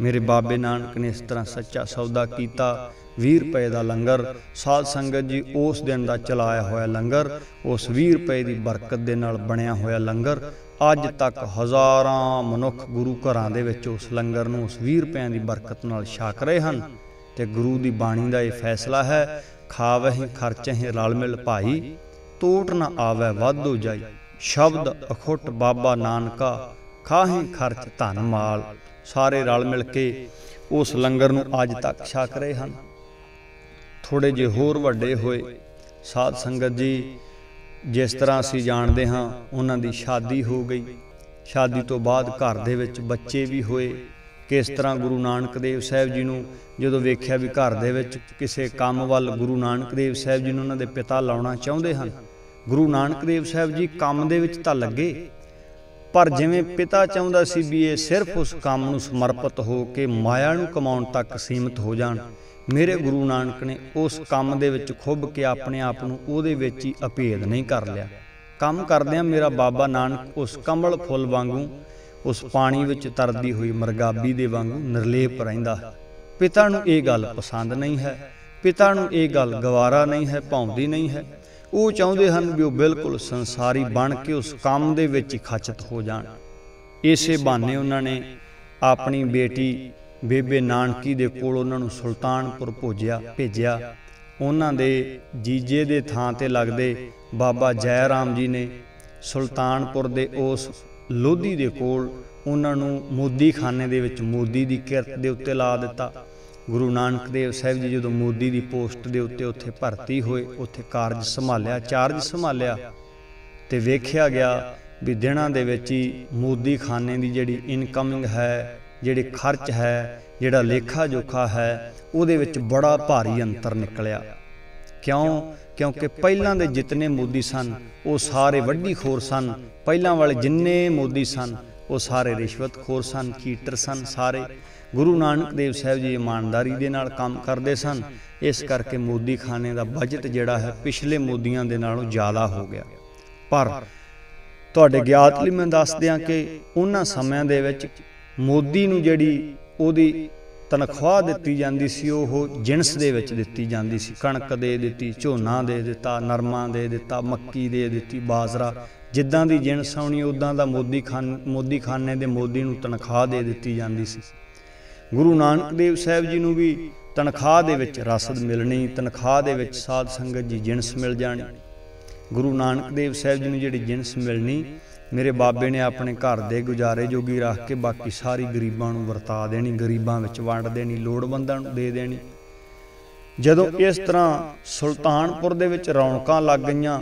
B: ਮੇਰੇ ਬਾਬੇ ਨਾਨਕ ਨੇ ਇਸ ਤਰ੍ਹਾਂ ਸੱਚਾ ਸੌਦਾ ਕੀਤਾ 20 ਰੁਪਏ ਦਾ ਲੰਗਰ, ਸਾਧ ਸੰਗਤ ਜੀ ਉਸ ਦਿਨ ਦਾ ਚਲਾਇਆ ਹੋਇਆ ਲੰਗਰ, ਉਸ 20 ਰੁਪਏ ਦੀ ਬਰਕਤ ਦੇ ਨਾਲ ਬਣਿਆ ਹੋਇਆ ਲੰਗਰ। ਅੱਜ ਤੱਕ ਹਜ਼ਾਰਾਂ ਮਨੁੱਖ ਗੁਰੂ ਘਰਾਂ ਦੇ ਵਿੱਚ ਉਸ ਲੰਗਰ ਨੂੰ ਉਸ 20 ਰੁਪਿਆਂ ਦੀ ਬਰਕਤ ਨਾਲ ਛਕ ਰਹੇ ਹਨ। ਤੇ ਗੁਰੂ ਦੀ ਬਾਣੀ ਦਾ ਇਹ ਫੈਸਲਾ ਹੈ, ਖਾਵਹਿ ਖਰਚਹਿ ਰਲ ਮਿਲ ਭਾਈ ਟੋਟ ਨਾ ਆਵੇ ਵਾਧੋ ਜਾਈ। ਸ਼ਬਦ ਅਖੁੱਟ ਬਾਬਾ ਨਾਨਕਾ, ਖਾਹੇ ਖਰਚ ਧਨ ਮਾਲ। ਸਾਰੇ ਰਲ ਮਿਲ ਕੇ ਉਸ ਲੰਗਰ ਨੂੰ ਅੱਜ ਤੱਕ ਛਕ ਰਹੇ ਹਨ। ਥੋੜੇ ਜਿਹੇ ਹੋਰ ਵੱਡੇ ਹੋਏ। ਸਾਧ ਸੰਗਤ ਜੀ, ਜਿਸ ਤਰ੍ਹਾਂ ਅਸੀਂ ਜਾਣਦੇ ਹਾਂ, ਉਹਨਾਂ ਦੀ ਸ਼ਾਦੀ ਹੋ ਗਈ। ਸ਼ਾਦੀ ਤੋਂ ਬਾਅਦ ਘਰ ਦੇ ਵਿੱਚ ਬੱਚੇ ਵੀ ਹੋਏ। ਕਿਸ ਤਰ੍ਹਾਂ ਗੁਰੂ ਨਾਨਕ ਦੇਵ ਸਾਹਿਬ ਜੀ ਨੂੰ ਜਦੋਂ ਵੇਖਿਆ ਵੀ ਘਰ ਦੇ ਵਿੱਚ ਕਿਸੇ ਕੰਮ ਵੱਲ ਗੁਰੂ ਨਾਨਕ ਦੇਵ ਸਾਹਿਬ ਜੀ ਨੂੰ ਉਹਨਾਂ ਦੇ ਪਿਤਾ ਲਾਉਣਾ ਚਾਹੁੰਦੇ ਹਨ, ਗੁਰੂ ਨਾਨਕ ਦੇਵ ਸਾਹਿਬ ਜੀ ਕੰਮ ਦੇ ਵਿੱਚ ਤਾਂ ਲੱਗੇ। ਪਰ ਜਿਵੇਂ ਪਿਤਾ ਚਾਹੁੰਦਾ ਸੀ ਵੀ ਇਹ ਸਿਰਫ ਉਸ ਕੰਮ ਨੂੰ ਸਮਰਪਿਤ ਹੋ ਕੇ ਮਾਇਆ ਨੂੰ ਕਮਾਉਣ ਤੱਕ ਸੀਮਿਤ ਹੋ ਜਾਣ ਮੇਰੇ ਗੁਰੂ ਨਾਨਕ ਨੇ ਉਸ ਕੰਮ ਦੇ ਵਿੱਚ ਖੁੱਭ ਕੇ ਆਪਣੇ ਆਪ ਨੂੰ ਉਹਦੇ ਵਿੱਚ ਹੀ ਅਭੇਦ ਨਹੀਂ ਕਰ ਲਿਆ। ਕੰਮ ਕਰਦਿਆਂ ਮੇਰਾ ਬਾਬਾ ਨਾਨਕ ਉਸ ਕਮਲ ਫੁੱਲ ਵਾਂਗੂ ਉਸ ਪਾਣੀ ਵਿੱਚ ਤਰਦੀ ਹੋਈ ਮਰਗਾਬੀ ਦੇ ਵਾਂਗੂ ਨਿਰਲੇਪ ਰਹਿੰਦਾ। ਹੈ ਪਿਤਾ ਨੂੰ ਇਹ ਗੱਲ ਪਸੰਦ ਨਹੀਂ ਹੈ। ਪਿਤਾ ਨੂੰ ਇਹ ਗੱਲ ਗਵਾਰਾ ਨਹੀਂ ਹੈ, ਭਾਉਂਦੀ ਨਹੀਂ ਹੈ। ਉਹ ਚਾਹੁੰਦੇ ਹਨ ਵੀ ਉਹ ਬਿਲਕੁਲ ਸੰਸਾਰੀ ਬਣ ਕੇ ਉਸ ਕੰਮ ਦੇ ਵਿੱਚ ਹੀ ਖਚਤ ਹੋ ਜਾਣ। ਇਸੇ ਬਹਾਨੇ ਉਹਨਾਂ ਨੇ ਆਪਣੀ ਬੇਟੀ ਬੇਬੇ ਨਾਨਕੀ ਦੇ ਕੋਲ ਉਹਨਾਂ ਨੂੰ ਸੁਲਤਾਨਪੁਰ ਭੋਜਿਆ, ਭੇਜਿਆ। ਉਹਨਾਂ ਦੇ ਜੀਜੇ ਦੇ ਥਾਂ ਤੇ ਲੱਗਦੇ ਬਾਬਾ ਜੈ ਰਾਮ ਜੀ ਨੇ ਸੁਲਤਾਨਪੁਰ ਦੇ ਉਸ ਲੋਧੀ ਦੇ ਕੋਲ ਉਹਨਾਂ ਨੂੰ ਮੋਦੀਖਾਨੇ ਦੇ ਵਿੱਚ ਮੋਦੀ ਦੀ ਕਿਰਤ ਦੇ ਉੱਤੇ ਲਾ ਦਿੱਤਾ। ਗੁਰੂ ਨਾਨਕ ਦੇਵ ਸਾਹਿਬ ਜੀ ਜਦੋਂ ਮੋਦੀ ਦੀ ਪੋਸਟ ਦੇ ਉੱਤੇ ਉੱਥੇ ਭਰਤੀ ਹੋਏ, ਉੱਥੇ ਕਾਰਜ ਸੰਭਾਲਿਆ, ਚਾਰਜ ਸੰਭਾਲਿਆ ਤੇ ਵੇਖਿਆ ਗਿਆ ਵੀ ਦਿਨਾਂ ਦੇ ਵਿੱਚ ਹੀ ਮੋਦੀਖਾਨੇ ਦੀ ਜਿਹੜੀ ਇਨਕਮਿੰਗ ਹੈ ਜਿਹੜੇ ਖਰਚ ਹੈ, ਜਿਹੜਾ ਲੇਖਾ ਜੋਖਾ ਹੈ, ਉਹਦੇ ਵਿੱਚ ਬੜਾ ਭਾਰੀ ਅੰਤਰ ਨਿਕਲਿਆ। ਕਿਉਂ? ਕਿਉਂਕਿ ਪਹਿਲਾਂ ਦੇ ਜਿਤਨੇ ਮੋਦੀ ਸਨ, ਉਹ ਸਾਰੇ ਵੱਡੀ ਖੋਰ ਸਨ। ਪਹਿਲਾਂ ਵਾਲੇ ਜਿੰਨੇ ਮੋਦੀ ਸਨ, ਉਹ ਸਾਰੇ ਰਿਸ਼ਵਤਖੋਰ ਸਨ ਚੀਟਰ ਸਨ ਸਾਰੇ। ਗੁਰੂ ਨਾਨਕ ਦੇਵ ਸਾਹਿਬ ਜੀ ਇਮਾਨਦਾਰੀ ਦੇ ਨਾਲ ਕੰਮ ਕਰਦੇ ਸਨ। ਇਸ ਕਰਕੇ ਮੋਦੀ ਖਾਨੇ ਦਾ ਬਜਟ ਜਿਹੜਾ ਹੈ, ਪਿਛਲੇ ਮੋਦੀਆਂ ਦੇ ਨਾਲੋਂ ਜ਼ਿਆਦਾ ਹੋ ਗਿਆ। ਪਰ ਤੁਹਾਡੇ ਗਿਆਤ ਲਈ ਮੈਂ ਦੱਸ ਦਿਆਂ ਕਿ ਉਹਨਾਂ ਸਮਿਆਂ ਦੇ ਵਿੱਚ ਮੋਦੀ ਨੂੰ ਜਿਹੜੀ ਉਹਦੀ ਤਨਖਾਹ ਦਿੱਤੀ ਜਾਂਦੀ ਸੀ, ਉਹ ਜਿਣਸ ਦੇ ਵਿੱਚ ਦਿੱਤੀ ਜਾਂਦੀ ਸੀ। ਕਣਕ ਦੇ ਦਿੱਤੀ, ਝੋਨਾ ਦੇ ਦਿੱਤਾ, ਨਰਮਾ ਦੇ ਦਿੱਤਾ, ਮੱਕੀ ਦੇ ਦਿੱਤੀ, ਬਾਜਰਾ। ਜਿੱਦਾਂ ਦੀ ਜਿਣਸ ਆਉਣੀ ਉਦਾਂ ਦਾ ਮੋਦੀ ਖਾਨ, ਮੋਦੀ ਖਾਨੇ ਦੇ ਮੋਦੀ ਨੂੰ ਤਨਖਾਹ ਦੇ ਦਿੱਤੀ ਜਾਂਦੀ ਸੀ। ਗੁਰੂ ਨਾਨਕ ਦੇਵ ਸਾਹਿਬ ਜੀ ਨੂੰ ਵੀ ਤਨਖਾਹ ਦੇ ਵਿੱਚ ਰਸਦ ਮਿਲਣੀ, ਤਨਖਾਹ ਦੇ ਵਿੱਚ ਸਾਧ ਸੰਗਤ ਜੀ ਜਿਣਸ ਮਿਲ ਜਾਣੀ। ਗੁਰੂ ਨਾਨਕ ਦੇਵ ਸਾਹਿਬ ਜੀ ਨੂੰ ਜਿਹੜੀ ਜਿਣਸ ਮਿਲਣੀ ਮੇਰੇ ਬਾਬੇ ਨੇ ਆਪਣੇ ਘਰ ਦੇ ਗੁਜ਼ਾਰੇ ਜੋਗੀ ਰੱਖ ਕੇ ਬਾਕੀ ਸਾਰੀ ਗਰੀਬਾਂ ਨੂੰ ਵਰਤਾ ਦੇਣੀ, ਗਰੀਬਾਂ ਵਿੱਚ ਵੰਡ ਦੇਣੀ, ਲੋੜਵੰਦਾਂ ਨੂੰ ਦੇ ਦੇਣੀ। ਜਦੋਂ ਇਸ ਤਰ੍ਹਾਂ ਸੁਲਤਾਨਪੁਰ ਦੇ ਵਿੱਚ ਰੌਣਕਾਂ ਲੱਗ ਗਈਆਂ,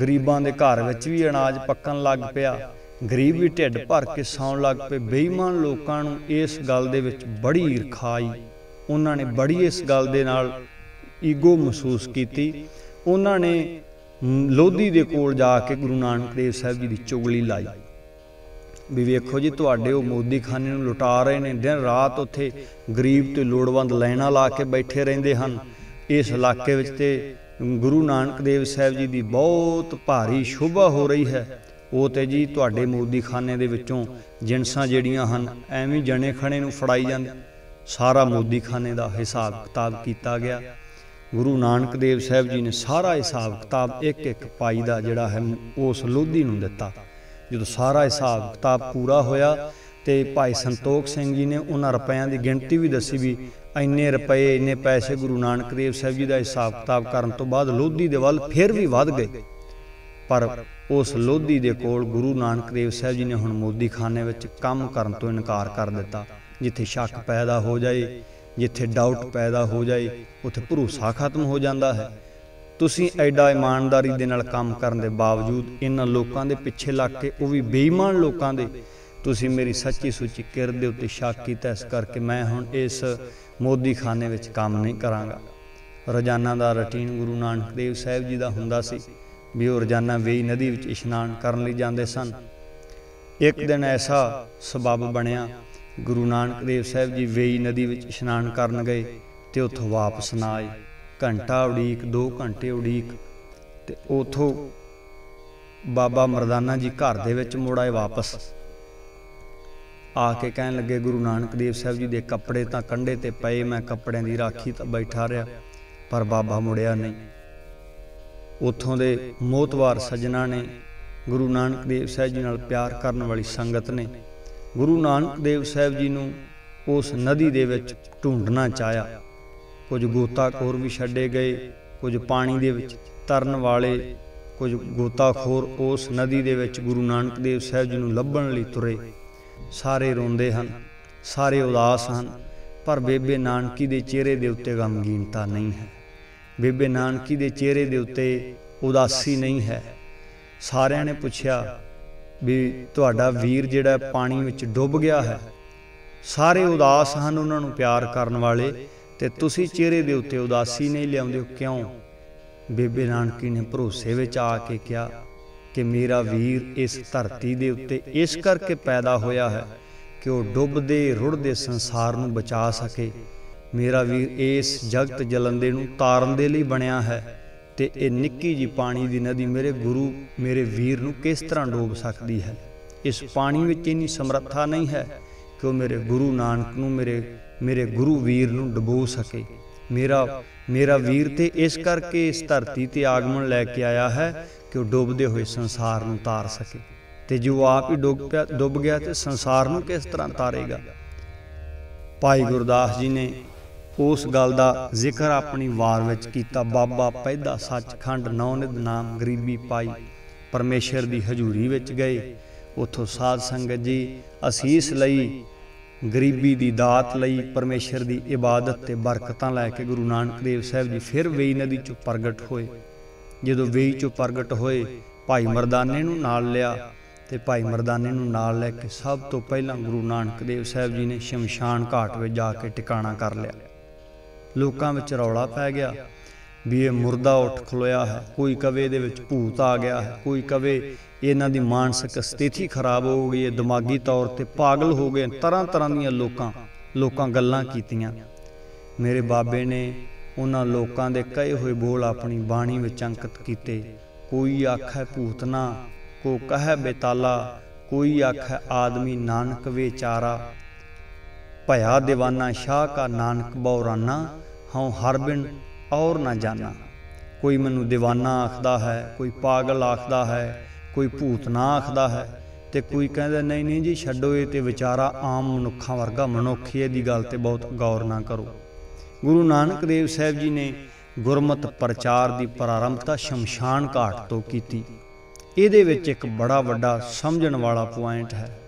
B: ਗਰੀਬਾਂ ਦੇ ਘਰ ਵਿੱਚ ਵੀ ਅਨਾਜ ਪੱਕਣ ਲੱਗ ਪਿਆ, ਗਰੀਬ ਵੀ ਢਿੱਡ ਭਰ ਕੇ ਸੌਣ ਲੱਗ ਪਏ। ਬੇਈਮਾਨ ਲੋਕਾਂ ਨੂੰ ਇਸ ਗੱਲ ਦੇ ਵਿੱਚ ਬੜੀ ਈਰਖਾ ਆਈ ਉਹਨਾਂ ਨੇ ਬੜੀ ਇਸ ਗੱਲ ਦੇ ਨਾਲ ਈਗੋ ਮਹਿਸੂਸ ਕੀਤੀ। ਉਹਨਾਂ ਨੇ ਲੋਧੀ ਦੇ ਕੋਲ ਜਾ ਕੇ ਗੁਰੂ ਨਾਨਕ ਦੇਵ ਸਾਹਿਬ ਜੀ ਦੀ ਚੁਗਲੀ ਲਾਈ। ਵੀ ਵੇਖੋ ਜੀ, ਤੁਹਾਡੇ ਉਹ ਮੋਦੀ ਖਾਨੇ ਨੂੰ ਲੁਟਾ ਰਹੇ ਨੇ। ਦਿਨ ਰਾਤ ਉੱਥੇ ਗਰੀਬ ਤੇ ਲੋੜਵੰਦ ਲਾਈਨਾਂ ਲਾ ਕੇ ਬੈਠੇ ਰਹਿੰਦੇ ਹਨ। ਇਸ ਇਲਾਕੇ ਵਿੱਚ ਤੇ ਗੁਰੂ ਨਾਨਕ ਦੇਵ ਸਾਹਿਬ ਜੀ ਦੀ ਬਹੁਤ ਭਾਰੀ ਸ਼ੋਭਾ ਹੋ ਰਹੀ ਹੈ। ਉਹ ਤੇ ਜੀ ਤੁਹਾਡੇ ਮੋਦੀ ਖਾਨੇ ਦੇ ਵਿੱਚੋਂ ਜਿੰਸਾਂ ਜਿਹੜੀਆਂ ਹਨ, ਐਵੇਂ ਜਣੇ ਖਣੇ ਨੂੰ ਫੜਾਈ ਜਾਂਦੇ। ਸਾਰਾ ਮੋਦੀ ਖਾਨੇ ਦਾ ਹਿਸਾਬ ਕਿਤਾਬ ਕੀਤਾ ਗਿਆ। ਗੁਰੂ ਨਾਨਕ ਦੇਵ ਸਾਹਿਬ ਜੀ ਨੇ ਸਾਰਾ ਹਿਸਾਬ ਕਿਤਾਬ ਇੱਕ ਇੱਕ ਪਾਈ ਦਾ ਜਿਹੜਾ ਹੈ, ਉਸ ਲੋਧੀ ਨੂੰ ਦਿੱਤਾ। ਜਦੋਂ ਸਾਰਾ ਹਿਸਾਬ ਕਿਤਾਬ ਪੂਰਾ ਹੋਇਆ ਤੇ ਭਾਈ ਸੰਤੋਖ ਸਿੰਘ ਜੀ ਨੇ ਉਹਨਾਂ ਰੁਪਿਆਂ ਦੀ ਗਿਣਤੀ ਵੀ ਦੱਸੀ ਵੀ ਇੰਨੇ ਰੁਪਏ, ਇੰਨੇ ਪੈਸੇ ਗੁਰੂ ਨਾਨਕ ਦੇਵ ਸਾਹਿਬ ਜੀ ਦਾ ਹਿਸਾਬ ਕਿਤਾਬ ਕਰਨ ਤੋਂ ਬਾਅਦ ਲੋਧੀ ਦੇ ਵੱਲ ਫਿਰ ਵੀ ਵੱਧ ਗਏ। ਪਰ ਉਸ ਲੋਧੀ ਦੇ ਕੋਲ ਗੁਰੂ ਨਾਨਕ ਦੇਵ ਸਾਹਿਬ ਜੀ ਨੇ ਹੁਣ ਮੋਦੀਖਾਨੇ ਵਿੱਚ ਕੰਮ ਕਰਨ ਤੋਂ ਇਨਕਾਰ ਕਰ ਦਿੱਤਾ, ਜਿੱਥੇ ਸ਼ੱਕ ਪੈਦਾ ਹੋ ਜਾਏ ਜਿੱਥੇ ਡਾਊਟ ਪੈਦਾ ਹੋ ਜਾਏ, ਉੱਥੇ ਭਰੋਸਾ ਖਤਮ ਹੋ ਜਾਂਦਾ ਹੈ। ਤੁਸੀਂ ਐਡਾ ਇਮਾਨਦਾਰੀ ਦੇ ਨਾਲ ਕੰਮ ਕਰਨ ਦੇ ਬਾਵਜੂਦ ਇਹਨਾਂ ਲੋਕਾਂ ਦੇ ਪਿੱਛੇ ਲੱਗ ਕੇ, ਉਹ ਵੀ ਬੇਈਮਾਨ ਲੋਕਾਂ ਦੇ, ਤੁਸੀਂ ਮੇਰੀ ਸੱਚੀ ਸੁੱਚੀ ਕਿਰਤ ਦੇ ਉੱਤੇ ਸ਼ੱਕ ਕੀਤਾ, ਇਸ ਕਰਕੇ ਮੈਂ ਹੁਣ ਇਸ ਮੋਦੀ ਖਾਨੇ ਵਿੱਚ ਕੰਮ ਨਹੀਂ ਕਰਾਂਗਾ। ਰੋਜ਼ਾਨਾ ਦਾ ਰੁਟੀਨ ਗੁਰੂ ਨਾਨਕ ਦੇਵ ਸਾਹਿਬ ਜੀ ਦਾ ਹੁੰਦਾ ਸੀ ਵੀ ਉਹ ਰੋਜ਼ਾਨਾ ਵੇਈ ਨਦੀ ਵਿੱਚ ਇਸ਼ਨਾਨ ਕਰਨ ਲਈ ਜਾਂਦੇ ਸਨ। ਇੱਕ ਦਿਨ ਐਸਾ ਸਬਬ ਬਣਿਆ ਗੁਰੂ ਨਾਨਕ ਦੇਵ ਸਾਹਿਬ ਜੀ ਵੇਈ ਨਦੀ ਵਿੱਚ ਇਸ਼ਨਾਨ ਕਰਨ ਗਏ ਤੇ ਉੱਥੋਂ ਵਾਪਸ ਨਾ ਆਏ। ਘੰਟਾ ਉਡੀਕ 2 ਘੰਟੇ ਉਡੀਕ ਤੇ ਉਥੋਂ ਬਾਬਾ ਮਰਦਾਨਾ ਜੀ ਘਰ ਦੇ ਵਿੱਚ ਮੁੜ ਆਏ ਵਾਪਸ। ਆ ਕੇ ਕਹਿਣ ਲੱਗੇ, ਗੁਰੂ ਨਾਨਕ ਦੇਵ ਸਾਹਿਬ ਜੀ ਦੇ ਕੱਪੜੇ ਤਾਂ ਕੰਢੇ ਤੇ ਪਏ, ਮੈਂ ਕੱਪੜਿਆਂ ਦੀ ਰਾਖੀ ਤਾਂ ਬੈਠਾ ਰਿਹਾ, ਪਰ ਬਾਬਾ ਮੁੜਿਆ ਨਹੀਂ। ਉਥੋਂ ਦੇ ਮੋਤਵਾਰ ਸਜਣਾ ਨੇ ਗੁਰੂ ਨਾਨਕ ਦੇਵ ਸਾਹਿਬ ਜੀ ਨਾਲ ਪਿਆਰ ਕਰਨ ਵਾਲੀ ਸੰਗਤ ਨੇ ਗੁਰੂ ਨਾਨਕ ਦੇਵ ਸਾਹਿਬ ਜੀ ਨੂੰ ਉਸ ਨਦੀ ਦੇ ਵਿੱਚ ਢੂੰਡਣਾ ਚਾਹਿਆ। ਕੁਝ ਗੋਤਾਖੋਰ ਵੀ ਛੱਡੇ ਗਏ, ਕੁਝ ਪਾਣੀ ਦੇ ਵਿੱਚ ਤਰਨ ਵਾਲੇ, ਕੁਝ ਗੋਤਾਖੋਰ ਉਸ ਨਦੀ ਦੇ ਵਿੱਚ ਗੁਰੂ ਨਾਨਕ ਦੇਵ ਸਾਹਿਬ ਜੀ ਨੂੰ ਲੱਭਣ ਲਈ ਤੁਰੇ। ਸਾਰੇ ਰੋਂਦੇ ਹਨ, ਸਾਰੇ ਉਦਾਸ ਹਨ, ਪਰ ਬੇਬੇ ਨਾਨਕੀ ਦੇ ਚਿਹਰੇ ਦੇ ਉੱਤੇ ਗਮਗੀਨਤਾ ਨਹੀਂ ਹੈ। ਬੇਬੇ ਨਾਨਕੀ ਦੇ ਚਿਹਰੇ ਦੇ ਉੱਤੇ ਉਦਾਸੀ ਨਹੀਂ ਹੈ। ਸਾਰਿਆਂ ਨੇ ਪੁੱਛਿਆ ਵੀ ਤੁਹਾਡਾ ਵੀਰ ਜਿਹੜਾ ਪਾਣੀ ਵਿੱਚ ਡੁੱਬ ਗਿਆ ਹੈ। ਸਾਰੇ ਉਦਾਸ ਹਨ ਉਹਨਾਂ ਨੂੰ ਪਿਆਰ ਕਰਨ ਵਾਲੇ ਤੇ ਤੁਸੀਂ ਚਿਹਰੇ ਦੇ ਉੱਤੇ ਉਦਾਸੀ ਨਹੀਂ ਲਿਆਉਂਦੇ ਹੋ। ਕਿਉਂ? ਬੇਬੇ ਨਾਨਕੀ ਨੇ ਭਰੋਸੇ ਵਿੱਚ ਆ ਕੇ ਕਿਹਾ ਕਿ ਮੇਰਾ ਵੀਰ ਇਸ ਧਰਤੀ ਦੇ ਉੱਤੇ ਇਸ ਕਰਕੇ ਪੈਦਾ ਹੋਇਆ ਹੈ ਕਿ ਉਹ ਡੁੱਬਦੇ ਰੁੜਦੇ ਸੰਸਾਰ ਨੂੰ ਬਚਾ ਸਕੇ। ਮੇਰਾ ਵੀਰ ਇਸ ਜਗਤ ਜਲੰਦੇ ਨੂੰ ਤਾਰਨ ਦੇ ਲਈ ਬਣਿਆ ਹੈ। ਤੇ ਇਹ ਨਿੱਕੀ ਜੀ ਪਾਣੀ ਦੀ ਨਦੀ ਮੇਰੇ ਗੁਰੂ, ਮੇਰੇ ਵੀਰ ਨੂੰ ਕਿਸ ਤਰ੍ਹਾਂ ਡੋਬ ਸਕਦੀ ਹੈ? ਇਸ ਪਾਣੀ ਵਿੱਚ ਇੰਨੀ ਸਮਰੱਥਾ ਨਹੀਂ ਹੈ ਕਿ ਉਹ ਮੇਰੇ ਗੁਰੂ ਨਾਨਕ ਨੂੰ, ਮੇਰੇ ਮੇਰੇ ਗੁਰੂ ਵੀਰ ਨੂੰ ਡੁਬੋ ਸਕੇ। ਮੇਰਾ ਮੇਰਾ ਵੀਰ ਤੇ ਇਸ ਕਰਕੇ ਇਸ ਧਰਤੀ ਤੇ ਆਗਮਨ ਲੈ ਕੇ ਆਇਆ ਹੈ ਕਿ ਉਹ ਡੁੱਬਦੇ ਹੋਏ ਸੰਸਾਰ ਨੂੰ ਤਾਰ ਸਕੇ। ਤੇ ਜੋ ਆਪ ਹੀ ਡੁੱਬ ਪਿਆ, ਡੁੱਬ ਗਿਆ ਤੇ ਸੰਸਾਰ ਨੂੰ ਕਿਸ ਤਰ੍ਹਾਂ ਤਾਰੇਗਾ? ਭਾਈ ਗੁਰਦਾਸ ਜੀ ਨੇ ਉਸ ਗੱਲ ਦਾ ਜ਼ਿਕਰ ਆਪਣੀ ਵਾਰ ਵਿੱਚ ਕੀਤਾ। ਬਾਬਾ ਪਹਿਦਾ ਸੱਚਖੰਡ ਨੌਨਿਦ ਨਾਮ ਗਰੀਬੀ ਪਾਈ ਪਰਮੇਸ਼ਰ ਦੀ ਹਜ਼ੂਰੀ ਵਿੱਚ ਗਏ। ਉਥੋਂ ਸਾਧ ਸੰਗਤ ਜੀ ਅਸੀਸ ਲਈ, ਗਰੀਬੀ ਦੀ ਦਾਤ ਲਈ, ਪਰਮੇਸ਼ਰ ਦੀ ਇਬਾਦਤ ਤੇ ਬਰਕਤਾਂ ਲੈ ਕੇ ਗੁਰੂ ਨਾਨਕ ਦੇਵ ਸਾਹਿਬ ਜੀ ਫਿਰ ਵੇਈ ਨਦੀ ਚੋਂ ਪ੍ਰਗਟ ਹੋਏ। ਜਦੋਂ ਵੇਈ ਚੋਂ ਪ੍ਰਗਟ ਹੋਏ, ਭਾਈ ਮਰਦਾਨੇ ਨੂੰ ਨਾਲ ਲਿਆ ਤੇ ਭਾਈ ਮਰਦਾਨੇ ਨੂੰ ਨਾਲ ਲੈ ਕੇ ਸਭ ਤੋਂ ਪਹਿਲਾਂ ਗੁਰੂ ਨਾਨਕ ਦੇਵ ਸਾਹਿਬ ਜੀ ਨੇ ਸ਼ਮਸ਼ਾਨ ਘਾਟ ਵਿੱਚ ਜਾ ਕੇ ਟਿਕਾਣਾ ਕਰ ਲਿਆ। ਲੋਕਾਂ ਵਿੱਚ ਰੌਲਾ ਪੈ ਗਿਆ ਵੀ ਇਹ ਮੁਰਦਾ ਉੱਠ ਖਲੋਇਆ ਹੈ, ਕੋਈ ਕਵੇ ਇਹਦੇ ਵਿੱਚ ਭੂਤ ਆ ਗਿਆ ਹੈ, ਕੋਈ ਕਵੇ ਇਹਨਾਂ ਦੀ ਮਾਨਸਿਕ ਸਥਿਤੀ ਖਰਾਬ ਹੋ ਗਈ ਹੈ, ਦਿਮਾਗੀ ਤੌਰ ਤੇ ਪਾਗਲ ਹੋ ਗਏ ਤਰ੍ਹਾਂ ਤਰ੍ਹਾਂ ਦੀਆਂ ਲੋਕਾਂ ਲੋਕਾਂ ਗੱਲਾਂ ਕੀਤੀਆਂ। ਮੇਰੇ ਬਾਬੇ ਨੇ ਉਹਨਾਂ ਲੋਕਾਂ ਦੇ ਕਹੇ ਹੋਏ ਬੋਲ ਆਪਣੀ ਬਾਣੀ ਵਿੱਚ ਅੰਕਿਤ ਕੀਤੇ। ਕੋਈ ਆਖੈ ਭੂਤਨਾ ਕੋ ਕਹੈ ਬੇਤਾਲਾ, ਕੋਈ ਆਖੈ ਆਦਮੀ ਨਾਨਕ ਵਿਚਾਰਾ ਭਇਆ دیਵਾਨਾ ਸ਼ਾਹ ਕਾ ਨਾਨਕ ਬੌਰਾਨਾ, ਹਉ ਹਰ ਬਿਨ ਔਰ ਨਾ ਜਾਣਾ ਕੋਈ ਮੈਨੂੰ دیਵਾਨਾ ਆਖਦਾ ਹੈ, ਕੋਈ ਪਾਗਲ ਆਖਦਾ ਹੈ, ਕੋਈ ਭੂਤ ਨਾ ਆਖਦਾ ਹੈ ਤੇ ਕੋਈ ਕਹਿੰਦਾ, ਨਹੀਂ ਨਹੀਂ ਜੀ, ਛੱਡੋ ਇਹ ਤੇ ਵਿਚਾਰਾ ਆਮ ਮਨੁੱਖਾਂ ਵਰਗਾ ਮਨੁੱਖੀਏ ਦੀ ਗੱਲ ਤੇ ਬਹੁਤ ਗੌਰ ਨਾ ਕਰੋ। ਗੁਰੂ ਨਾਨਕ ਦੇਵ ਸਾਹਿਬ ਜੀ ਨੇ ਗੁਰਮਤ ਪ੍ਰਚਾਰ ਦੀ ਪ੍ਰਾਰੰਭਤਾ ਸ਼ਮਸ਼ਾਨ ਘਾਟ ਤੋਂ ਕੀਤੀ। ਇਹਦੇ ਵਿੱਚ ਇੱਕ ਬੜਾ ਵੱਡਾ ਸਮਝਣ ਵਾਲਾ ਪੁਆਇੰਟ ਹੈ।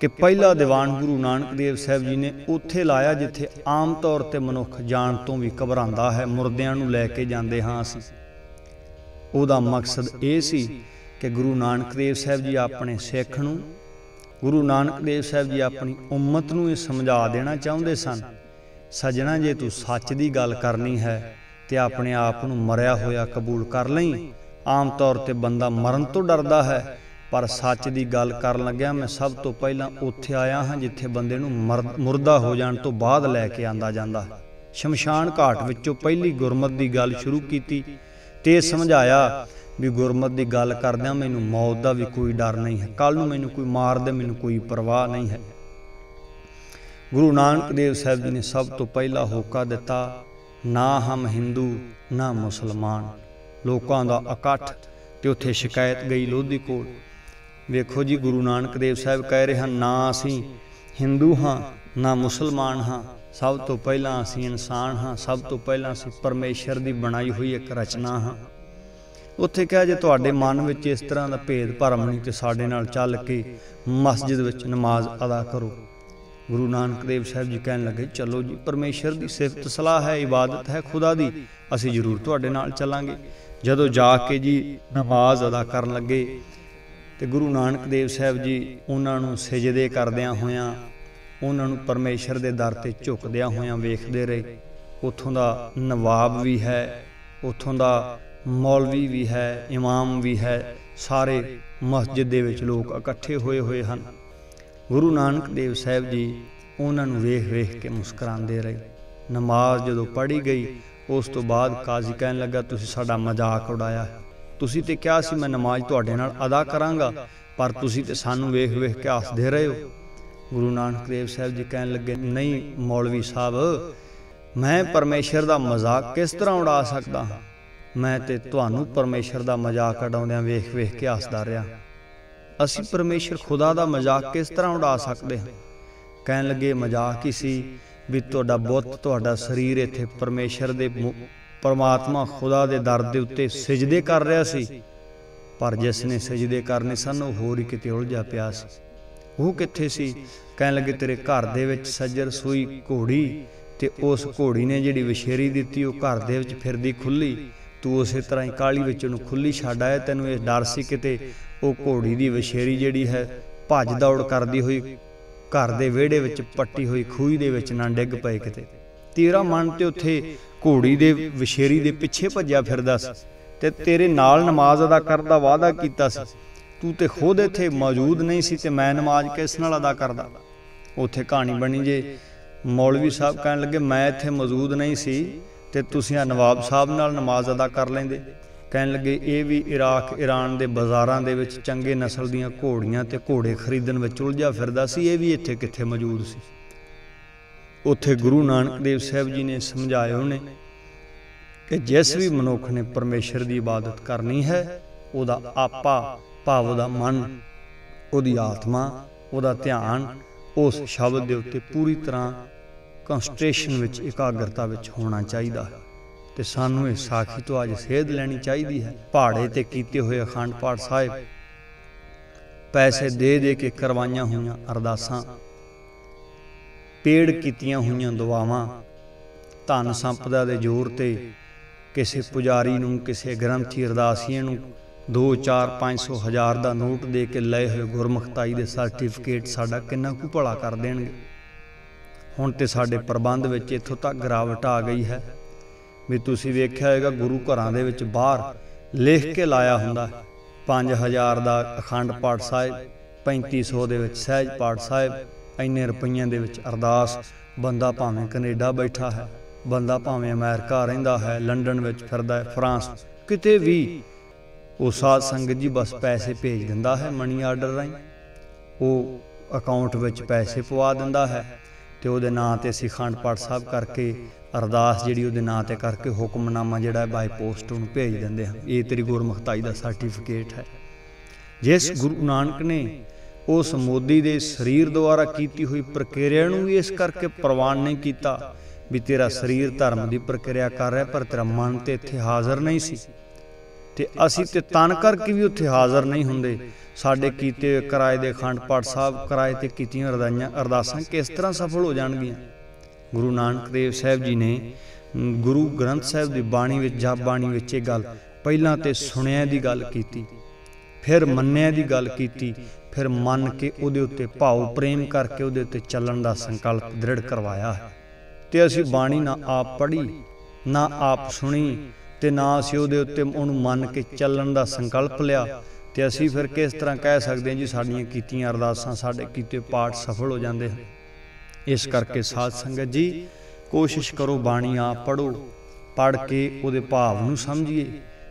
B: ਕਿ ਪਹਿਲਾ ਦੀਵਾਨ ਗੁਰੂ ਨਾਨਕ ਦੇਵ ਸਾਹਿਬ ਜੀ ਨੇ ਉੱਥੇ ਲਾਇਆ ਜਿੱਥੇ ਆਮ ਤੌਰ ਤੇ ਮਨੁੱਖ ਜਾਣ ਤੋਂ ਵੀ ਘਬਰਾਉਂਦਾ ਹੈ, ਮੁਰਦਿਆਂ ਨੂੰ ਲੈ ਕੇ ਜਾਂਦੇ ਹਾਂ ਅਸੀਂ। ਉਹਦਾ ਮਕਸਦ ਇਹ ਸੀ ਕਿ ਗੁਰੂ ਨਾਨਕ ਦੇਵ ਸਾਹਿਬ ਜੀ ਆਪਣੇ ਸਿੱਖ ਨੂੰ, ਗੁਰੂ ਨਾਨਕ ਦੇਵ ਸਾਹਿਬ ਜੀ ਆਪਣੀ ਉਮਤ ਨੂੰ ਇਹ ਸਮਝਾ ਦੇਣਾ ਚਾਹੁੰਦੇ ਸਨ, ਸਜਣਾ, ਜੇ ਤੂੰ ਸੱਚ ਦੀ ਗੱਲ ਕਰਨੀ ਹੈ ਤੇ ਆਪਣੇ ਆਪ ਨੂੰ ਮਰਿਆ ਹੋਇਆ ਕਬੂਲ ਕਰ ਲਈ, ਆਮ ਤੌਰ ਤੇ ਬੰਦਾ ਮਰਨ ਤੋਂ ਡਰਦਾ ਹੈ ਪਰ ਸੱਚ ਦੀ ਗੱਲ ਕਰਨ ਲੱਗਿਆ ਮੈਂ ਸਭ ਤੋਂ ਪਹਿਲਾਂ ਉੱਥੇ ਆਇਆ ਹਾਂ, ਜਿੱਥੇ ਬੰਦੇ ਨੂੰ ਮੁਰਦਾ ਹੋ ਜਾਣ ਤੋਂ ਬਾਅਦ ਲੈ ਕੇ ਆਂਦਾ ਜਾਂਦਾ। ਸ਼ਮਸ਼ਾਨ ਘਾਟ ਵਿੱਚੋਂ ਪਹਿਲੀ ਗੁਰਮਤ ਦੀ ਗੱਲ ਸ਼ੁਰੂ ਕੀਤੀ ਤੇ ਸਮਝਾਇਆ ਵੀ ਗੁਰਮਤ ਦੀ ਗੱਲ ਕਰਦਿਆਂ ਮੈਨੂੰ ਮੌਤ ਦਾ ਵੀ ਕੋਈ ਡਰ ਨਹੀਂ ਹੈ। ਕੱਲ ਨੂੰ ਮੈਨੂੰ ਕੋਈ ਮਾਰ ਦੇ, ਮੈਨੂੰ ਕੋਈ ਪਰਵਾਹ ਨਹੀਂ ਹੈ। ਗੁਰੂ ਨਾਨਕ ਦੇਵ ਸਾਹਿਬ ਜੀ ਨੇ ਸਭ ਤੋਂ ਪਹਿਲਾ ਹੋਕਾ ਦਿੱਤਾ, ਨਾ ਹਮ ਹਿੰਦੂ, ਨਾ ਮੁਸਲਮਾਨ। ਲੋਕਾਂ ਦਾ ਇਕੱਠ ਤੇ ਉੱਥੇ ਸ਼ਿਕਾਇਤ ਗਈ ਲੋਧੀ ਕੋਲ। ਵੇਖੋ ਜੀ, ਗੁਰੂ ਨਾਨਕ ਦੇਵ ਸਾਹਿਬ ਕਹਿ ਰਹੇ ਹਨ, ਨਾ ਅਸੀਂ ਹਿੰਦੂ ਹਾਂ, ਨਾ ਮੁਸਲਮਾਨ ਹਾਂ, ਸਭ ਤੋਂ ਪਹਿਲਾਂ ਅਸੀਂ ਇਨਸਾਨ ਹਾਂ, ਸਭ ਤੋਂ ਪਹਿਲਾਂ ਅਸੀਂ ਪਰਮੇਸ਼ਰ ਦੀ ਬਣਾਈ ਹੋਈ ਇੱਕ ਰਚਨਾ ਹਾਂ। ਉੱਥੇ ਕਿਹਾ ਜੇ ਤੁਹਾਡੇ ਮਨ ਵਿੱਚ ਇਸ ਤਰ੍ਹਾਂ ਦਾ ਭੇਦ ਭਰਮ ਨਹੀਂ ਤੇ ਸਾਡੇ ਨਾਲ ਚੱਲ ਕੇ ਮਸਜਿਦ ਵਿੱਚ ਨਮਾਜ਼ ਅਦਾ ਕਰੋ। ਗੁਰੂ ਨਾਨਕ ਦੇਵ ਸਾਹਿਬ ਜੀ ਕਹਿਣ ਲੱਗੇ, ਚਲੋ ਜੀ, ਪਰਮੇਸ਼ਰ ਦੀ ਸਿਫਤ ਸਲਾਹ ਹੈ, ਇਬਾਦਤ ਹੈ ਖੁਦਾ ਦੀ, ਅਸੀਂ ਜ਼ਰੂਰ ਤੁਹਾਡੇ ਨਾਲ ਚੱਲਾਂਗੇ। ਜਦੋਂ ਜਾ ਕੇ ਜੀ ਨਮਾਜ਼ ਅਦਾ ਕਰਨ ਲੱਗੇ ਤੇ ਗੁਰੂ ਨਾਨਕ ਦੇਵ ਸਾਹਿਬ ਜੀ ਉਹਨਾਂ ਨੂੰ ਸਜਦੇ ਕਰਦਿਆਂ ਹੋਇਆਂ, ਉਹਨਾਂ ਨੂੰ ਪਰਮੇਸ਼ਰ ਦੇ ਦਰ ਤੇ ਝੁਕਦਿਆਂ ਹੋਇਆਂ ਵੇਖਦੇ ਰਹੇ। ਉੱਥੋਂ ਦਾ ਨਵਾਬ ਵੀ ਹੈ, ਉੱਥੋਂ ਦਾ ਮੌਲਵੀ ਵੀ ਹੈ, ਇਮਾਮ ਵੀ ਹੈ, ਸਾਰੇ ਮਸਜਿਦ ਦੇ ਵਿੱਚ ਲੋਕ ਇਕੱਠੇ ਹੋਏ ਹੋਏ ਹਨ। ਗੁਰੂ ਨਾਨਕ ਦੇਵ ਸਾਹਿਬ ਜੀ ਉਹਨਾਂ ਨੂੰ ਵੇਖ ਵੇਖ ਕੇ ਮੁਸਕਰਾਉਂਦੇ ਰਹੇ। ਨਮਾਜ਼ ਜਦੋਂ ਪੜ੍ਹੀ ਗਈ, ਉਸ ਤੋਂ ਬਾਅਦ ਕਾਜ਼ੀ ਕਹਿਣ ਲੱਗਾ, ਤੁਸੀਂ ਸਾਡਾ ਮਜ਼ਾਕ ਉਡਾਇਆ ਤੁਸੀਂ ਤੇ ਕਿਹਾ ਸੀ, ਮੈਂ ਨਮਾਜ਼ ਤੁਹਾਡੇ ਨਾਲ ਅਦਾ ਕਰਾਂਗਾ, ਪਰ ਤੁਸੀਂ ਤੇ ਸਾਨੂੰ ਵੇਖ ਵੇਖ ਕੇ ਹੱਸਦੇ ਰਹੇ ਹੋ। ਗੁਰੂ ਨਾਨਕ ਦੇਵ ਸਾਹਿਬ ਜੀ ਕਹਿਣ ਲੱਗੇ, ਨਹੀਂ ਮੌਲਵੀ ਸਾਹਿਬ, ਮੈਂ ਪਰਮੇਸ਼ਰ ਦਾ ਮਜ਼ਾਕ ਕਿਸ ਤਰ੍ਹਾਂ ਉਡਾ ਸਕਦਾ? ਹਾਂ ਮੈਂ ਤੇ ਤੁਹਾਨੂੰ ਪਰਮੇਸ਼ਰ ਦਾ ਮਜ਼ਾਕ ਉਡਾਉਂਦਿਆਂ ਵੇਖ ਵੇਖ ਕੇ ਹੱਸਦਾ ਰਿਹਾ। ਅਸੀਂ ਪਰਮੇਸ਼ਰ ਖੁਦਾ ਦਾ ਮਜ਼ਾਕ ਕਿਸ ਤਰ੍ਹਾਂ ਉਡਾ ਸਕਦੇ ਹਾਂ? ਕਹਿਣ ਲੱਗੇ, ਮਜ਼ਾਕ ਹੀ ਸੀ ਵੀ ਤੁਹਾਡਾ ਬੁੱਤ, ਤੁਹਾਡਾ ਸਰੀਰ ਇੱਥੇ ਪਰਮੇਸ਼ਰ ਦੇ ਪਰਮਾਤਮਾ ਖੁਦਾ ਦੇ ਦਰ ਦੇ ਉੱਤੇ ਸਜਦੇ ਕਰ ਰਿਹਾ ਸੀ। ਪਰ ਜਿਸ ਨੇ ਸਜਦੇ ਕਰਨੇ ਸਨ, ਉਹ ਹੋਰ ਹੀ ਕਿਤੇ ਉਲਝਿਆ ਪਿਆ ਸੀ। ਉਹ ਕਿੱਥੇ ਸੀ? ਕਹਿਣ ਲੱਗੇ, ਤੇਰੇ ਘਰ ਦੇ ਵਿੱਚ ਸੱਜਰ ਸੂਈ ਘੋੜੀ ਤੇ ਉਸ ਘੋੜੀ ਨੇ ਜਿਹੜੀ ਵਿਸ਼ੇਰੀ ਦਿੱਤੀ, ਉਹ ਘਰ ਦੇ ਵਿੱਚ ਫਿਰਦੀ ਖੁੱਲੀ। ਤੂੰ ਉਸੇ ਤਰ੍ਹਾਂ ਹੀ ਕਾਲੀ ਵਿੱਚ ਉਹਨੂੰ ਖੁੱਲੀ ਛੱਡ ਆਇਆ। ਤੈਨੂੰ ਇਹ ਡਰ ਸੀ ਕਿਤੇ ਉਹ ਘੋੜੀ ਦੀ ਵਿਸ਼ੇਰੀ ਜਿਹੜੀ ਹੈ, ਭੱਜ ਦੌੜ ਕਰਦੀ ਹੋਈ, ਘਰ ਦੇ ਵਿਹੜੇ ਵਿੱਚ ਪੱਟੀ ਹੋਈ ਖੂਹੀ ਦੇ ਵਿੱਚ ਨਾ ਡਿੱਗ ਪਏ ਕਿਤੇ। ਤੇਰਾ ਮਨ ਤੇ ਉੱਥੇ ਘੋੜੀ ਦੇ ਵਿਸ਼ੇਰੀ ਦੇ ਪਿੱਛੇ ਭੱਜਿਆ ਫਿਰਦਾ ਸੀ ਤੇ ਤੇਰੇ ਨਾਲ ਨਮਾਜ਼ ਅਦਾ ਕਰਨ ਦਾ ਵਾਅਦਾ ਕੀਤਾ ਸੀ। ਤੂੰ ਤੇ ਖੁਦ ਇੱਥੇ ਮੌਜੂਦ ਨਹੀਂ ਸੀ ਤੇ ਮੈਂ ਨਮਾਜ਼ ਕਿਸ ਨਾਲ ਅਦਾ ਕਰਦਾ? ਉੱਥੇ ਕਹਾਣੀ ਬਣੀ ਜੇ। ਮੌਲਵੀ ਸਾਹਿਬ ਕਹਿਣ ਲੱਗੇ, ਮੈਂ ਇੱਥੇ ਮੌਜੂਦ ਨਹੀਂ ਸੀ ਤੇ ਤੁਸੀਂ ਆ ਨਵਾਬ ਸਾਹਿਬ ਨਾਲ ਨਮਾਜ਼ ਅਦਾ ਕਰ ਲੈਂਦੇ। ਕਹਿਣ ਲੱਗੇ, ਇਹ ਵੀ ਇਰਾਕ ਈਰਾਨ ਦੇ ਬਾਜ਼ਾਰਾਂ ਦੇ ਵਿੱਚ ਚੰਗੇ ਨਸਲ ਦੀਆਂ ਘੋੜੀਆਂ ਤੇ ਘੋੜੇ ਖਰੀਦਣ ਵਿੱਚ ਉਲਝਿਆ ਫਿਰਦਾ ਸੀ। ਇਹ ਵੀ ਇੱਥੇ ਕਿੱਥੇ ਮੌਜੂਦ ਸੀ? ਉੱਥੇ ਗੁਰੂ ਨਾਨਕ ਦੇਵ ਸਾਹਿਬ ਜੀ ਨੇ ਸਮਝਾਇਆ ਉਹਨੇ ਕਿ ਜਿਸ ਵੀ ਮਨੁੱਖ ਨੇ ਪਰਮੇਸ਼ਰ ਦੀ ਇਬਾਦਤ ਕਰਨੀ ਹੈ, ਉਹਦਾ ਆਪਾ ਭਾਵ ਦਾ ਮਨ, ਉਹਦੀ ਆਤਮਾ, ਉਹਦਾ ਧਿਆਨ, ਉਸ ਸ਼ਬਦ ਦੇ ਉੱਤੇ ਪੂਰੀ ਤਰ੍ਹਾਂ ਕਨਸਟ੍ਰੇਸ਼ਨ ਵਿੱਚ, ਇਕਾਗਰਤਾ ਵਿੱਚ ਹੋਣਾ ਚਾਹੀਦਾ ਹੈ। ਤੇ ਸਾਨੂੰ ਇਹ ਸਾਖੀ ਤੋਂ ਅੱਜ ਸੇਧ ਲੈਣੀ ਚਾਹੀਦੀ ਹੈ। ਪਹਾੜੇ ਤੇ ਕੀਤੇ ਹੋਏ ਅਖੰਡ ਪਾਠ ਸਾਹਿਬ, ਪੈਸੇ ਦੇ ਦੇ ਕੇ ਕਰਵਾਈਆਂ ਹੋਈਆਂ ਅਰਦਾਸਾਂ ਪੇੜ ਕੀਤੀਆਂ ਹੋਈਆਂ ਦੁਆਵਾਂ, ਧਨ ਸੰਪਦਾ ਦੇ ਜ਼ੋਰ ਤੇ ਕਿਸੇ ਪੁਜਾਰੀ ਨੂੰ, ਕਿਸੇ ਗ੍ਰੰਥੀ ਅਰਦਾਸੀਏ ਨੂੰ 2 4 500 ਹਜ਼ਾਰ ਦਾ ਨੋਟ ਦੇ ਕੇ ਲਏ ਹੋਏ ਗੁਰਮੁਖਤਾਈ ਦੇ ਸਰਟੀਫਿਕੇਟ ਸਾਡਾ ਕਿੰਨਾ ਕੁ ਭਲਾ ਕਰ ਦੇਣਗੇ। ਹੁਣ ਤੇ ਸਾਡੇ ਪ੍ਰਬੰਧ ਵਿੱਚ ਇੱਥੋਂ ਤੱਕ ਗਿਰਾਵਟ ਆ ਗਈ ਹੈ ਵੀ ਤੁਸੀਂ ਵੇਖਿਆ ਹੋਵੇਗਾ ਗੁਰੂ ਘਰਾਂ ਦੇ ਵਿੱਚ ਬਾਹਰ ਲਿਖ ਕੇ ਲਾਇਆ ਹੁੰਦਾ 5000 ਦਾ ਅਖੰਡ ਪਾਠ ਸਾਹਿਬ 3500 ਦੇ ਵਿੱਚ ਸਹਿਜ ਪਾਠ ਸਾਹਿਬ ਇੰਨੇ ਰੁਪਈਆਂ ਦੇ ਵਿੱਚ ਅਰਦਾਸ, ਬੰਦਾ ਭਾਵੇਂ ਕੈਨੇਡਾ ਬੈਠਾ ਹੈ, ਬੰਦਾ ਭਾਵੇਂ ਅਮਰੀਕਾ ਰਹਿੰਦਾ ਹੈ, ਲੰਡਨ ਵਿੱਚ ਫਿਰਦਾ ਹੈ, ਫਰਾਂਸ, ਕਿਤੇ ਵੀ, ਉਹ ਸਾਧ ਸੰਗਤ ਜੀ ਬਸ ਪੈਸੇ ਭੇਜ ਦਿੰਦਾ ਹੈ ਮਨੀ ਆਰਡਰ ਰਾਹੀਂ। ਉਹ ਅਕਾਊਂਟ ਵਿੱਚ ਪੈਸੇ ਪਵਾ ਦਿੰਦਾ ਹੈ ਤੇ ਉਹਦੇ ਨਾਂ ਤੇ ਅਸੀਂ ਖੰਡ ਪਾਠ ਸਾਹਿਬ ਕਰਕੇ ਅਰਦਾਸ ਜਿਹੜੀ ਉਹਦੇ ਨਾਂ ਤੇ ਕਰਕੇ ਹੁਕਮਨਾਮਾ ਜਿਹੜਾ ਹੈ ਬਾਈ ਪੋਸਟ ਉਹਨੂੰ ਭੇਜ ਦਿੰਦੇ ਹਾਂ। ਇਹ ਤੇਰੀ ਗੁਰਮੁਖਤਾਈ ਦਾ ਸਰਟੀਫਿਕੇਟ ਹੈ। ਜਿਸ ਗੁਰੂ ਨਾਨਕ ਨੇ ਉਸ ਮੋਦੀ ਦੇ ਸਰੀਰ ਦੁਆਰਾ ਕੀਤੀ ਹੋਈ ਪ੍ਰਕਿਰਿਆ ਨੂੰ ਵੀ ਇਸ ਕਰਕੇ ਪ੍ਰਵਾਨ ਨਹੀਂ ਕੀਤਾ ਵੀ ਤੇਰਾ ਸਰੀਰ ਧਰਮ ਦੀ ਪ੍ਰਕਿਰਿਆ ਕਰ ਰਿਹਾ, ਪਰ ਤੇਰਾ ਮਨ ਤੇ ਇੱਥੇ ਹਾਜ਼ਰ ਨਹੀਂ ਸੀ। ਤੇ ਅਸੀਂ ਤੇ ਤਨ ਕਰਕੇ ਵੀ ਉੱਥੇ ਹਾਜ਼ਰ ਨਹੀਂ ਹੁੰਦੇ। ਸਾਡੇ ਕੀਤੇ ਕਿਰਾਏ ਦੇ ਅਖੰਡ ਪਾਠ ਸਾਹਿਬ ਕਿਰਾਏ ਤੇ ਕੀਤੀਆਂ ਅਰਦਾਈਆਂ, ਅਰਦਾਸਾਂ ਕਿਸ ਤਰ੍ਹਾਂ ਸਫਲ ਹੋ ਜਾਣਗੀਆਂ? ਗੁਰੂ ਨਾਨਕ ਦੇਵ ਸਾਹਿਬ ਜੀ ਨੇ ਗੁਰੂ ਗ੍ਰੰਥ ਸਾਹਿਬ ਦੀ ਬਾਣੀ ਵਿੱਚ ਜਪ ਬਾਣੀ ਵਿੱਚ ਇਹ ਗੱਲ ਪਹਿਲਾਂ ਤੇ ਸੁਣਿਆ ਦੀ ਗੱਲ ਕੀਤੀ, ਫਿਰ ਮੰਨਿਆ ਦੀ ਗੱਲ ਕੀਤੀ ਫਿਰ ਮੰਨ ਕੇ ਉਹਦੇ ਉੱਤੇ ਭਾਵ ਪ੍ਰੇਮ ਕਰਕੇ ਉਹਦੇ ਉੱਤੇ ਚੱਲਣ ਦਾ ਸੰਕਲਪ ਦ੍ਰਿੜ ਕਰਵਾਇਆ ਹੈ। ਤੇ ਅਸੀਂ ਬਾਣੀ ਨਾ ਆਪ ਪੜ੍ਹੀ, ਨਾ ਆਪ ਸੁਣੀ ਤੇ ਨਾ ਅਸੀਂ ਉਹਦੇ ਉੱਤੇ ਉਹਨੂੰ ਮੰਨ ਕੇ ਚੱਲਣ ਦਾ ਸੰਕਲਪ ਲਿਆ ਤੇ ਅਸੀਂ ਫਿਰ ਕਿਸ ਤਰ੍ਹਾਂ ਕਹਿ ਸਕਦੇ ਹਾਂ ਜੀ ਸਾਡੀਆਂ ਕੀਤੀਆਂ ਅਰਦਾਸਾਂ ਸਾਡੇ ਕੀਤੇ ਪਾਠ ਸਫਲ ਹੋ ਜਾਂਦੇ ਹਨ। ਇਸ ਕਰਕੇ ਸਾਧ ਸੰਗਤ ਜੀ, ਕੋਸ਼ਿਸ਼ ਕਰੋ ਬਾਣੀ ਆਪ ਪੜੋ ਪੜ ਕੇ ਉਹਦੇ ਭਾਵ ਨੂੰ ਸਮਝੀਏ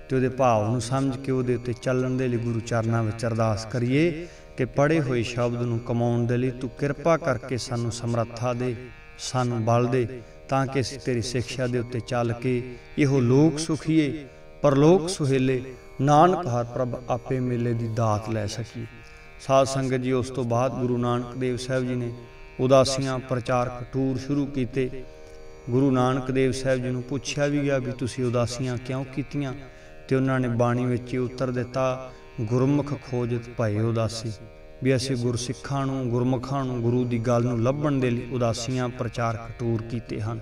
B: ਤੇ ਉਹਦੇ ਭਾਵ ਨੂੰ ਸਮਝ ਕੇ ਉਹਦੇ ਉੱਤੇ ਚੱਲਣ ਦੇ ਲਈ ਗੁਰੂ ਚਰਨਾਂ ਵਿੱਚ ਅਰਦਾਸ ਕਰੀਏ। ਕਿ ਪੜੇ ਹੋਏ ਸ਼ਬਦ ਨੂੰ ਕਮਾਉਣ ਦੇ ਲਈ ਤੂੰ ਕਿਰਪਾ ਕਰਕੇ ਸਾਨੂੰ ਸਮਰੱਥਾ ਦੇ, ਸਾਨੂੰ ਬਲ ਦੇ, ਤਾਂ ਕਿ ਅਸੀਂ ਤੇਰੀ ਸਿੱਖਿਆ ਦੇ ਉੱਤੇ ਚੱਲ ਕੇ ਇਹੋ ਲੋਕ ਸੁਖੀਏ, ਪਰਲੋਕ ਸੁਹੇਲੇ, ਨਾਨਕ ਹਰ ਪ੍ਰਭ ਆਪੇ ਮੇਲੇ ਦੀ ਦਾਤ ਲੈ ਸਕੀਏ। ਸਾਧ ਸੰਗਤ ਜੀ, ਉਸ ਤੋਂ ਬਾਅਦ ਗੁਰੂ ਨਾਨਕ ਦੇਵ ਸਾਹਿਬ ਜੀ ਨੇ ਉਦਾਸੀਆਂ ਪ੍ਰਚਾਰਕ ਟੂਰ ਸ਼ੁਰੂ ਕੀਤੇ। ਗੁਰੂ ਨਾਨਕ ਦੇਵ ਸਾਹਿਬ ਜੀ ਨੂੰ ਪੁੱਛਿਆ ਵੀ ਗਿਆ ਵੀ ਤੁਸੀਂ ਉਦਾਸੀਆਂ ਕਿਉਂ ਕੀਤੀਆਂ? ਤੇ ਉਹਨਾਂ ਨੇ ਬਾਣੀ ਵਿੱਚ ਹੀ ਉੱਤਰ ਦਿੱਤਾ ਗੁਰਮੁਖ ਖੋਜਤ ਭਏ ਉਦਾਸੀ। ਵੀ ਅਸੀਂ ਗੁਰਸਿੱਖਾਂ ਨੂੰ, ਗੁਰਮੁਖਾਂ ਨੂੰ, ਗੁਰੂ ਦੀ ਗੱਲ ਨੂੰ ਲੱਭਣ ਦੇ ਲਈ ਉਦਾਸੀਆਂ ਪ੍ਰਚਾਰਕ ਟੂਰ ਕੀਤੇ ਹਨ।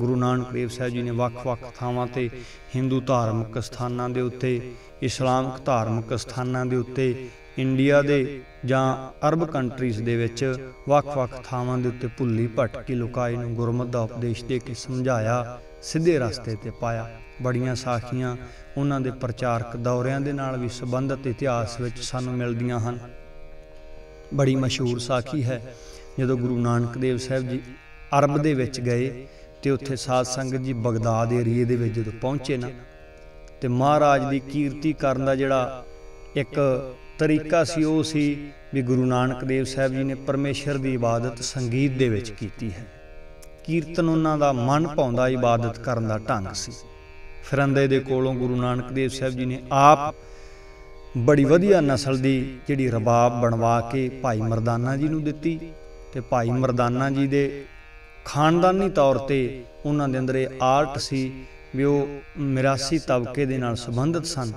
B: ਗੁਰੂ ਨਾਨਕ ਦੇਵ ਸਾਹਿਬ ਜੀ ਨੇ ਵੱਖ-ਵੱਖ ਥਾਵਾਂ ਤੇ ਹਿੰਦੂ ਧਾਰਮਿਕ ਸਥਾਨਾਂ ਦੇ ਉੱਤੇ ਇਸਲਾਮਿਕ ਧਾਰਮਿਕ ਸਥਾਨਾਂ ਦੇ ਉੱਤੇ ਇੰਡੀਆ ਦੇ ਜਾਂ ਅਰਬ ਕੰਟਰੀਜ਼ ਦੇ ਵਿੱਚ ਵੱਖ-ਵੱਖ ਥਾਵਾਂ ਦੇ ਉੱਤੇ ਭੁੱਲੀ ਭਟਕੀ ਲੁਕਾਈ ਨੂੰ ਗੁਰਮਤਿ ਦਾ ਉਪਦੇਸ਼ ਦੇ ਕੇ ਸਮਝਾਇਆ, ਸਿੱਧੇ ਰਸਤੇ ਤੇ ਪਾਇਆ। ਬੜੀਆਂ ਸਾਖੀਆਂ ਉਹਨਾਂ ਦੇ ਪ੍ਰਚਾਰਕ ਦੌਰਿਆਂ ਦੇ ਨਾਲ ਵੀ ਸੰਬੰਧਿਤ ਇਤਿਹਾਸ ਵਿੱਚ ਸਾਨੂੰ ਮਿਲਦੀਆਂ ਹਨ। ਬੜੀ ਮਸ਼ਹੂਰ ਸਾਖੀ ਹੈ। ਜਦੋਂ ਗੁਰੂ ਨਾਨਕ ਦੇਵ ਸਾਹਿਬ ਜੀ ਅਰਬ ਦੇ ਵਿੱਚ ਗਏ ਤੇ ਉੱਥੇ ਸਾਧ ਸੰਗਤ ਜੀ ਬਗਦਾਦ ਏਰੀਏ ਦੇ ਵਿੱਚ ਜਦੋਂ ਪਹੁੰਚੇ ਨਾ, ਤੇ ਮਹਾਰਾਜ ਦੀ ਕੀਰਤੀ ਕਰਨ ਦਾ ਜਿਹੜਾ ਇੱਕ ਤਰੀਕਾ ਸੀ, ਉਹ ਸੀ ਵੀ ਗੁਰੂ ਨਾਨਕ ਦੇਵ ਸਾਹਿਬ ਜੀ ਨੇ ਪਰਮੇਸ਼ਰ ਦੀ ਇਬਾਦਤ ਸੰਗੀਤ ਦੇ ਵਿੱਚ ਕੀਤੀ ਹੈ। ਕੀਰਤਨ ਉਹਨਾਂ ਦਾ ਮਨ ਭਾਉਂਦਾ, ਇਬਾਦਤ ਕਰਨ ਦਾ ਢੰਗ ਸੀ। ਫਿਰੰਦੇ ਦੇ ਕੋਲੋਂ ਗੁਰੂ ਨਾਨਕ ਦੇਵ ਸਾਹਿਬ ਜੀ ਨੇ ਆਪ ਬੜੀ ਵਧੀਆ ਨਸਲ ਦੀ ਜਿਹੜੀ ਰਬਾਬ ਬਣਵਾ ਕੇ ਭਾਈ ਮਰਦਾਨਾ ਜੀ ਨੂੰ ਦਿੱਤੀ ਤੇ ਭਾਈ ਮਰਦਾਨਾ ਜੀ ਦੇ ਖਾਨਦਾਨੀ ਤੌਰ ਤੇ ਉਹਨਾਂ ਦੇ ਅੰਦਰ ਇਹ ਆਰਟ ਸੀ ਵੀ ਉਹ ਮਿਰਾਸੀ ਤਬਕੇ ਦੇ ਨਾਲ ਸੰਬੰਧਿਤ ਸਨ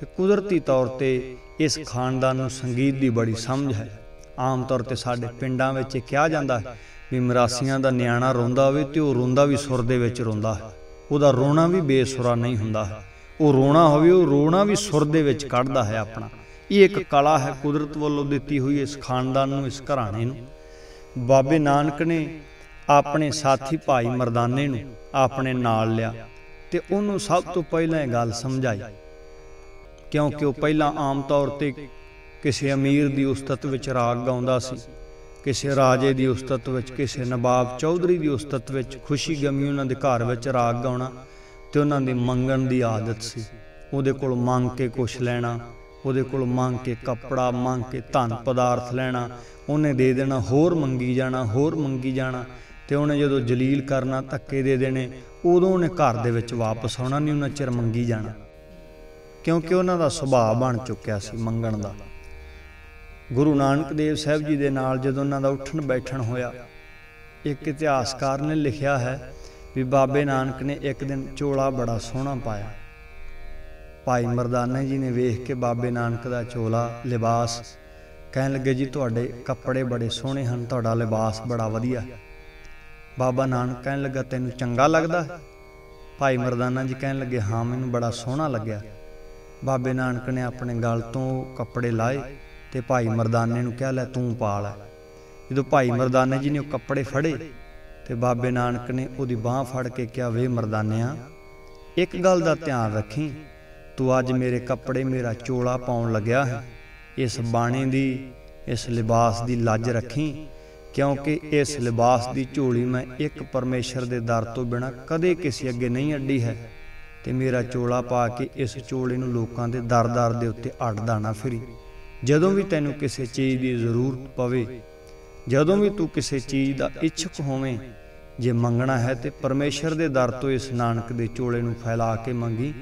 B: ਤੇ ਕੁਦਰਤੀ ਤੌਰ ਤੇ ਇਸ ਖਾਨਦਾਨ ਨੂੰ ਸੰਗੀਤ ਦੀ ਬੜੀ ਸਮਝ ਹੈ। ਆਮ ਤੌਰ ਤੇ ਸਾਡੇ ਪਿੰਡਾਂ ਵਿੱਚ ਇਹ ਕਿਹਾ ਜਾਂਦਾ ਹੈ ਵੀ ਮਿਰਾਸੀਆਂ ਦਾ ਨਿਆਣਾ ਰੋਂਦਾ ਹੋਵੇ ਤੇ ਉਹ ਰੋਂਦਾ ਵੀ ਸੁਰ ਦੇ ਵਿੱਚ ਰੋਂਦਾ ਹੈ। ਉਹਦਾ ਰੋਣਾ ਵੀ ਬੇਸੁਰਾ ਨਹੀਂ ਹੁੰਦਾ। ਹੈ ਉਹ ਰੋਣਾ ਹੋਵੇ, ਉਹ ਰੋਣਾ ਵੀ ਸੁਰ ਦੇ ਵਿੱਚ ਕੱਢਦਾ ਹੈ ਆਪਣਾ। ਇਹ ਇੱਕ ਕਲਾ ਹੈ ਕੁਦਰਤ ਵੱਲੋਂ ਦਿੱਤੀ ਹੋਈ ਇਸ ਖਾਨਦਾਨ ਨੂੰ, ਇਸ ਘਰਾਣੇ ਨੂੰ। ਬਾਬੇ ਨਾਨਕ ਨੇ ਆਪਣੇ ਸਾਥੀ ਭਾਈ ਮਰਦਾਨੇ ਨੂੰ ਆਪਣੇ ਨਾਲ ਲਿਆ ਤੇ ਉਹਨੂੰ ਸਭ ਤੋਂ ਪਹਿਲਾਂ ਇਹ ਗੱਲ ਸਮਝਾਈ। ਕਿਉਂਕਿ ਉਹ ਪਹਿਲਾਂ ਆਮ ਤੌਰ ਤੇ ਕਿਸੇ ਅਮੀਰ ਦੀ ਉਸਤਤ ਵਿੱਚ ਰਾਗ ਗਾਉਂਦਾ ਸੀ। ਕਿਸੇ ਰਾਜੇ ਦੀ ਉਸਤਤ ਵਿੱਚ, ਕਿਸੇ ਨਵਾਬ ਚੌਧਰੀ ਦੀ ਉਸਤਤ ਵਿੱਚ ਖੁਸ਼ੀ ਗਮੀ ਉਹਨਾਂ ਦੇ ਘਰ ਵਿੱਚ ਰਾਗ ਗਾਉਣਾ ਤੇ ਉਹਨਾਂ ਦੀ ਮੰਗਣ ਦੀ ਆਦਤ ਸੀ। ਉਹਦੇ ਕੋਲ ਮੰਗ ਕੇ ਕੁਛ ਲੈਣਾ, ਉਹਦੇ ਕੋਲ ਮੰਗ ਕੇ ਕੱਪੜਾ, ਮੰਗ ਕੇ ਧਨ ਪਦਾਰਥ ਲੈਣਾ, ਉਹਨੇ ਦੇ ਦੇਣਾ, ਹੋਰ ਮੰਗੀ ਜਾਣਾ, ਹੋਰ ਮੰਗੀ ਜਾਣਾ ਤੇ ਉਹਨੇ ਜਦੋਂ ਜਲੀਲ ਕਰਨਾ, ਧੱਕੇ ਦੇ ਦੇਣੇ, ਉਦੋਂ ਉਹਨੇ ਘਰ ਦੇ ਵਿੱਚ ਵਾਪਸ ਆਉਣਾ, ਨਹੀਂ ਉਹਨਾਂ ਚਿਰ ਮੰਗੀ ਜਾਣਾ। ਕਿਉਂਕਿ ਉਹਨਾਂ ਦਾ ਸੁਭਾਅ ਬਣ ਚੁੱਕਿਆ ਸੀ ਮੰਗਣ ਦਾ। ਗੁਰੂ ਨਾਨਕ ਦੇਵ ਸਾਹਿਬ ਜੀ ਦੇ ਨਾਲ ਜਦੋਂ ਉਹਨਾਂ ਦਾ ਉੱਠਣ ਬੈਠਣ ਹੋਇਆ, ਇੱਕ ਇਤਿਹਾਸਕਾਰ ਨੇ ਲਿਖਿਆ ਹੈ ਵੀ ਬਾਬੇ ਨਾਨਕ ਨੇ ਇੱਕ ਦਿਨ ਚੋਲਾ ਬੜਾ ਸੋਹਣਾ ਪਾਇਆ। ਭਾਈ ਮਰਦਾਨਾ ਜੀ ਨੇ ਵੇਖ ਕੇ ਬਾਬੇ ਨਾਨਕ ਦਾ ਚੋਲਾ ਲਿਬਾਸ ਕਹਿਣ ਲੱਗੇ, ਜੀ, ਤੁਹਾਡੇ ਕੱਪੜੇ ਬੜੇ ਸੋਹਣੇ ਹਨ, ਤੁਹਾਡਾ ਲਿਬਾਸ ਬੜਾ ਵਧੀਆ। ਬਾਬਾ ਨਾਨਕ ਕਹਿਣ ਲੱਗਾ, ਤੈਨੂੰ ਚੰਗਾ ਲੱਗਦਾ? ਭਾਈ ਮਰਦਾਨਾ ਜੀ ਕਹਿਣ ਲੱਗੇ, ਹਾਂ, ਮੈਨੂੰ ਬੜਾ ਸੋਹਣਾ ਲੱਗਿਆ। ਬਾਬੇ ਨਾਨਕ ਨੇ ਆਪਣੇ ਗਲ ਤੋਂ ਕੱਪੜੇ ਲਾਏ। ਤੇ ਭਾਈ ਮਰਦਾਨੇ ਨੂੰ ਕਿਹਾ ਲੈ, ਤੂੰ ਪਾ ਲੈ ਜਦੋਂ ਭਾਈ ਮਰਦਾਨੇ ਜੀ ਨੇ ਉਹ ਕੱਪੜੇ ਫੜੇ ਤੇ ਬਾਬੇ ਨਾਨਕ ਨੇ ਉਹਦੀ ਬਾਹ ਫੜ ਕੇ ਕਿਹਾ, ਵੇ ਮਰਦਾਨਿਆ, ਇੱਕ ਗੱਲ ਦਾ ਧਿਆਨ ਰੱਖੀ, ਤੂੰ ਅੱਜ ਮੇਰੇ ਕੱਪੜੇ ਮੇਰਾ ਚੋਲਾ ਪਾਉਣ ਲੱਗਿਆ ਹੈ। ਇਸ ਬਾਣੇ ਦੀ, ਇਸ ਲਿਬਾਸ ਦੀ ਲੱਜ ਰੱਖੀ, ਕਿਉਂਕਿ ਇਸ ਲਿਬਾਸ ਦੀ ਝੋਲੀ ਮੈਂ ਇੱਕ ਪਰਮੇਸ਼ਰ ਦੇ ਦਰ ਤੋਂ ਬਿਨਾ ਕਦੇ ਕਿਸੇ ਅੱਗੇ ਨਹੀਂ ਅੱਡੀ ਹੈ ਤੇ ਮੇਰਾ ਚੋਲਾ ਪਾ ਕੇ ਇਸ ਚੋਲੇ ਨੂੰ ਲੋਕਾਂ ਦੇ ਦਰ-ਦਰ ਦੇ ਉੱਤੇ ਅੜਦਾ ਨਾ ਫਿਰੀ। ਜਦੋਂ ਵੀ ਤੈਨੂੰ ਕਿਸੇ ਚੀਜ਼ ਦੀ ਜ਼ਰੂਰਤ ਪਵੇ, ਜਦੋਂ ਵੀ ਤੂੰ ਕਿਸੇ ਚੀਜ਼ ਦਾ ਇੱਛੁਕ ਹੋਵੇਂ, ਜੇ ਮੰਗਣਾ ਹੈ ਤੇ ਪਰਮੇਸ਼ਰ ਦੇ ਦਰ ਤੋਂ ਇਸ ਨਾਨਕ ਦੇ ਚੋਲੇ ਨੂੰ ਫੈਲਾ ਕੇ ਮੰਗੀ,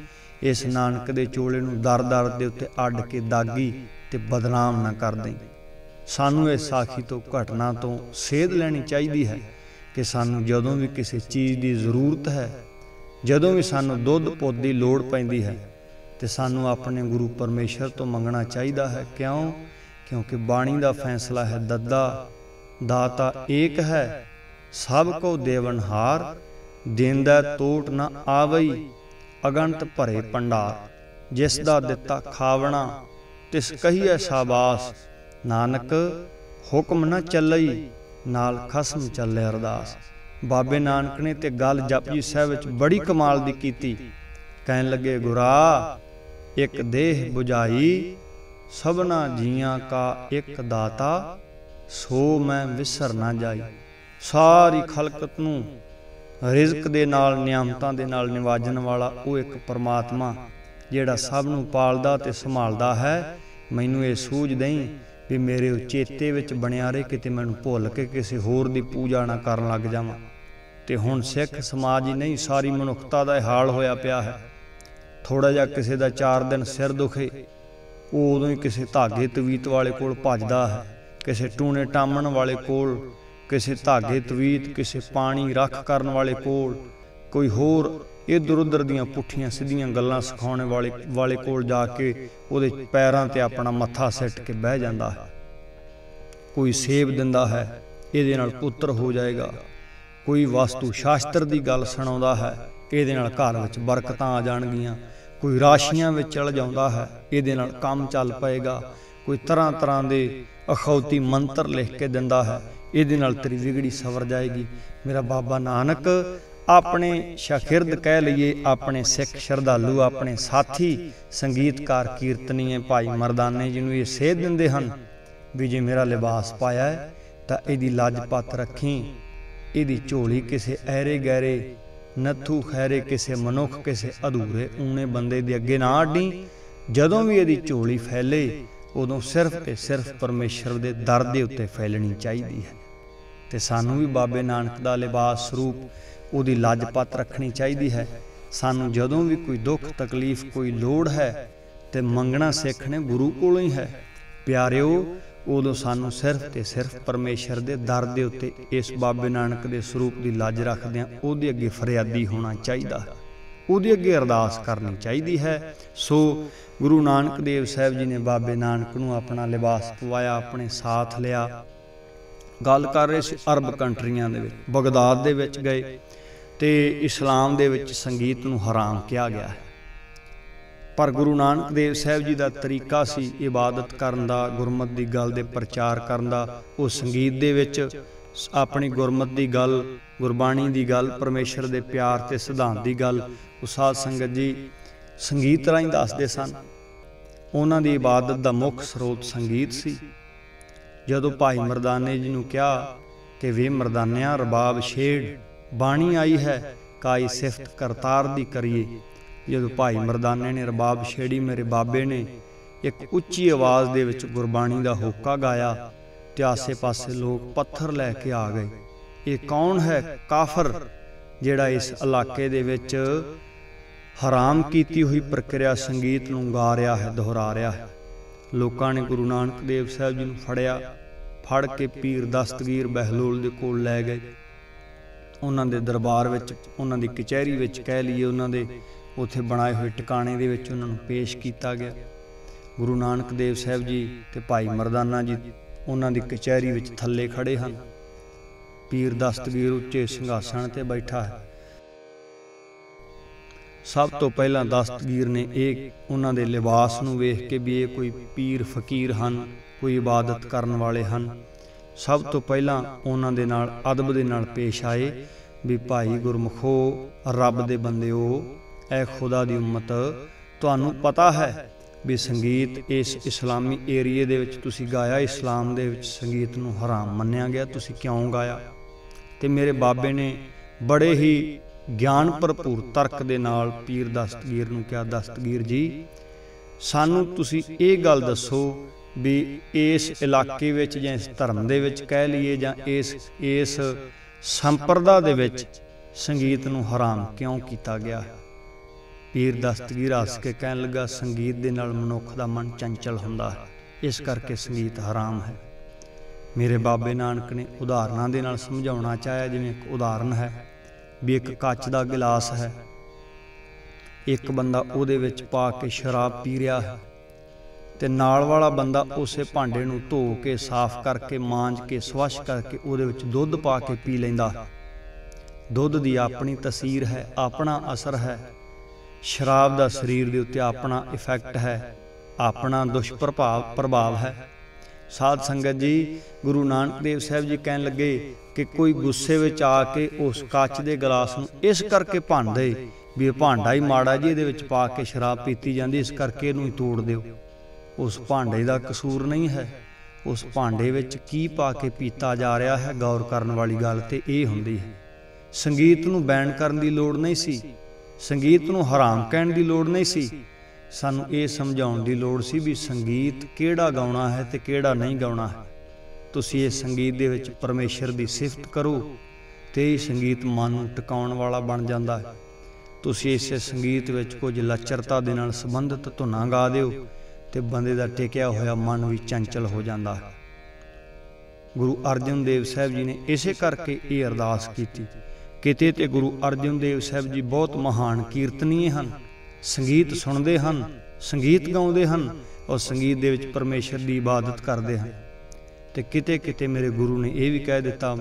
B: ਇਸ ਨਾਨਕ ਦੇ ਚੋਲੇ ਨੂੰ ਦਰ-ਦਰ ਦੇ ਉੱਤੇ ਅੱਡ ਕੇ ਦਾਗੀ ਤੇ ਬਦਨਾਮ ਨਾ ਕਰ ਦੇਂ ਸਾਨੂੰ ਇਸ ਸਾਖੀ ਤੋਂ ਘਟਨਾ ਤੋਂ ਸੇਧ ਲੈਣੀ ਚਾਹੀਦੀ ਹੈ ਕਿ ਸਾਨੂੰ ਜਦੋਂ ਵੀ ਕਿਸੇ ਚੀਜ਼ ਦੀ ਜ਼ਰੂਰਤ ਹੈ, ਜਦੋਂ ਵੀ ਸਾਨੂੰ ਦੁੱਧ ਪੁੱਤ ਦੀ ਲੋੜ ਪੈਂਦੀ ਹੈ ਤੇ ਸਾਨੂੰ ਆਪਣੇ ਗੁਰੂ ਪਰਮੇਸ਼ਰ ਤੋਂ ਮੰਗਣਾ ਚਾਹੀਦਾ ਹੈ। ਕਿਉਂ? ਕਿਉਂਕਿ ਬਾਣੀ ਦਾ ਫੈਸਲਾ ਹੈ, ਦੱਦਾ ਦਾਤਾ ਏਕ ਹੈ। ਸਭ ਕੋ ਦੇਵਨਹਾਰ ਦੇਂਦਾ ਟੋਟ ਨਾ ਆਵਈ, ਅਗੰਤ ਭਰੇ ਪੰਡਾਰ ਜਿਸ ਦਾ ਦਿੱਤਾ ਖਾਵਣਾ, ਤਿਸ ਕਹੀਐ ਸ਼ਾਬਾਸ। ਨਾਨਕ, ਹੁਕਮ ਨਾ ਚੱਲਈ, ਨਾਲ ਖਸਮ ਚੱਲੇ ਅਰਦਾਸ। ਬਾਬੇ ਨਾਨਕ ਨੇ ਤੇ ਗੱਲ ਜਪਜੀ ਸਾਹਿਬ ਵਿੱਚ ਬੜੀ ਕਮਾਲ ਦੀ ਕੀਤੀ। ਕਹਿਣ ਲੱਗੇ, ਗੁਰਾ ਇੱਕ ਦੇਹ 부ਝਾਈ ਸਭਨਾ ਜੀਆਂ ਕਾ ਇੱਕ ਦਾਤਾ, ਸੋ ਮੈਂ ਵਿਸਰ ਨਾ ਜਾਈ। ਸਾਰੀ ਖਲਕਤ ਨੂੰ ਰਿਜ਼ਕ ਦੇ ਨਾਲ ਨਿਆਮਤਾਂ ਦੇ ਨਾਲ ਨਿਵਾਜਣ ਵਾਲਾ ਉਹ ਇੱਕ ਪਰਮਾਤਮਾ, ਜਿਹੜਾ ਸਭ ਨੂੰ ਪਾਲਦਾ ਤੇ ਸੰਭਾਲਦਾ ਹੈ। ਮੈਨੂੰ ਇਹ ਸੂਝ ਦੇਈ ਵੀ ਮੇਰੇ ਉਚੇਤੇ ਵਿੱਚ ਬਣਿਆ ਰਹੇ, ਕਿਤੇ ਮੈਨੂੰ ਭੁੱਲ ਕੇ ਕਿਸੇ ਹੋਰ ਦੀ ਪੂਜਾ ਨਾ ਕਰਨ ਲੱਗ ਜਾਵਾਂ। ਤੇ ਹੁਣ ਸਿੱਖ ਸਮਾਜ ਹੀ ਨਹੀਂ, ਸਾਰੀ ਮਨੁੱਖਤਾ ਦਾ ਇਹ ਹਾਲ ਹੋਇਆ ਪਿਆ ਹੈ। ਥੋੜਾ ਜਿਹਾ ਕਿਸੇ ਦਾ 4 ਦਿਨ ਸਿਰ ਦੁਖੇ ਉਹ ਉਦੋਂ ਹੀ ਕਿਸੇ ਧਾਗੇ ਤਵੀਤ ਵਾਲੇ ਕੋਲ ਭੱਜਦਾ ਹੈ, ਕਿਸੇ ਟੂਣੇ ਟਾਮਣ ਵਾਲੇ ਕੋਲ, ਕਿਸੇ ਧਾਗੇ ਤਵੀਤ, ਕਿਸੇ ਪਾਣੀ ਰੱਖ ਕਰਨ ਵਾਲੇ ਕੋਲ, ਕੋਈ ਹੋਰ ਇਧਰ ਉਧਰ ਦੀਆਂ ਪੁੱਠੀਆਂ ਸਿੱਧੀਆਂ ਗੱਲਾਂ ਸਿਖਾਉਣ ਵਾਲੇ ਵਾਲੇ ਕੋਲ ਜਾ ਕੇ ਉਹਦੇ ਪੈਰਾਂ ਤੇ ਆਪਣਾ ਮੱਥਾ ਸਿੱਟ ਕੇ ਬਹਿ ਜਾਂਦਾ ਹੈ। ਕੋਈ ਸੇਬ ਦਿੰਦਾ ਹੈ, ਇਹਦੇ ਨਾਲ ਪੁੱਤਰ ਹੋ ਜਾਏਗਾ। ਕੋਈ ਵਸਤੂ ਸ਼ਾਸਤਰ ਦੀ ਗੱਲ ਸੁਣਾਉਂਦਾ ਹੈ, ਇਹਦੇ ਨਾਲ ਘਰ ਵਿੱਚ ਬਰਕਤਾਂ ਆ ਜਾਣਗੀਆਂ। ਕੋਈ ਰਾਸ਼ੀਆਂ ਵਿੱਚ ਚਲ ਜਾਂਦਾ ਹੈ, ਇਹਦੇ ਨਾਲ ਕੰਮ ਚੱਲ ਪਏਗਾ। ਕੋਈ ਤਰ੍ਹਾਂ ਤਰ੍ਹਾਂ ਦੇ ਅਖੌਤੀ ਮੰਤਰ ਲਿਖ ਕੇ ਦਿੰਦਾ ਹੈ, ਇਹਦੇ ਨਾਲ ਤੇਰੀ ਵਿਗੜੀ ਸਵਰ ਜਾਏਗੀ। ਮੇਰਾ ਬਾਬਾ ਨਾਨਕ, ਆਪਣੇ ਸ਼ਾਕਿਰਦ ਕਹਿ ਲਈਏ, ਆਪਣੇ ਸਿੱਖ ਸ਼ਰਧਾਲੂ, ਆਪਣੇ ਸਾਥੀ, ਸੰਗੀਤਕਾਰ, ਕੀਰਤਨੀਏ, ਭਾਈ ਮਰਦਾਨੇ ਜੀ ਨੂੰ ਇਹ ਸੇਧ ਦਿੰਦੇ ਹਨ, ਵੀ ਜੇ ਮੇਰਾ ਲਿਬਾਸ ਪਾਇਆ ਹੈ, ਤਾਂ ਇਹਦੀ ਲੱਜ ਪੱਤ ਰੱਖੀ, ਇਹਦੀ ਝੋਲੀ ਕਿਸੇ ਐਰੇ ਗੈਰੇ ਨੱਥੂ ਖੈਰੇ ਕਿਸੇ ਮਨੁੱਖ, ਕਿਸੇ ਅਧੂਰੇ ਊਣੇ ਬੰਦੇ ਦੇ ਅੱਗੇ ਨਾ ਆਡੀ ਜਦੋਂ ਵੀ ਇਹਦੀ ਝੋਲੀ ਫੈਲੇ, ਉਦੋਂ ਸਿਰਫ ਤੇ ਸਿਰਫ ਪਰਮੇਸ਼ਰ ਦੇ ਦਰ ਦੇ ਉੱਤੇ ਫੈਲਣੀ ਚਾਹੀਦੀ ਹੈ। ਤੇ ਸਾਨੂੰ ਵੀ ਬਾਬੇ ਨਾਨਕ ਦਾ ਲਿਬਾਸ ਸਰੂਪ ਉਹਦੀ ਲੱਜਪਤ ਰੱਖਣੀ ਚਾਹੀਦੀ ਹੈ। ਸਾਨੂੰ ਜਦੋਂ ਵੀ ਕੋਈ ਦੁੱਖ, ਤਕਲੀਫ, ਕੋਈ ਲੋੜ ਹੈ, ਤੇ ਮੰਗਣਾ ਸਿੱਖਣੇ ਗੁਰੂ ਕੋਲੋਂ ਹੀ ਹੈ। ਪਿਆਰਿਓ ਉਦੋਂ ਸਾਨੂੰ ਸਿਰਫ ਤੇ ਸਿਰਫ ਪਰਮੇਸ਼ਰ ਦੇ ਦਰ ਦੇ ਉੱਤੇ ਇਸ ਬਾਬੇ ਨਾਨਕ ਦੇ ਸਰੂਪ ਦੀ ਲੱਜ ਰੱਖਦਿਆਂ ਉਹਦੇ ਅੱਗੇ ਫਰਿਆਦੀ ਹੋਣਾ ਚਾਹੀਦਾ। ਹੈ ਉਹਦੇ ਅੱਗੇ ਅਰਦਾਸ ਕਰਨੀ ਚਾਹੀਦੀ ਹੈ। ਸੋ ਗੁਰੂ ਨਾਨਕ ਦੇਵ ਸਾਹਿਬ ਜੀ ਨੇ ਬਾਬੇ ਨਾਨਕ ਨੂੰ ਆਪਣਾ ਲਿਬਾਸ ਪਵਾਇਆ, ਆਪਣੇ ਸਾਥ ਲਿਆ। ਗੱਲ ਕਰ ਰਹੇ ਸੀ ਅਰਬ ਕੰਟਰੀਆਂ ਦੇ ਵਿੱਚ, ਬਗਦਾਦ ਦੇ ਵਿੱਚ ਗਏ ਤੇ ਇਸਲਾਮ ਦੇ ਵਿੱਚ ਸੰਗੀਤ ਨੂੰ ਹਰਾਮ ਕਿਹਾ ਗਿਆ ਹੈ। ਪਰ ਗੁਰੂ ਨਾਨਕ ਦੇਵ ਸਾਹਿਬ ਜੀ ਦਾ ਤਰੀਕਾ ਸੀ ਇਬਾਦਤ ਕਰਨ ਦਾ, ਗੁਰਮਤ ਦੀ ਗੱਲ ਦੇ ਪ੍ਰਚਾਰ ਕਰਨ ਦਾ। ਉਹ ਸੰਗੀਤ ਦੇ ਵਿੱਚ ਆਪਣੀ ਗੁਰਮਤ ਦੀ ਗੱਲ, ਗੁਰਬਾਣੀ ਦੀ ਗੱਲ, ਪਰਮੇਸ਼ਰ ਦੇ ਪਿਆਰ ਤੇ ਸਿਧਾਂਤ ਦੀ ਗੱਲ, ਉਹ ਸਾਧ ਸੰਗਤ ਜੀ ਸੰਗੀਤ ਰਾਹੀਂ ਦੱਸਦੇ ਸਨ। ਉਹਨਾਂ ਦੀ ਇਬਾਦਤ ਦਾ ਮੁੱਖ ਸਰੋਤ ਸੰਗੀਤ ਸੀ। ਜਦੋਂ ਭਾਈ ਮਰਦਾਨੇ ਜੀ ਨੂੰ ਕਿਹਾ ਕਿ ਵੇ ਮਰਦਾਨਿਆਂ, ਰਬਾਬ, ਛੇੜ, ਬਾਣੀ ਆਈ ਹੈ ਕਾਈ ਸਿਫਤ ਕਰਤਾਰ ਦੀ ਕਰੀਏ। ਜਦੋਂ ਭਾਈ ਮਰਦਾਨੇ ਨੇ ਰਬਾਬ ਛੇੜੀ ਮੇਰੇ ਬਾਬੇ ਨੇ, ਇੱਕ ਉੱਚੀ ਆਵਾਜ਼ ਦੇ ਵਿੱਚ ਗੁਰਬਾਣੀ ਦਾ ਹੋਕਾ ਗਾਇਆ ਤੇ ਆਸੇ-ਪਾਸੇ ਲੋਕ ਪੱਥਰ ਲੈ ਕੇ ਆ ਗਏ। ਇਹ ਕੌਣ ਹੈ ਕਾਫਰ ਜਿਹੜਾ ਇਸ ਇਲਾਕੇ ਦੇ ਵਿੱਚ ਹਰਾਮ ਕੀਤੀ ਹੋਈ ਪ੍ਰਕਿਰਿਆ ਸੰਗੀਤ ਨੂੰ ਗਾ ਰਿਹਾ ਹੈ, ਦੁਹਰਾ ਰਿਹਾ ਹੈ? ਲੋਕਾਂ ਨੇ ਗੁਰੂ ਨਾਨਕ ਦੇਵ ਸਾਹਿਬ ਜੀ ਨੂੰ ਫੜਿਆ, ਫੜ ਕੇ ਪੀਰ ਦਸਤਗੀਰ ਬਹਿਲੋਲ ਦੇ ਕੋਲ ਲੈ ਗਏ। ਉਹਨਾਂ ਦੇ ਦਰਬਾਰ ਵਿੱਚ, ਉਹਨਾਂ ਦੀ ਕਚਹਿਰੀ ਵਿੱਚ ਕਹਿ ਲਈਏ ਉਹਨਾਂ ਦੇ ਉੱਥੇ ਬਣਾਏ ਹੋਏ ਟਿਕਾਣੇ ਦੇ ਵਿੱਚ ਉਹਨਾਂ ਨੂੰ ਪੇਸ਼ ਕੀਤਾ ਗਿਆ। ਗੁਰੂ ਨਾਨਕ ਦੇਵ ਸਾਹਿਬ ਜੀ ਤੇ ਭਾਈ ਮਰਦਾਨਾ ਜੀ ਉਹਨਾਂ ਦੀ ਕਚਹਿਰੀ ਵਿੱਚ ਥੱਲੇ ਖੜੇ ਹਨ। ਪੀਰ ਦਸਤਗੀਰ ਉੱਚੇ ਸਿੰਘਾਸਣ ਤੇ ਬੈਠਾ ਹੈ। ਸਭ ਤੋਂ ਪਹਿਲਾਂ ਦਸਤਗੀਰ ਨੇ ਇਹ ਉਹਨਾਂ ਦੇ ਲਿਬਾਸ ਨੂੰ ਵੇਖ ਕੇ ਵੀ ਇਹ ਕੋਈ ਪੀਰ ਫਕੀਰ ਹਨ, ਕੋਈ ਇਬਾਦਤ ਕਰਨ ਵਾਲੇ ਹਨ। ਸਭ ਤੋਂ ਪਹਿਲਾਂ ਉਹਨਾਂ ਦੇ ਨਾਲ ਅਦਬ ਦੇ ਨਾਲ ਪੇਸ਼ ਆਏ ਵੀ ਭਾਈ ਗੁਰਮਖੋ, ਰੱਬ ਦੇ ਬੰਦਿਓ ਐ ਖੁਦਾ ਦੀ ਉਮਤ ਤੁਹਾਨੂੰ ਪਤਾ ਹੈ ਵੀ ਸੰਗੀਤ ਇਸ ਇਸਲਾਮੀ ਏਰੀਏ ਦੇ ਵਿੱਚ ਤੁਸੀਂ ਗਾਇਆ, ਇਸਲਾਮ ਦੇ ਵਿੱਚ ਸੰਗੀਤ ਨੂੰ ਹਰਾਮ ਮੰਨਿਆ ਗਿਆ, ਤੁਸੀਂ ਕਿਉਂ ਗਾਇਆ? ਤੇ ਮੇਰੇ ਬਾਬੇ ਨੇ ਬੜੇ ਹੀ ਗਿਆਨ ਭਰਪੂਰ ਤਰਕ ਦੇ ਨਾਲ ਪੀਰ ਦਸਤਗੀਰ ਨੂੰ ਕਿਹਾ, ਦਸਤਗੀਰ ਜੀ, ਸਾਨੂੰ ਤੁਸੀਂ ਇਹ ਗੱਲ ਦੱਸੋ ਵੀ ਇਸ ਇਲਾਕੇ ਵਿੱਚ ਜਾਂ ਇਸ ਧਰਮ ਦੇ ਵਿੱਚ ਕਹਿ ਲਈਏ ਜਾਂ ਇਸ ਇਸ ਸੰਪਰਦਾ ਦੇ ਵਿੱਚ ਸੰਗੀਤ ਨੂੰ ਹਰਾਮ ਕਿਉਂ ਕੀਤਾ ਗਿਆ ਹੈ? ਪੀਰ ਦਸਤਗੀਰ ਹੱਸ ਕੇ ਕਹਿਣ ਲੱਗਾ, ਸੰਗੀਤ ਦੇ ਨਾਲ ਮਨੁੱਖ ਦਾ ਮਨ ਚੰਚਲ ਹੁੰਦਾ ਹੈ। ਇਸ ਕਰਕੇ ਸੰਗੀਤ ਹਰਾਮ ਹੈ। ਮੇਰੇ ਬਾਬੇ ਨਾਨਕ ਨੇ ਉਦਾਹਰਨਾਂ ਦੇ ਨਾਲ ਸਮਝਾਉਣਾ ਚਾਹਿਆ, ਜਿਵੇਂ ਇੱਕ ਉਦਾਹਰਨ ਹੈ ਵੀ ਇੱਕ ਕੱਚ ਦਾ ਗਿਲਾਸ ਹੈ। ਇੱਕ ਬੰਦਾ ਉਹਦੇ ਵਿੱਚ ਪਾ ਕੇ ਸ਼ਰਾਬ ਪੀ ਰਿਹਾ ਹੈ ਤੇ ਨਾਲ ਵਾਲਾ ਬੰਦਾ ਉਸੇ ਭਾਂਡੇ ਨੂੰ ਧੋ ਕੇ, ਸਾਫ਼ ਕਰਕੇ, ਮਾਂਜ ਕੇ, ਸਵੱਛ ਕਰਕੇ ਉਹਦੇ ਵਿੱਚ ਦੁੱਧ ਪਾ ਕੇ ਪੀ ਲੈਂਦਾ ਹੈ। ਦੁੱਧ ਦੀ ਆਪਣੀ ਤਸੀਰ ਹੈ, ਆਪਣਾ ਅਸਰ ਹੈ। ਸ਼ਰਾਬ ਦਾ ਸਰੀਰ ਦੇ ਉੱਤੇ ਆਪਣਾ ਇਫੈਕਟ ਹੈ, ਆਪਣਾ ਦੁਸ਼ਪ੍ਰਭਾਵ, ਪ੍ਰਭਾਵ ਹੈ। ਸਾਧ ਸੰਗਤ ਜੀ, ਗੁਰੂ ਨਾਨਕ ਦੇਵ ਸਾਹਿਬ ਜੀ ਕਹਿਣ ਲੱਗੇ ਕਿ ਕੋਈ ਗੁੱਸੇ ਵਿੱਚ ਆ ਕੇ ਉਸ ਕੱਚ ਦੇ ਗਲਾਸ ਨੂੰ ਇਸ ਕਰਕੇ ਭੰਨਦੇ ਵੀ ਇਹ ਭਾਂਡਾ ਹੀ ਮਾੜਾ ਜੀ, ਇਹਦੇ ਵਿੱਚ ਪਾ ਕੇ ਸ਼ਰਾਬ ਪੀਤੀ ਜਾਂਦੀ, ਇਸ ਕਰਕੇ ਇਹਨੂੰ ਹੀ ਤੋੜ ਦਿਓ। ਉਸ ਭਾਂਡੇ ਦਾ ਕਸੂਰ ਨਹੀਂ ਹੈ। ਉਸ ਭਾਂਡੇ ਵਿੱਚ ਕੀ ਪਾ ਕੇ ਪੀਤਾ ਜਾ ਰਿਹਾ ਹੈ, ਗੌਰ ਕਰਨ ਵਾਲੀ ਗੱਲ ਤੇ ਇਹ ਹੁੰਦੀ ਹੈ। ਸੰਗੀਤ ਨੂੰ ਬੈਨ ਕਰਨ ਦੀ ਲੋੜ ਨਹੀਂ ਸੀ। ਸੰਗੀਤ ਨੂੰ ਹਰਾਮ ਕਹਿਣ ਦੀ ਲੋੜ ਨਹੀਂ ਸੀ। ਸਾਨੂੰ ਇਹ ਸਮਝਾਉਣ ਦੀ ਲੋੜ ਸੀ ਵੀ ਸੰਗੀਤ ਕਿਹੜਾ ਗਾਉਣਾ ਹੈ ਤੇ ਕਿਹੜਾ ਨਹੀਂ ਗਾਉਣਾ ਹੈ। ਤੁਸੀਂ ਇਸ ਸੰਗੀਤ ਦੇ ਵਿੱਚ ਪਰਮੇਸ਼ਰ ਦੀ ਸਿਫਤ ਕਰੋ ਤੇ ਇਹ ਸੰਗੀਤ ਮਨ ਨੂੰ ਟਿਕਾਉਣ ਵਾਲਾ ਬਣ ਜਾਂਦਾ ਹੈ। ਤੁਸੀਂ ਇਸ ਸੰਗੀਤ ਵਿੱਚ ਕੁਝ ਲੱਚਰਤਾ ਦੇ ਨਾਲ ਸੰਬੰਧਿਤ ਧੁਨਾਂ ਗਾ ਦਿਓ ਤੇ ਬੰਦੇ ਦਾ ਟਿਕਿਆ ਹੋਇਆ ਮਨ ਵੀ ਚੰਚਲ ਹੋ ਜਾਂਦਾ ਹੈ। ਗੁਰੂ ਅਰਜਨ ਦੇਵ ਸਾਹਿਬ ਜੀ ਨੇ ਇਸੇ ਕਰਕੇ ਇਹ ਅਰਦਾਸ ਕੀਤੀ। ਕਿਤੇ ਤੇ ਗੁਰੂ ਅਰਜਨ ਦੇਵ ਸਾਹਿਬ ਜੀ ਬਹੁਤ ਮਹਾਨ ਕੀਰਤਨੀਏ ਹਨ, ਸੰਗੀਤ ਸੁਣਦੇ ਹਨ, ਸੰਗੀਤ ਗਾਉਂਦੇ ਹਨ, ਔਰ ਸੰਗੀਤ ਦੇ ਵਿੱਚ ਪਰਮੇਸ਼ਰ ਦੀ ਇਬਾਦਤ ਕਰਦੇ ਹਨ। ਤੇ ਕਿਤੇ ਕਿਤੇ ਮੇਰੇ ਗੁਰੂ ਨੇ ਇਹ ਵੀ ਕਹਿ ਦਿੱਤਾ,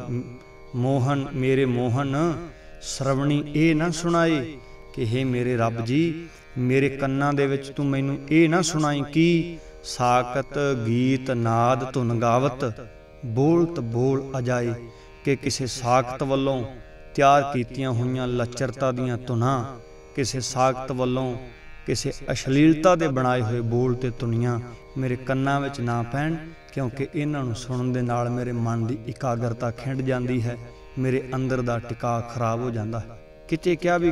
B: ਮੋਹਨ, ਮੇਰੇ ਮੋਹਨ, ਸ਼ਰਵਣੀ ਇਹ ਨਾ ਸੁਣਾਏ ਕਿ हे ਮੇਰੇ ਰੱਬ ਜੀ, ਮੇਰੇ ਕੰਨਾਂ ਦੇ ਵਿੱਚ ਤੂੰ ਮੈਨੂੰ ਇਹ ਨਾ ਸੁਣਾਈ ਕਿ ਸਾਕਤ ਗੀਤ ਨਾਦ ਧੁਨ ਗਾਵਤ, ਬੋਲਤ ਬੋਲ ਅਜਾਏ ਕਿ ਕਿਸੇ ਸਾਖਤ ਵੱਲੋਂ ਤਿਆਰ ਕੀਤੀਆਂ ਹੋਈਆਂ ਲੱਚਰਤਾ ਦੀਆਂ ਧੁਨਾਂ ਕਿਸੇ ਸਾਖਤ ਵੱਲੋਂ, ਕਿਸੇ ਅਸ਼ਲੀਲਤਾ ਦੇ ਬਣਾਏ ਹੋਏ ਬੋਲ ਤੇ ਧੁਨੀਆਂ ਮੇਰੇ ਕੰਨਾਂ ਵਿੱਚ ਨਾ ਪੈਣ, ਕਿਉਂਕਿ ਇਹਨਾਂ ਨੂੰ ਸੁਣਨ ਦੇ ਨਾਲ ਮੇਰੇ ਮਨ ਦੀ ਇਕਾਗਰਤਾ ਖਿੰਡ ਜਾਂਦੀ ਹੈ, ਮੇਰੇ ਅੰਦਰ ਦਾ ਟਿਕਾ ਖਰਾਬ ਹੋ ਜਾਂਦਾ ਹੈ। ਕਿਤੇ ਕਿਹਾ ਵੀ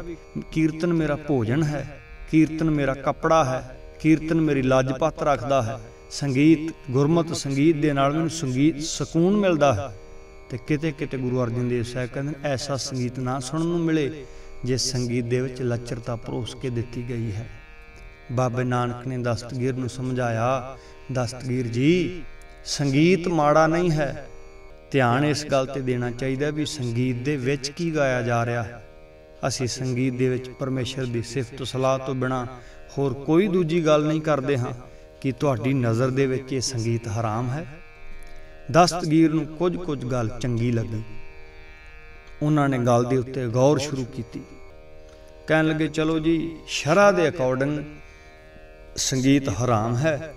B: ਕੀਰਤਨ ਮੇਰਾ ਭੋਜਨ ਹੈ, ਕੀਰਤਨ ਮੇਰਾ ਕੱਪੜਾ ਹੈ, ਕੀਰਤਨ ਮੇਰੀ ਲੱਜਪਤ ਰੱਖਦਾ ਹੈ, ਸੰਗੀਤ, ਗੁਰਮਤ ਸੰਗੀਤ ਦੇ ਨਾਲ ਮੈਨੂੰ ਸੰਗੀਤ ਸਕੂਨ ਮਿਲਦਾ ਹੈ। ਤੇ ਕਿਤੇ ਕਿਤੇ ਗੁਰੂ ਅਰਜਨ ਦੇਵ ਸਾਹਿਬ ਕਹਿੰਦੇ ਨੇ, ਐਸਾ ਸੰਗੀਤ ਨਾ ਸੁਣਨ ਨੂੰ ਮਿਲੇ ਜਿਸ ਸੰਗੀਤ ਦੇ ਵਿੱਚ ਲੱਚਰਤਾ ਪਰੋਸ ਕੇ ਦਿੱਤੀ ਗਈ ਹੈ। ਬਾਬੇ ਨਾਨਕ ਨੇ ਦਸਤਗੀਰ ਨੂੰ ਸਮਝਾਇਆ ਦਸਤਗੀਰ ਜੀ ਸੰਗੀਤ ਮਾੜਾ ਨਹੀਂ ਹੈ। ਧਿਆਨ ਇਸ ਗੱਲ ਤੇ ਦੇਣਾ ਚਾਹੀਦਾ ਵੀ ਸੰਗੀਤ ਦੇ ਵਿੱਚ ਕੀ ਗਾਇਆ ਜਾ ਰਿਹਾ ਹੈ। ਅਸੀਂ ਸੰਗੀਤ ਦੇ ਵਿੱਚ ਪਰਮੇਸ਼ਰ ਦੀ ਸਿਫਤ ਸਲਾਹ ਤੋਂ ਬਿਨਾ ਹੋਰ ਕੋਈ ਦੂਜੀ ਗੱਲ ਨਹੀਂ ਕਰਦੇ ਹਾਂ ਕਿ ਤੁਹਾਡੀ ਨਜ਼ਰ ਦੇ ਵਿੱਚ ਇਹ ਸੰਗੀਤ ਹਰਾਮ ਹੈ। ਦਸਤਗੀਰ ਨੂੰ ਕੁਝ ਕੁਝ ਗੱਲ ਚੰਗੀ ਲੱਗੀ। ਉਹਨਾਂ ਨੇ ਗੱਲ ਦੇ ਉੱਤੇ ਗੌਰ ਸ਼ੁਰੂ ਕੀਤੀ। ਕਹਿਣ ਲੱਗੇ, ਚਲੋ ਜੀ, ਸ਼ਰਾ ਦੇ ਅਕੋਰਡਿੰਗ ਸੰਗੀਤ ਹਰਾਮ ਹੈ।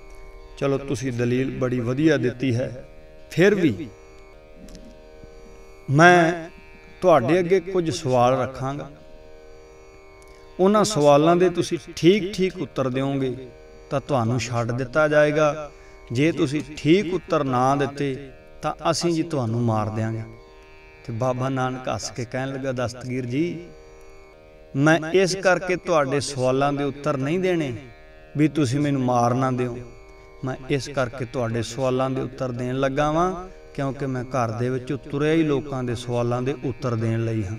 B: ਚਲੋ ਤੁਸੀਂ ਦਲੀਲ ਬੜੀ ਵਧੀਆ ਦਿੱਤੀ ਹੈ। ਫਿਰ ਵੀ ਮੈਂ ਤੁਹਾਡੇ ਅੱਗੇ ਕੁਝ ਸਵਾਲ ਰੱਖਾਂਗਾ। ਉਹਨਾਂ ਸਵਾਲਾਂ ਦੇ ਤੁਸੀਂ ਠੀਕ ਠੀਕ ਉੱਤਰ ਦਿਓਗੇ ਤਾਂ ਤੁਹਾਨੂੰ ਛੱਡ ਦਿੱਤਾ ਜਾਏਗਾ। ਜੇ ਤੁਸੀਂ ਠੀਕ ਉੱਤਰ ਨਾ ਦਿੱਤੇ, ਤਾਂ ਅਸੀਂ ਜੀ ਤੁਹਾਨੂੰ ਮਾਰ ਦਿਆਂਗੇ। ਤੇ ਬਾਬਾ ਨਾਨਕ ਹੱਸ ਕੇ ਕਹਿਣ ਲੱਗਾ, ਦਸਤਗੀਰ ਜੀ, ਮੈਂ ਇਸ ਕਰਕੇ ਤੁਹਾਡੇ ਸਵਾਲਾਂ ਦੇ ਉੱਤਰ ਨਹੀਂ ਦੇਣੇ ਵੀ ਤੁਸੀਂ ਮੈਨੂੰ ਮਾਰ ਨਾ ਦਿਓ। ਮੈਂ ਇਸ ਕਰਕੇ ਤੁਹਾਡੇ ਸਵਾਲਾਂ ਦੇ ਉੱਤਰ ਦੇਣ ਲੱਗਾ ਵਾਂ, ਕਿਉਂਕਿ ਮੈਂ ਘਰ ਦੇ ਵਿੱਚ ਤੁਰਿਆ ਹੀ ਲੋਕਾਂ ਦੇ ਸਵਾਲਾਂ ਦੇ ਉੱਤਰ ਦੇਣ ਲਈ ਹਾਂ।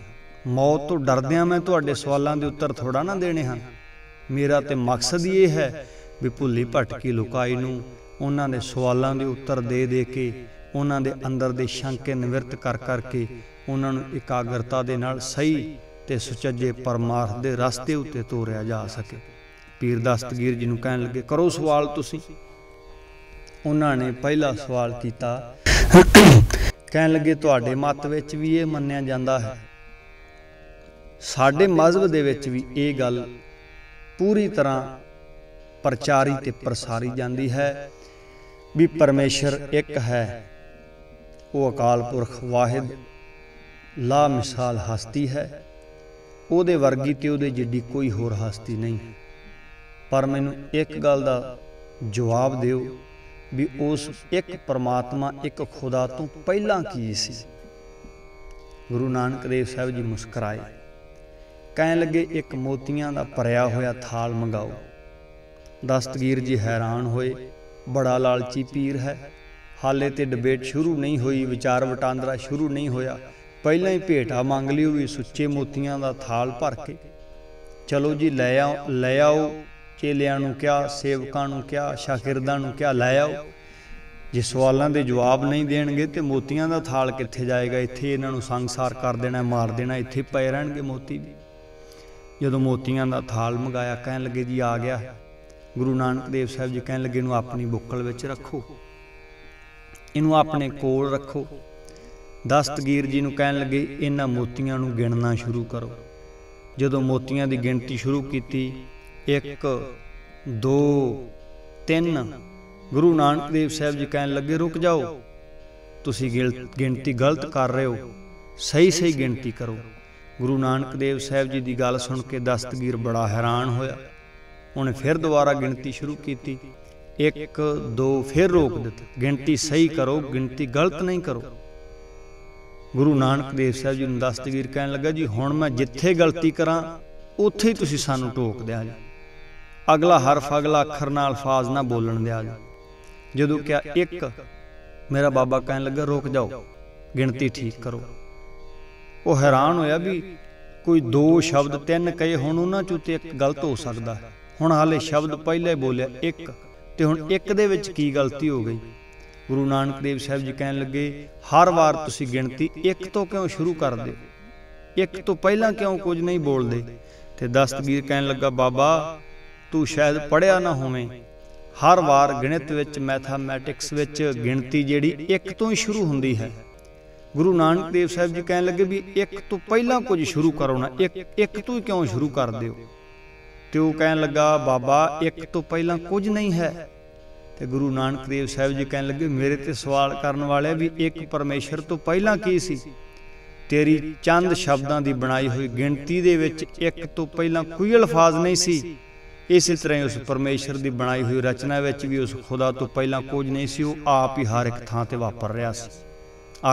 B: ਮੌਤ ਤੋਂ ਡਰਦਿਆਂ ਮੈਂ ਤੁਹਾਡੇ ਸਵਾਲਾਂ ਦੇ ਉੱਤਰ ਥੋੜਾ ਨਾ ਦੇਣੇ ਹਨ। ਮੇਰਾ ਤੇ ਮਕਸਦ ਹੀ ਇਹ ਹੈ ਵੀ ਭੁੱਲੀ ਭਟਕੀ ਲੁਕਾਈ ਨੂੰ ਉਹਨਾਂ ਦੇ ਸਵਾਲਾਂ ਦੇ ਉੱਤਰ ਦੇ ਦੇ ਕੇ, ਉਹਨਾਂ ਦੇ ਅੰਦਰ ਦੇ ਸ਼ੰਕੇ ਨਿਵਰਤ ਕਰ ਕਰਕੇ, ਉਹਨਾਂ ਨੂੰ ਇਕਾਗਰਤਾ ਦੇ ਨਾਲ ਸਹੀ ਤੇ ਸੁਚੱਜੇ ਪਰਮਾਰਥ ਦੇ ਰਸਤੇ ਉੱਤੇ ਤੋਰਿਆ ਜਾ ਸਕੇ। ਪੀਰ ਦਸਤਗੀਰ ਜੀ ਨੂੰ ਕਹਿਣ ਲੱਗੇ, ਕਰੋ ਸਵਾਲ ਤੁਸੀਂ। ਉਹਨਾਂ ਨੇ ਪਹਿਲਾ ਸਵਾਲ ਕੀਤਾ, ਕਹਿਣ ਲੱਗੇ, ਤੁਹਾਡੇ ਮਤ ਵਿੱਚ ਵੀ ਇਹ ਮੰਨਿਆ ਜਾਂਦਾ ਹੈ। ਸਾਡੇ ਮਜ਼ਹਬ ਦੇ ਵਿੱਚ ਵੀ ਇਹ ਗੱਲ ਪੂਰੀ ਤਰ੍ਹਾਂ ਪ੍ਰਚਾਰੀ ਤੇ ਪ੍ਰਸਾਰੀ ਜਾਂਦੀ ਹੈ। ਵੀ ਪਰਮੇਸ਼ਰ ਇੱਕ ਹੈ। ਉਹ ਅਕਾਲ ਪੁਰਖ ਵਾਹਿਦ ਲਾ ਮਿਸਾਲ ਹਸਤੀ ਹੈ। ਉਹਦੇ ਵਰਗੀ ਤੇ ਉਹਦੇ ਜਿੱਡੀ ਕੋਈ ਹੋਰ ਹਸਤੀ ਨਹੀਂ ਪਰ ਮੈਨੂੰ ਇੱਕ ਗੱਲ ਦਾ ਜਵਾਬ ਦਿਓ ਵੀ ਉਸ ਇੱਕ ਪਰਮਾਤਮਾ, ਇੱਕ ਖੁਦਾ ਤੋਂ ਪਹਿਲਾਂ ਕੀ ਸੀ? ਗੁਰੂ ਨਾਨਕ ਦੇਵ ਸਾਹਿਬ ਜੀ ਮੁਸਕਰਾਏ। ਕਹਿਣ ਲੱਗੇ, ਇੱਕ ਮੋਤੀਆਂ ਦਾ ਭਰਿਆ ਹੋਇਆ ਥਾਲ ਮੰਗਾਓ। ਦਸਤਗੀਰ ਜੀ ਹੈਰਾਨ ਹੋਏ। ਬੜਾ ਲਾਲਚੀ ਪੀਰ ਹੈ। ਹਾਲੇ ਤੇ ਡਿਬੇਟ ਸ਼ੁਰੂ ਨਹੀਂ ਹੋਈ, ਵਿਚਾਰ ਵਟਾਂਦਰਾ ਸ਼ੁਰੂ ਨਹੀਂ ਹੋਇਆ। ਪਹਿਲਾਂ ਹੀ ਭੇਟਾ ਮੰਗ ਲਈ ਵੀ ਸੁੱਚੇ ਮੋਤੀਆਂ ਦਾ ਥਾਲ ਭਰ ਕੇ। ਚਲੋ ਜੀ, ਲੈ ਆਓ ਲੈ ਆਓ। ਚੇਲਿਆਂ ਨੂੰ ਕਿਹਾ, ਸੇਵਕਾਂ ਨੂੰ ਕਿਹਾ, ਸ਼ਾਗਿਰਦਾਂ ਨੂੰ ਕਿਹਾ, ਲੈ ਆਓ। ਜੇ ਸਵਾਲਾਂ ਦੇ ਜਵਾਬ ਨਹੀਂ ਦੇਣਗੇ ਤੇ ਮੋਤੀਆਂ ਦਾ ਥਾਲ ਕਿੱਥੇ ਜਾਏਗਾ? ਇੱਥੇ ਇਹਨਾਂ ਨੂੰ ਸੰਸਾਰ ਕਰ ਦੇਣਾ, ਮਾਰ ਦੇਣਾ, ਇੱਥੇ ਪਏ ਰਹਿਣਗੇ ਮੋਤੀ ਵੀ। ਜਦੋਂ ਮੋਤੀਆਂ ਦਾ ਥਾਲ ਮੰਗਾਇਆ, ਕਹਿਣ ਲੱਗੇ, ਜੀ, ਆ ਗਿਆ। ਗੁਰੂ ਨਾਨਕ ਦੇਵ ਸਾਹਿਬ ਜੀ ਕਹਿਣ ਲੱਗੇ, ਇਹਨੂੰ ਆਪਣੀ ਬੁੱਕਲ ਵਿੱਚ ਰੱਖੋ। ਇਹਨੂੰ ਆਪਣੇ ਕੋਲ ਰੱਖੋ। ਦਸਤਗੀਰ ਜੀ ਨੂੰ ਕਹਿਣ ਲੱਗੇ, ਇਹਨਾਂ ਮੋਤੀਆਂ ਨੂੰ ਗਿਣਨਾ ਸ਼ੁਰੂ ਕਰੋ। ਜਦੋਂ ਮੋਤੀਆਂ ਦੀ ਗਿਣਤੀ ਸ਼ੁਰੂ ਕੀਤੀ 1 2 3 ਗੁਰੂ ਨਾਨਕ ਦੇਵ ਸਾਹਿਬ ਜੀ ਕਹਿਣ ਲੱਗੇ, ਰੁਕ ਜਾਓ। ਤੁਸੀਂ ਗਿਣਤੀ ਗਲਤ ਕਰ ਰਹੇ ਹੋ। ਸਹੀ ਸਹੀ ਗਿਣਤੀ ਕਰੋ। ਗੁਰੂ ਨਾਨਕ ਦੇਵ ਸਾਹਿਬ ਜੀ ਦੀ ਗੱਲ ਸੁਣ ਕੇ ਦਸਤਗੀਰ ਬੜਾ ਹੈਰਾਨ ਹੋਇਆ। ਉਹਨੇ ਫਿਰ ਦੁਬਾਰਾ ਗਿਣਤੀ ਸ਼ੁਰੂ ਕੀਤੀ। 1 2 ਫਿਰ ਰੋਕ ਦਿੱਤਾ। ਗਿਣਤੀ ਸਹੀ ਕਰੋ, ਗਿਣਤੀ ਗਲਤ ਨਹੀਂ ਕਰੋ। ਗੁਰੂ ਨਾਨਕ ਦੇਵ ਸਾਹਿਬ ਜੀ ਨੂੰ ਦਸਤਗੀਰ ਕਹਿਣ ਲੱਗਾ, ਜੀ, ਹੁਣ ਮੈਂ ਜਿੱਥੇ ਗਲਤੀ ਕਰਾਂ, ਉੱਥੇ ਹੀ ਤੁਸੀਂ ਸਾਨੂੰ ਟੋਕ ਦਿਆ ਜੀ। ਅਗਲਾ ਹਰਫ, ਅਗਲਾ ਅੱਖਰ ਨਾਲ ਅਲਫਾਜ਼ ਨਾ ਬੋਲਣ ਦਿਆ ਜੀ। ਜਦੋਂ ਕਿਹਾ, ਇੱਕ ਮੇਰਾ ਬਾਬਾ ਕਹਿਣ ਲੱਗਾ, ਰੁਕ ਜਾਓ, ਗਿਣਤੀ ਠੀਕ ਕਰੋ। ਉਹ ਹੈਰਾਨ ਹੋਇਆ ਵੀ ਕੋਈ ਦੋ ਸ਼ਬਦ ਤਿੰਨ ਕਹੇ ਹੁਣ, ਉਹਨਾਂ ਚੋਂ ਤੇ ਇੱਕ ਗਲਤ ਹੋ ਸਕਦਾ ਹੈ। ਹੁਣ ਹਾਲੇ ਸ਼ਬਦ ਪਹਿਲੇ ਬੋਲਿਆ ਇੱਕ, ਤੇ ਹੁਣ ਇੱਕ ਦੇ ਵਿੱਚ ਕੀ ਗਲਤੀ ਹੋ ਗਈ? ਗੁਰੂ ਨਾਨਕ ਦੇਵ ਸਾਹਿਬ ਜੀ ਕਹਿਣ ਲੱਗੇ, ਹਰ ਵਾਰ ਤੁਸੀਂ ਗਿਣਤੀ ਇੱਕ ਤੋਂ ਕਿਉਂ ਸ਼ੁਰੂ ਕਰਦੇ ਹੋ? ਇੱਕ ਤੋਂ ਪਹਿਲਾਂ ਕਿਉਂ ਕੁਝ ਨਹੀਂ ਬੋਲਦੇ? ਤੇ ਦਸਤਗੀਰ ਕਹਿਣ ਲੱਗਾ, ਬਾਬਾ, ਤੂੰ ਸ਼ਾਇਦ ਪੜਿਆ ਨਾ ਹੋਵੇਂ। ਹਰ ਵਾਰ ਗਣਿਤ ਵਿੱਚ, ਮੈਥਮੈਟਿਕਸ ਵਿੱਚ ਗਿਣਤੀ ਜਿਹੜੀ ਇੱਕ ਤੋਂ ਹੀ ਸ਼ੁਰੂ ਹੁੰਦੀ ਹੈ। ਗੁਰੂ ਨਾਨਕ ਦੇਵ ਸਾਹਿਬ ਜੀ ਕਹਿਣ ਲੱਗੇ ਵੀ ਇੱਕ ਤੋਂ ਪਹਿਲਾਂ ਕੁਝ ਸ਼ੁਰੂ ਕਰੋ ਨਾ, ਇੱਕ ਇੱਕ ਤੋਂ ਹੀ ਕਿਉਂ ਸ਼ੁਰੂ ਕਰਦੇ ਹੋ? ਤੇ ਉਹ ਕਹਿਣ ਲੱਗਾ, ਬਾਬਾ, ਇੱਕ ਤੋਂ ਪਹਿਲਾਂ ਕੁਝ ਨਹੀਂ ਹੈ। ਤੇ ਗੁਰੂ ਨਾਨਕ ਦੇਵ ਸਾਹਿਬ ਜੀ ਕਹਿਣ ਲੱਗੇ, ਮੇਰੇ ਤੇ ਸਵਾਲ ਕਰਨ ਵਾਲੇ ਵੀ ਇੱਕ ਪਰਮੇਸ਼ਰ ਤੋਂ ਪਹਿਲਾਂ ਕੀ ਸੀ? ਤੇਰੀ ਚੰਦ ਸ਼ਬਦਾਂ ਦੀ ਬਣਾਈ ਹੋਈ ਗਿਣਤੀ ਦੇ ਵਿੱਚ ਇੱਕ ਤੋਂ ਪਹਿਲਾਂ ਕੋਈ ਅਲਫਾਜ਼ ਨਹੀਂ ਸੀ। ਇਸੇ ਤਰ੍ਹਾਂ ਹੀ ਉਸ ਪਰਮੇਸ਼ਰ ਦੀ ਬਣਾਈ ਹੋਈ ਰਚਨਾ ਵਿੱਚ ਵੀ ਉਸ ਖੁਦਾ ਤੋਂ ਪਹਿਲਾਂ ਕੁਝ ਨਹੀਂ ਸੀ। ਉਹ ਆਪ ਹੀ ਹਰ ਇੱਕ ਥਾਂ ਤੇ ਵਾਪਰ ਰਿਹਾ ਸੀ।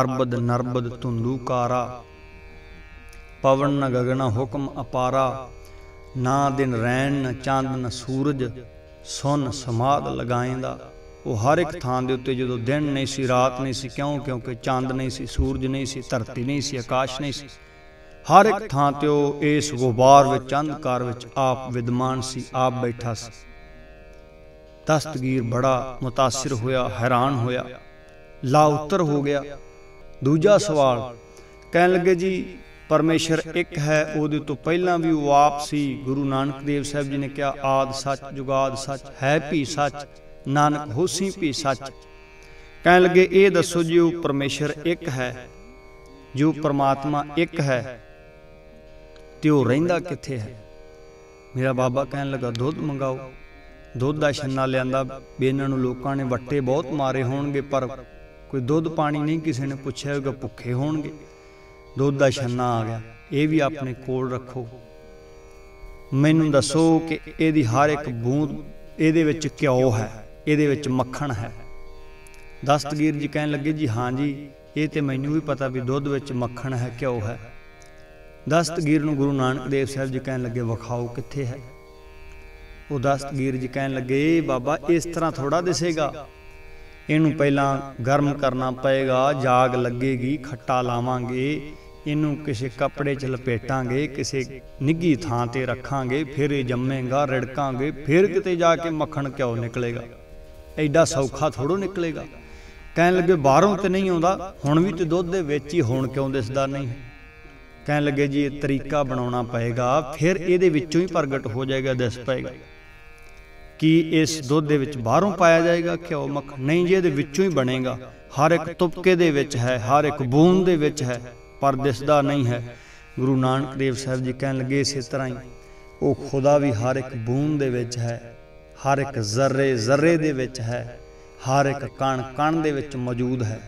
B: ਅਰਬਦ ਨਰਬਦ ਧੁੰਦੂ ਕਾਰਾ, ਪਵਨ ਨ ਗਗਨਾ ਹੁਕਮ ਅਪਾਰਾ ਨਾ ਦਿਨ ਰੈਣ ਨ ਚੰਦ ਨ ਸੂਰਜ ਸੁਨ ਸਮਾਦ ਲਗਾਏਂਦਾ ਉਹ ਹਰ ਇੱਕ ਥਾਂ ਦੇ ਉੱਤੇ ਜਦੋਂ ਦਿਨ ਨਹੀਂ ਸੀ ਰਾਤ ਨਹੀਂ ਸੀ ਕਿਉਂ ਕਿਉਂਕਿ ਚੰਦ ਨਹੀਂ ਸੀ ਸੂਰਜ ਨਹੀਂ ਸੀ ਧਰਤੀ ਨਹੀਂ ਸੀ ਆਕਾਸ਼ ਨਹੀਂ ਸੀ ਹਰ ਇੱਕ ਥਾਂ ਤੇ ਉਹ ਇਸ ਗੁਬਾਰ ਵਿੱਚ ਅੰਧਕਾਰ ਵਿੱਚ ਆਪ ਵਿਦਮਾਨ ਸੀ ਆਪ ਬੈਠਾ ਸੀ ਦਸਤਗੀਰ ਬੜਾ متاثر ਹੋਇਆ ਹੈਰਾਨ ਹੋਇਆ ਲਾ ਉੱਤਰ ਹੋ ਗਿਆ ਦੂਜਾ ਸਵਾਲ ਕਹਿਣ ਲੱਗੇ ਜੀ ਪਰਮੇਸ਼ਰ ਇੱਕ ਹੈ, ਉਹਦੇ ਤੋਂ ਪਹਿਲਾਂ ਵੀ ਉਹ ਆਪ ਸੀ। ਗੁਰੂ ਨਾਨਕ ਦੇਵ ਸਾਹਿਬ ਜੀ ਨੇ ਕਿਹਾ, ਆਦ ਸੱਚ, ਜੁਗਾਦ ਸੱਚ, ਹੈ ਵੀ ਸੱਚ, ਨਾਨਕ ਹੋਸੀ ਵੀ ਸੱਚ। ਕਹਿਣ ਲੱਗੇ, ਇਹ ਦੱਸੋ ਜੀ, ਉਹ ਪਰਮੇਸ਼ਰ ਇੱਕ ਹੈ, ਜੋ ਪਰਮਾਤਮਾ ਇੱਕ ਹੈ, ਤੇ ਉਹ ਰਹਿੰਦਾ ਕਿੱਥੇ ਹੈ? ਮੇਰਾ ਬਾਬਾ ਕਹਿਣ ਲੱਗਾ, ਦੁੱਧ ਮੰਗਾਓ। ਦੁੱਧ ਦਾ ਛੰਨਾ ਲਿਆਂਦਾ ਬੇਨਾਂ ਨੂੰ ਲੋਕਾਂ ਨੇ ਵੱਟੇ ਬਹੁਤ ਮਾਰੇ ਹੋਣਗੇ, ਪਰ ਕੋਈ ਦੁੱਧ ਪਾਣੀ ਨਹੀਂ ਕਿਸੇ ਨੇ ਪੁੱਛਿਆ ਹੋਵੇਗਾ ਭੁੱਖੇ ਹੋਣਗੇ। ਦੁੱਧ ਦਾ ਛੰਨਾ ਆ ਗਿਆ। ਇਹ ਵੀ ਆਪਣੇ ਕੋਲ ਰੱਖੋ। ਮੈਨੂੰ ਦੱਸੋ ਕਿ ਇਹਦੀ ਹਰ ਇੱਕ ਬੂੰਦ ਇਹਦੇ ਵਿੱਚ ਘਿਓ ਹੈ, ਇਹਦੇ ਵਿੱਚ ਮੱਖਣ ਹੈ। ਦਸਤਗੀਰ ਜੀ ਕਹਿਣ ਲੱਗੇ, ਜੀ ਹਾਂ ਜੀ, ਇਹ ਤੇ ਮੈਨੂੰ ਵੀ ਪਤਾ ਵੀ ਦੁੱਧ ਵਿੱਚ ਮੱਖਣ ਹੈ, ਘਿਓ ਹੈ। ਦਸਤਗੀਰ ਨੂੰ ਗੁਰੂ ਨਾਨਕ ਦੇਵ ਸਾਹਿਬ ਜੀ ਕਹਿਣ ਲੱਗੇ, ਵਿਖਾਓ ਕਿੱਥੇ ਹੈ? ਉਹ ਦਸਤਗੀਰ ਜੀ ਕਹਿਣ ਲੱਗੇ ਬਾਬਾ ਇਸ ਤਰ੍ਹਾਂ ਥੋੜਾ ਦਿਸੇਗਾ ਇਹਨੂੰ ਪਹਿਲਾਂ ਗਰਮ ਕਰਨਾ ਪਏਗਾ, ਜਾਗ ਲੱਗੇਗੀ, ਖੱਟਾ ਲਾਵਾਂਗੇ, ਇਹਨੂੰ ਕਿਸੇ ਕੱਪੜੇ 'ਚ ਲਪੇਟਾਂਗੇ, ਕਿਸੇ ਨਿੱਗੀ ਥਾਂ ਤੇ ਰੱਖਾਂਗੇ, ਫਿਰ ਇਹ ਜੰਮੇਗਾ, ਰੜਕਾਂਗੇ, ਫਿਰ ਕਿਤੇ ਜਾ ਕੇ ਮੱਖਣ ਕਿਉਂ ਨਿਕਲੇਗਾ। ਐਡਾ ਸੌਖਾ ਥੋੜੋ ਨਿਕਲੇਗਾ। ਕਹਿਣ ਲੱਗੇ ਬਾਹਰੋਂ ਤੇ ਨਹੀਂ ਆਉਂਦਾ, ਹੁਣ ਵੀ ਤੇ ਦੁੱਧ ਦੇ ਵਿੱਚ ਹੀ ਹੋਣ ਕਿਉਂ ਦਿਸਦਾ ਨਹੀਂ? ਕਹਿਣ ਲੱਗੇ ਜੀ, ਇਹ ਤਰੀਕਾ ਬਣਾਉਣਾ ਪਏਗਾ, ਫਿਰ ਇਹਦੇ ਵਿੱਚੋਂ ਹੀ ਪ੍ਰਗਟ ਹੋ ਜਾਏਗਾ, ਦਿਸ ਪਏਗਾ। ਕੀ ਇਸ ਦੁੱਧ ਦੇ ਵਿੱਚ ਬਾਹਰੋਂ ਪਾਇਆ ਜਾਏਗਾ, ਘਿਓ ਮੱਖ ਨਹੀਂ, ਜੀ ਇਹਦੇ ਵਿੱਚੋਂ ਹੀ ਬਣੇਗਾ। ਹਰ ਇੱਕ ਤੁਪਕੇ ਦੇ ਵਿੱਚ ਹੈ, ਹਰ ਇੱਕ ਬੂੰਦ ਦੇ ਵਿੱਚ ਹੈ, ਪਰ ਦਿਸਦਾ ਨਹੀਂ ਹੈ। ਗੁਰੂ ਨਾਨਕ ਦੇਵ ਸਾਹਿਬ ਜੀ ਕਹਿਣ ਲੱਗੇ ਇਸੇ ਤਰ੍ਹਾਂ ਹੀ, ਉਹ ਖੁਦਾ ਵੀ ਹਰ ਇੱਕ ਬੂੰਦ ਦੇ ਵਿੱਚ ਹੈ, ਹਰ ਇੱਕ ਜ਼ਰਰੇ ਜ਼ਰਰੇ ਦੇ ਵਿੱਚ ਹੈ, ਹਰ ਇੱਕ ਕਣ ਕਣ ਦੇ ਵਿੱਚ ਮੌਜੂਦ ਹੈ।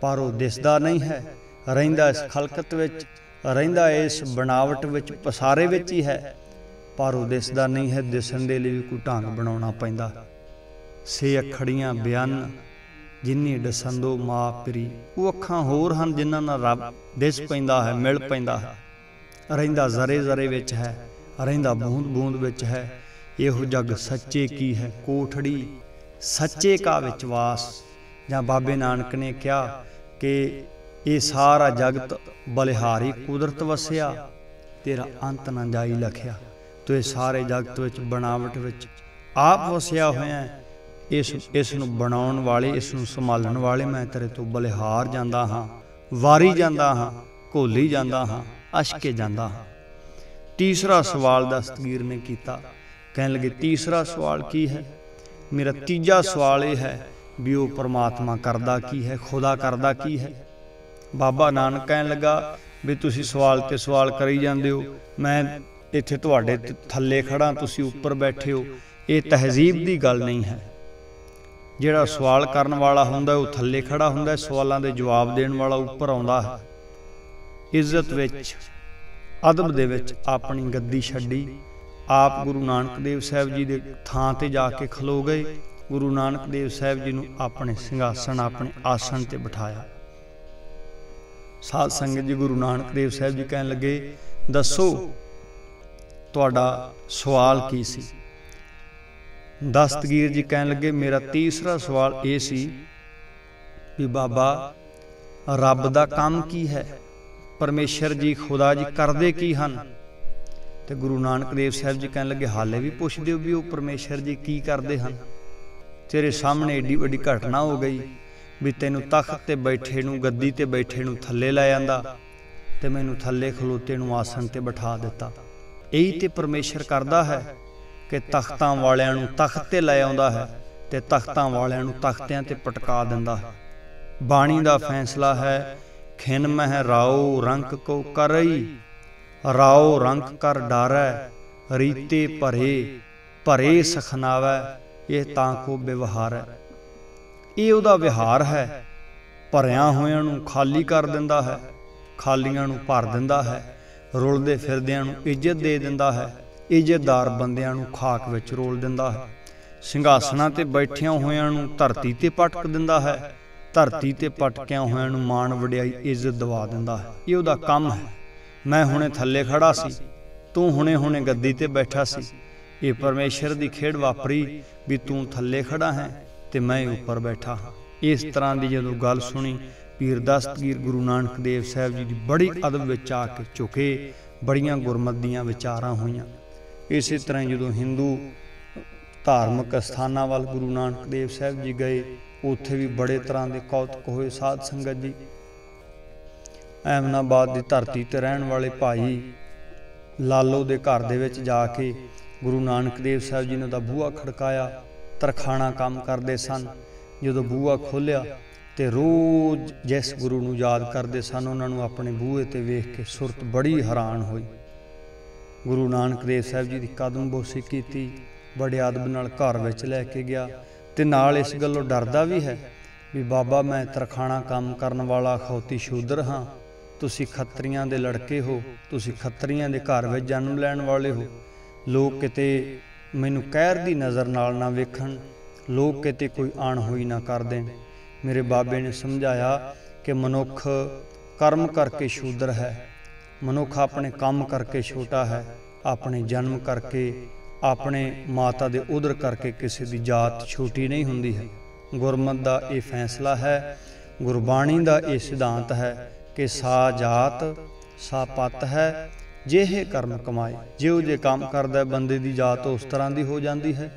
B: ਪਰ ਉਹ ਦਿਸਦਾ ਨਹੀਂ ਹੈ, ਰਹਿੰਦਾ ਇਸ ਖਲਕਤ ਵਿੱਚ, ਰਹਿੰਦਾ ਇਸ ਬਣਾਵਟ ਵਿੱਚ, ਪਸਾਰੇ ਵਿੱਚ ਹੀ ਹੈ। ਪਰ ਉਹ ਦਿਸਦਾ ਨਹੀਂ ਹੈ, ਦਿਸਣ ਦੇ ਲਈ ਵੀ ਕੋਈ ਢੰਗ ਬਣਾਉਣਾ ਪੈਂਦਾ। ਸੇ ਅੱਖੜੀਆਂ ਬਿਆਨ ਜਿੰਨੀ ਦਸੰਦੋ ਮਾਪਰੀ ਉਹ ਅੱਖਾਂ ਹੋਰ ਹਨ ਜਿਨ੍ਹਾਂ ਨਾਲ ਰੱਬ ਦਿਸ ਪੈਂਦਾ ਹੈ, ਮਿਲ ਪੈਂਦਾ ਹੈ। ਰਹਿੰਦਾ ਜ਼ਰੇ ਜ਼ਰੇ ਵਿੱਚ ਹੈ, ਰਹਿੰਦਾ ਬੂੰਦ ਬੂੰਦ ਵਿੱਚ ਹੈ। ਇਹੋ ਜਗ ਸੱਚੇ ਕੀ ਹੈ, ਕੋਠੜੀ ਸੱਚੇ ਕਾ ਵਿਚਵਾਸ ਜਾਂ ਬਾਬੇ ਨਾਨਕ ਨੇ ਕਿਹਾ ਕਿ ਇਹ ਸਾਰਾ ਜਗਤ ਬਲਿਹਾਰੀ ਕੁਦਰਤ ਵਸਿਆ, ਤੇਰਾ ਅੰਤ ਨਾ ਜਾਈ ਲਖਿਆ। ਤੋ ਇਹ ਸਾਰੇ ਜਗਤ ਵਿੱਚ, ਬਣਾਵਟ ਵਿੱਚ ਆਪ ਵਸਿਆ ਹੋਇਆ ਇਸ ਇਸ ਨੂੰ ਬਣਾਉਣ ਵਾਲੇ, ਇਸ ਨੂੰ ਸੰਭਾਲਣ ਵਾਲੇ ਮੈਂ ਤੇਰੇ ਤੋਂ ਬਲਿਹਾਰ ਜਾਂਦਾ ਹਾਂ, ਵਾਰੀ ਜਾਂਦਾ ਹਾਂ, ਘੋਲੀ ਜਾਂਦਾ ਹਾਂ, ਅਸ਼ਕੇ ਜਾਂਦਾ ਹਾਂ। ਤੀਸਰਾ ਸਵਾਲ ਦਸਤਗੀਰ ਨੇ ਕੀਤਾ। ਕਹਿਣ ਲੱਗੇ, ਤੀਸਰਾ ਸਵਾਲ ਕੀ ਹੈ? ਮੇਰਾ ਤੀਜਾ ਸਵਾਲ ਇਹ ਹੈ ਵੀ ਉਹ ਪਰਮਾਤਮਾ ਕਰਦਾ ਕੀ ਹੈ, ਖੁਦਾ ਕਰਦਾ ਕੀ ਹੈ? ਬਾਬਾ ਨਾਨਕ ਕਹਿਣ ਲੱਗਾ ਵੀ ਤੁਸੀਂ ਸਵਾਲ ਤੇ ਸਵਾਲ ਕਰੀ ਜਾਂਦੇ ਹੋ। ਮੈਂ ਇੱਥੇ ਤੁਹਾਡੇ ਥੱਲੇ ਖੜਾ ਤੁਸੀਂ ਉੱਪਰ ਬੈਠੇ ਹੋ। ਇਹ ਤਹਿਜ਼ੀਬ ਦੀ ਗੱਲ ਨਹੀਂ ਹੈ। ਜਿਹੜਾ ਸਵਾਲ ਕਰਨ ਵਾਲਾ ਹੁੰਦਾ, ਉਹ ਥੱਲੇ ਖੜਾ ਹੁੰਦਾ, ਸਵਾਲਾਂ ਦੇ ਜਵਾਬ ਦੇਣ ਵਾਲਾ ਉੱਪਰ ਆਉਂਦਾ ਹੈ। ਇੱਜ਼ਤ ਵਿੱਚ, ਅਦਬ ਦੇ ਵਿੱਚ ਆਪਣੀ ਗੱਦੀ ਛੱਡੀ। ਆਪ ਗੁਰੂ ਨਾਨਕ ਦੇਵ ਸਾਹਿਬ ਜੀ ਦੇ ਥਾਂ ਤੇ ਜਾ ਕੇ ਖਲੋ ਗਏ। ਗੁਰੂ ਨਾਨਕ ਦੇਵ ਸਾਹਿਬ ਜੀ ਨੂੰ ਆਪਣੇ ਸਿੰਘਾਸਣ, ਆਪਣੇ ਆਸਣ ਤੇ ਬਿਠਾਇਆ। ਸਾਧ ਸੰਗਤ ਜੀ ਗੁਰੂ ਨਾਨਕ ਦੇਵ ਸਾਹਿਬ ਜੀ ਕਹਿਣ ਲੱਗੇ, ਦੱਸੋ ਤੁਹਾਡਾ ਸਵਾਲ ਕੀ ਸੀ? ਦਸਤਗੀਰ ਜੀ ਕਹਿਣ ਲੱਗੇ, ਮੇਰਾ ਤੀਸਰਾ ਸਵਾਲ ਇਹ ਸੀ ਵੀ ਬਾਬਾ, ਰੱਬ ਦਾ ਕੰਮ ਕੀ ਹੈ? ਪਰਮੇਸ਼ਰ ਜੀ, ਖੁਦਾ ਜੀ ਕਰਦੇ ਕੀ ਹਨ? ਤੇ ਗੁਰੂ ਨਾਨਕ ਦੇਵ ਸਾਹਿਬ ਜੀ ਕਹਿਣ ਲੱਗੇ, ਹਾਲੇ ਵੀ ਪੁੱਛਦੇ ਹੋ ਵੀ ਉਹ ਪਰਮੇਸ਼ਰ ਜੀ ਕੀ ਕਰਦੇ ਹਨ? ਤੇਰੇ ਸਾਹਮਣੇ ਏਡੀ ਵੱਡੀ ਘਟਨਾ ਹੋ ਗਈ ਵੀ ਤੈਨੂੰ ਤਖਤ ਤੇ ਬੈਠੇ ਨੂੰ, ਗੱਦੀ ਤੇ ਬੈਠੇ ਨੂੰ ਥੱਲੇ ਲੈ ਜਾਂਦਾ ਤੇ ਮੈਨੂੰ ਥੱਲੇ ਖਲੋਤੇ ਨੂੰ ਆਸਣ ਤੇ ਬਿਠਾ ਦਿੱਤਾ। ਇਹੀ ਤੇ ਪਰਮੇਸ਼ਰ ਕਰਦਾ ਹੈ ਕਿ ਤਖਤਾਂ ਵਾਲਿਆਂ ਨੂੰ ਤਖਤ ਤੇ ਲੈ ਆਉਂਦਾ ਹੈ ਤੇ ਤਖਤਾਂ ਵਾਲਿਆਂ ਨੂੰ ਤਖਤਿਆਂ ਤੇ ਪਟਕਾ ਦਿੰਦਾ ਹੈ। ਬਾਣੀ ਦਾ ਫੈਸਲਾ ਹੈ, ਖਿਨ ਮਹਿ ਰਾਉ ਰੰਕ ਕੋ ਕਰਈ ਰਾਉ ਰੰਕ ਕਰ ਡਾਰੈ, ਰੀਤੇ ਭਰੇ ਭਰੇ ਸਖਨਾਵੈ, ਇਹ ਤਾਂ ਕੋ ਵਿਵਹਾਰ ਹੈ। ਇਹ ਉਹਦਾ ਵਿਹਾਰ ਹੈ, ਭਰਿਆਂ ਹੋਇਆਂ ਨੂੰ ਖਾਲੀ ਕਰ ਦਿੰਦਾ ਹੈ, ਖਾਲੀਆਂ ਨੂੰ ਭਰ ਦਿੰਦਾ ਹੈ। ਰੁਲਦੇ ਫਿਰਦਿਆਂ ਨੂੰ ਇੱਜ਼ਤ ਦੇ ਦਿੰਦਾ ਹੈ। ਇੱਜ਼ਤਦਾਰ ਬੰਦਿਆਂ ਨੂੰ ਖਾਕ ਵਿੱਚ ਰੋਲ ਦਿੰਦਾ ਹੈ। ਸਿੰਘਾਸਣਾਂ ਤੇ ਬੈਠਿਆਂ ਹੋਇਆਂ ਨੂੰ ਧਰਤੀ ਤੇ ਪਟਕ ਦਿੰਦਾ ਹੈ। ਧਰਤੀ ਤੇ ਪਟਕਿਆਂ ਹੋਇਆਂ ਨੂੰ ਮਾਣ ਵਡਿਆਈ ਇੱਜ਼ਤ ਦਵਾ ਦਿੰਦਾ ਹੈ। ਇਹ ਉਹਦਾ ਕੰਮ ਹੈ। ਮੈਂ ਹੁਣੇ ਥੱਲੇ ਖੜਾ ਸੀ। ਤੂੰ ਹੁਣੇ ਹੁਣੇ ਗੱਦੀ ਤੇ ਬੈਠਾ ਸੀ। ਇਹ ਪਰਮੇਸ਼ਰ ਦੀ ਖੇਡ ਵਾਪਰੀ ਵੀ ਤੂੰ ਥੱਲੇ ਖੜਾ ਹੈ ਤੇ ਮੈਂ ਉੱਪਰ ਬੈਠਾ ਹਾਂ। ਇਸ ਤਰ੍ਹਾਂ ਦੀ ਜਦੋਂ ਗੱਲ ਸੁਣੀ ਪੀਰ ਦਸਤਗੀਰ ਗੁਰੂ ਨਾਨਕ ਦੇਵ ਸਾਹਿਬ ਜੀ ਦੀ ਬੜੀ ਅਦਬ ਵਿੱਚ ਆ ਕੇ ਝੁਕੇ, ਬੜੀਆਂ ਗੁਰਮਤ ਦੀਆਂ ਵਿਚਾਰਾਂ ਹੋਈਆਂ। ਇਸੇ ਤਰ੍ਹਾਂ ਜਦੋਂ ਹਿੰਦੂ ਧਾਰਮਿਕ ਸਥਾਨਾਂ ਵੱਲ ਗੁਰੂ ਨਾਨਕ ਦੇਵ ਸਾਹਿਬ ਜੀ ਗਏ, ਉੱਥੇ ਵੀ ਬੜੇ ਤਰ੍ਹਾਂ ਦੇ ਕੌਤਕ ਹੋਏ ਸਾਧ ਸੰਗਤ ਜੀ। ਐਮਨਾਬਾਦ ਦੀ ਧਰਤੀ ਤੇ ਰਹਿਣ ਵਾਲੇ ਭਾਈ ਲਾਲੋ ਦੇ ਘਰ ਦੇ ਵਿੱਚ ਜਾ ਕੇ ਗੁਰੂ ਨਾਨਕ ਦੇਵ ਸਾਹਿਬ ਜੀ ਨੇ ਦਾ ਬੂਹਾ ਖੜਕਾਇਆ, ਤਰਖਾਣਾ ਕੰਮ ਕਰਦੇ ਸਨ। ਜਦੋਂ ਬੂਹਾ ਖੋਲਿਆ ਤੇ ਰੋਜ਼ ਜਿਸ ਗੁਰੂ ਨੂੰ ਯਾਦ ਕਰਦੇ ਸਨ, ਉਹਨਾਂ ਨੂੰ ਆਪਣੇ ਬੂਹੇ ਤੇ ਵੇਖ ਕੇ ਸੁਰਤ ਬੜੀ ਹੈਰਾਨ ਹੋਈ। ਗੁਰੂ ਨਾਨਕ ਦੇਵ ਸਾਹਿਬ ਜੀ ਦੀ ਕਦਮ ਬੋਸੀ ਕੀਤੀ, ਬੜੇ ਅਦਬ ਨਾਲ ਘਰ ਵਿੱਚ ਲੈ ਕੇ ਗਿਆ ਤੇ ਨਾਲ ਇਸ ਗੱਲੋਂ ਡਰਦਾ ਵੀ ਹੈ ਵੀ ਬਾਬਾ ਮੈਂ ਤਰਖਾਣਾ ਕੰਮ ਕਰਨ ਵਾਲਾ ਖੌਤੀ ਸ਼ੂਦਰ ਹਾਂ। ਤੁਸੀਂ ਖੱਤਰੀਆਂ ਦੇ ਲੜਕੇ ਹੋ, ਤੁਸੀਂ ਖੱਤਰੀਆਂ ਦੇ ਘਰ ਵਿੱਚ ਜਨਮ ਲੈਣ ਵਾਲੇ ਹੋ। ਲੋਕ ਕਿਤੇ ਮੈਨੂੰ ਕਹਿਰ ਦੀ ਨਜ਼ਰ ਨਾਲ ਨਾ ਵੇਖਣ, ਲੋਕ ਕਿਤੇ ਕੋਈ ਆਣ ਹੋਈ ਨਾ ਕਰ ਦੇਣ। ਮੇਰੇ ਬਾਬੇ ਨੇ ਸਮਝਾਇਆ ਕਿ ਮਨੁੱਖ ਕਰਮ ਕਰਕੇ ਸ਼ੂਦਰ ਹੈ। ਮਨੁੱਖ ਆਪਣੇ ਕੰਮ ਕਰਕੇ ਛੋਟਾ ਹੈ, ਆਪਣੇ ਜਨਮ ਕਰਕੇ, ਆਪਣੇ ਮਾਤਾ ਦੇ ਉਦਰ ਕਰਕੇ ਕਿਸੇ ਦੀ ਜਾਤ ਛੋਟੀ ਨਹੀਂ ਹੁੰਦੀ ਹੈ। ਗੁਰਮਤ ਦਾ ਇਹ ਫੈਸਲਾ ਹੈ, ਗੁਰਬਾਣੀ ਦਾ ਇਹ ਸਿਧਾਂਤ ਹੈ ਕਿ ਸਾ ਜਾਤ, ਸਾ ਪਤ ਹੈ ਜਿਹੇ ਕਰਮ ਕਮਾਏ ਜਿਉ ਜੇ ਕੰਮ ਕਰਦਾ ਬੰਦੇ ਦੀ ਜਾਤ ਉਸ ਤਰ੍ਹਾਂ ਦੀ ਹੋ ਜਾਂਦੀ ਹੈ।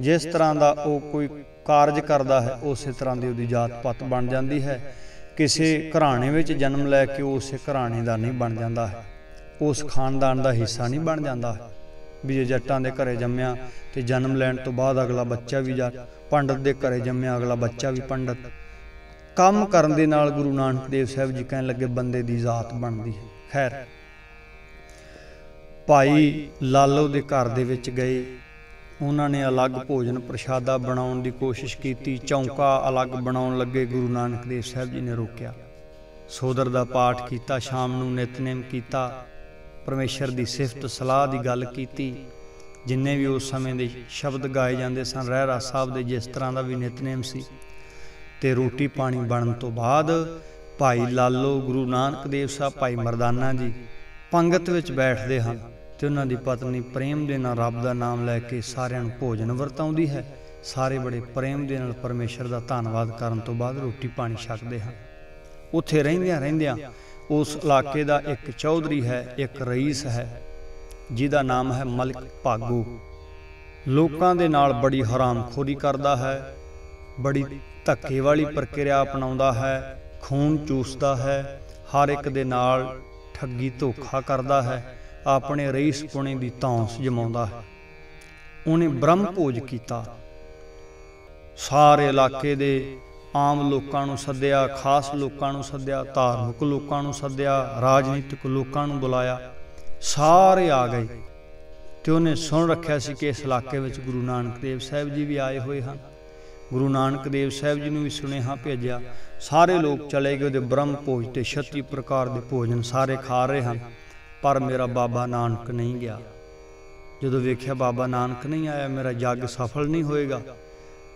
B: ਜਿਸ ਤਰ੍ਹਾਂ ਦਾ ਉਹ ਕੋਈ ਕਾਰਜ ਕਰਦਾ ਹੈ, ਉਸੇ ਤਰ੍ਹਾਂ ਦੀ ਉਹਦੀ ਜਾਤ ਪਤ ਬਣ ਜਾਂਦੀ ਹੈ। ਕਿਸੇ ਘਰਾਣੇ ਵਿੱਚ ਜਨਮ ਲੈ ਕੇ ਉਹ ਉਸੇ ਘਰਾਣੇ ਦਾ ਨਹੀਂ ਬਣ ਜਾਂਦਾ ਹੈ। ਉਸ ਖਾਨਦਾਨ ਦਾ ਹਿੱਸਾ ਨਹੀਂ ਬਣ ਜਾਂਦਾ ਹੈ। ਵੀ ਜੇ ਜੱਟਾਂ ਦੇ ਘਰੇ ਜੰਮਿਆ ਤੇ ਜਨਮ ਲੈਣ ਤੋਂ ਬਾਅਦ ਅਗਲਾ ਬੱਚਾ ਵੀ ਜੱਟ ਪੰਡਤ ਦੇ ਘਰੇ ਜੰਮਿਆ, ਅਗਲਾ ਬੱਚਾ ਵੀ ਪੰਡਤ। ਕੰਮ ਕਰਨ ਦੇ ਨਾਲ ਗੁਰੂ ਨਾਨਕ ਦੇਵ ਸਾਹਿਬ ਜੀ ਕਹਿਣ ਲੱਗੇ, ਬੰਦੇ ਦੀ ਜ਼ਾਤ ਬਣਦੀ ਹੈ। ਖੈਰ, ਭਾਈ ਲਾਲੋ ਦੇ ਘਰ ਦੇ ਵਿੱਚ ਗਏ। ਉਹਨਾਂ ਨੇ ਅਲੱਗ ਭੋਜਨ ਪ੍ਰਸ਼ਾਦਾ ਬਣਾਉਣ ਦੀ ਕੋਸ਼ਿਸ਼ ਕੀਤੀ, ਚੌਂਕਾ ਅਲੱਗ ਬਣਾਉਣ ਲੱਗੇ, ਗੁਰੂ ਨਾਨਕ ਦੇਵ ਸਾਹਿਬ ਜੀ ਨੇ ਰੋਕਿਆ। ਸੋਦਰ ਦਾ ਪਾਠ ਕੀਤਾ, ਸ਼ਾਮ ਨੂੰ ਨਿਤਨੇਮ ਕੀਤਾ, ਪਰਮੇਸ਼ਰ ਦੀ ਸਿਫਤ, ਸਲਾਹ ਦੀ ਗੱਲ ਕੀਤੀ। ਜਿੰਨੇ ਵੀ ਉਸ ਸਮੇਂ ਦੇ ਸ਼ਬਦ ਗਾਏ ਜਾਂਦੇ ਸਨ, ਰਹਿਰਾ ਸਾਹਿਬ ਦੇ ਜਿਸ ਤਰ੍ਹਾਂ ਦਾ ਵੀ ਨਿਤਨੇਮ ਸੀ। ਤੇ ਰੋਟੀ ਪਾਣੀ ਬਣਨ ਤੋਂ ਬਾਅਦ ਭਾਈ ਲਾਲੋ, ਗੁਰੂ ਨਾਨਕ ਦੇਵ ਸਾਹਿਬ, ਭਾਈ ਮਰਦਾਨਾ ਜੀ ਪੰਗਤ ਵਿੱਚ ਬੈਠਦੇ ਹਨ। ਤੇ ਉਹਨਾਂ ਦੀ ਪਤਨੀ ਪ੍ਰੇਮ ਦੇ ਨਾਲ ਰੱਬ ਦਾ ਨਾਮ ਲੈ ਕੇ ਸਾਰਿਆਂ ਨੂੰ ਭੋਜਨ ਵਰਤਾਉਂਦੀ ਹੈ। ਸਾਰੇ ਬੜੇ ਪ੍ਰੇਮ ਦੇ ਨਾਲ ਪਰਮੇਸ਼ਰ ਦਾ ਧੰਨਵਾਦ ਕਰਨ ਤੋਂ ਬਾਅਦ ਰੋਟੀ ਪਾਣੀ ਛਕਦੇ ਹਨ। ਉੱਥੇ ਰਹਿੰਦਿਆਂ ਰਹਿੰਦਿਆਂ ਉਸ ਇਲਾਕੇ ਦਾ ਇੱਕ ਚੌਧਰੀ ਹੈ, ਇੱਕ ਰਈਸ ਹੈ, ਜਿਹਦਾ ਨਾਮ ਹੈ ਮਲਕ ਭਾਗੂ। ਲੋਕਾਂ ਦੇ ਨਾਲ ਬੜੀ ਹਰਾਮਖੋਰੀ ਕਰਦਾ ਹੈ, ਬੜੀ ਧੱਕੇ ਵਾਲੀ ਪ੍ਰਕਿਰਿਆ ਅਪਣਾਉਂਦਾ ਹੈ, ਖੂਨ ਚੂਸਦਾ ਹੈ, ਹਰ ਇੱਕ ਦੇ ਨਾਲ ਠੱਗੀ ਧੋਖਾ ਕਰਦਾ ਹੈ। ਆਪਣੇ ਰਈਸ ਪੁਣੇ ਦੀ ਧੌਂਸ ਜਮਾਉਂਦਾ ਹੈ। ਉਹਨੇ ਬ੍ਰਹਮ ਭੋਜ ਕੀਤਾ। ਸਾਰੇ ਇਲਾਕੇ ਦੇ ਆਮ ਲੋਕਾਂ ਨੂੰ ਸੱਦਿਆ, ਖਾਸ ਲੋਕਾਂ ਨੂੰ ਸੱਦਿਆ, ਧਾਰਮਿਕ ਲੋਕਾਂ ਨੂੰ ਸੱਦਿਆ, ਰਾਜਨੀਤਿਕ ਲੋਕਾਂ ਨੂੰ ਬੁਲਾਇਆ। ਸਾਰੇ ਆ ਗਏ। ਤੇ ਉਹਨੇ ਸੁਣ ਰੱਖਿਆ ਸੀ ਕਿ ਇਸ ਇਲਾਕੇ ਵਿੱਚ ਗੁਰੂ ਨਾਨਕ ਦੇਵ ਸਾਹਿਬ ਜੀ ਵੀ ਆਏ ਹੋਏ ਹਨ। ਗੁਰੂ ਨਾਨਕ ਦੇਵ ਸਾਹਿਬ ਜੀ ਨੂੰ ਵੀ ਸੁਨੇਹਾ ਭੇਜਿਆ। ਸਾਰੇ ਲੋਕ ਚਲੇ ਗਏ, ਉਹਦੇ ਬ੍ਰਹਮ ਭੋਜ ਤੇ 36 ਪ੍ਰਕਾਰ ਦੇ ਭੋਜਨ ਸਾਰੇ ਖਾ ਰਹੇ ਹਨ। ਪਰ ਮੇਰਾ ਬਾਬਾ ਨਾਨਕ ਨਹੀਂ ਗਿਆ। ਜਦੋਂ ਵੇਖਿਆ ਬਾਬਾ ਨਾਨਕ ਨਹੀਂ ਆਇਆ, ਮੇਰਾ ਜੱਗ ਸਫਲ ਨਹੀਂ ਹੋਏਗਾ।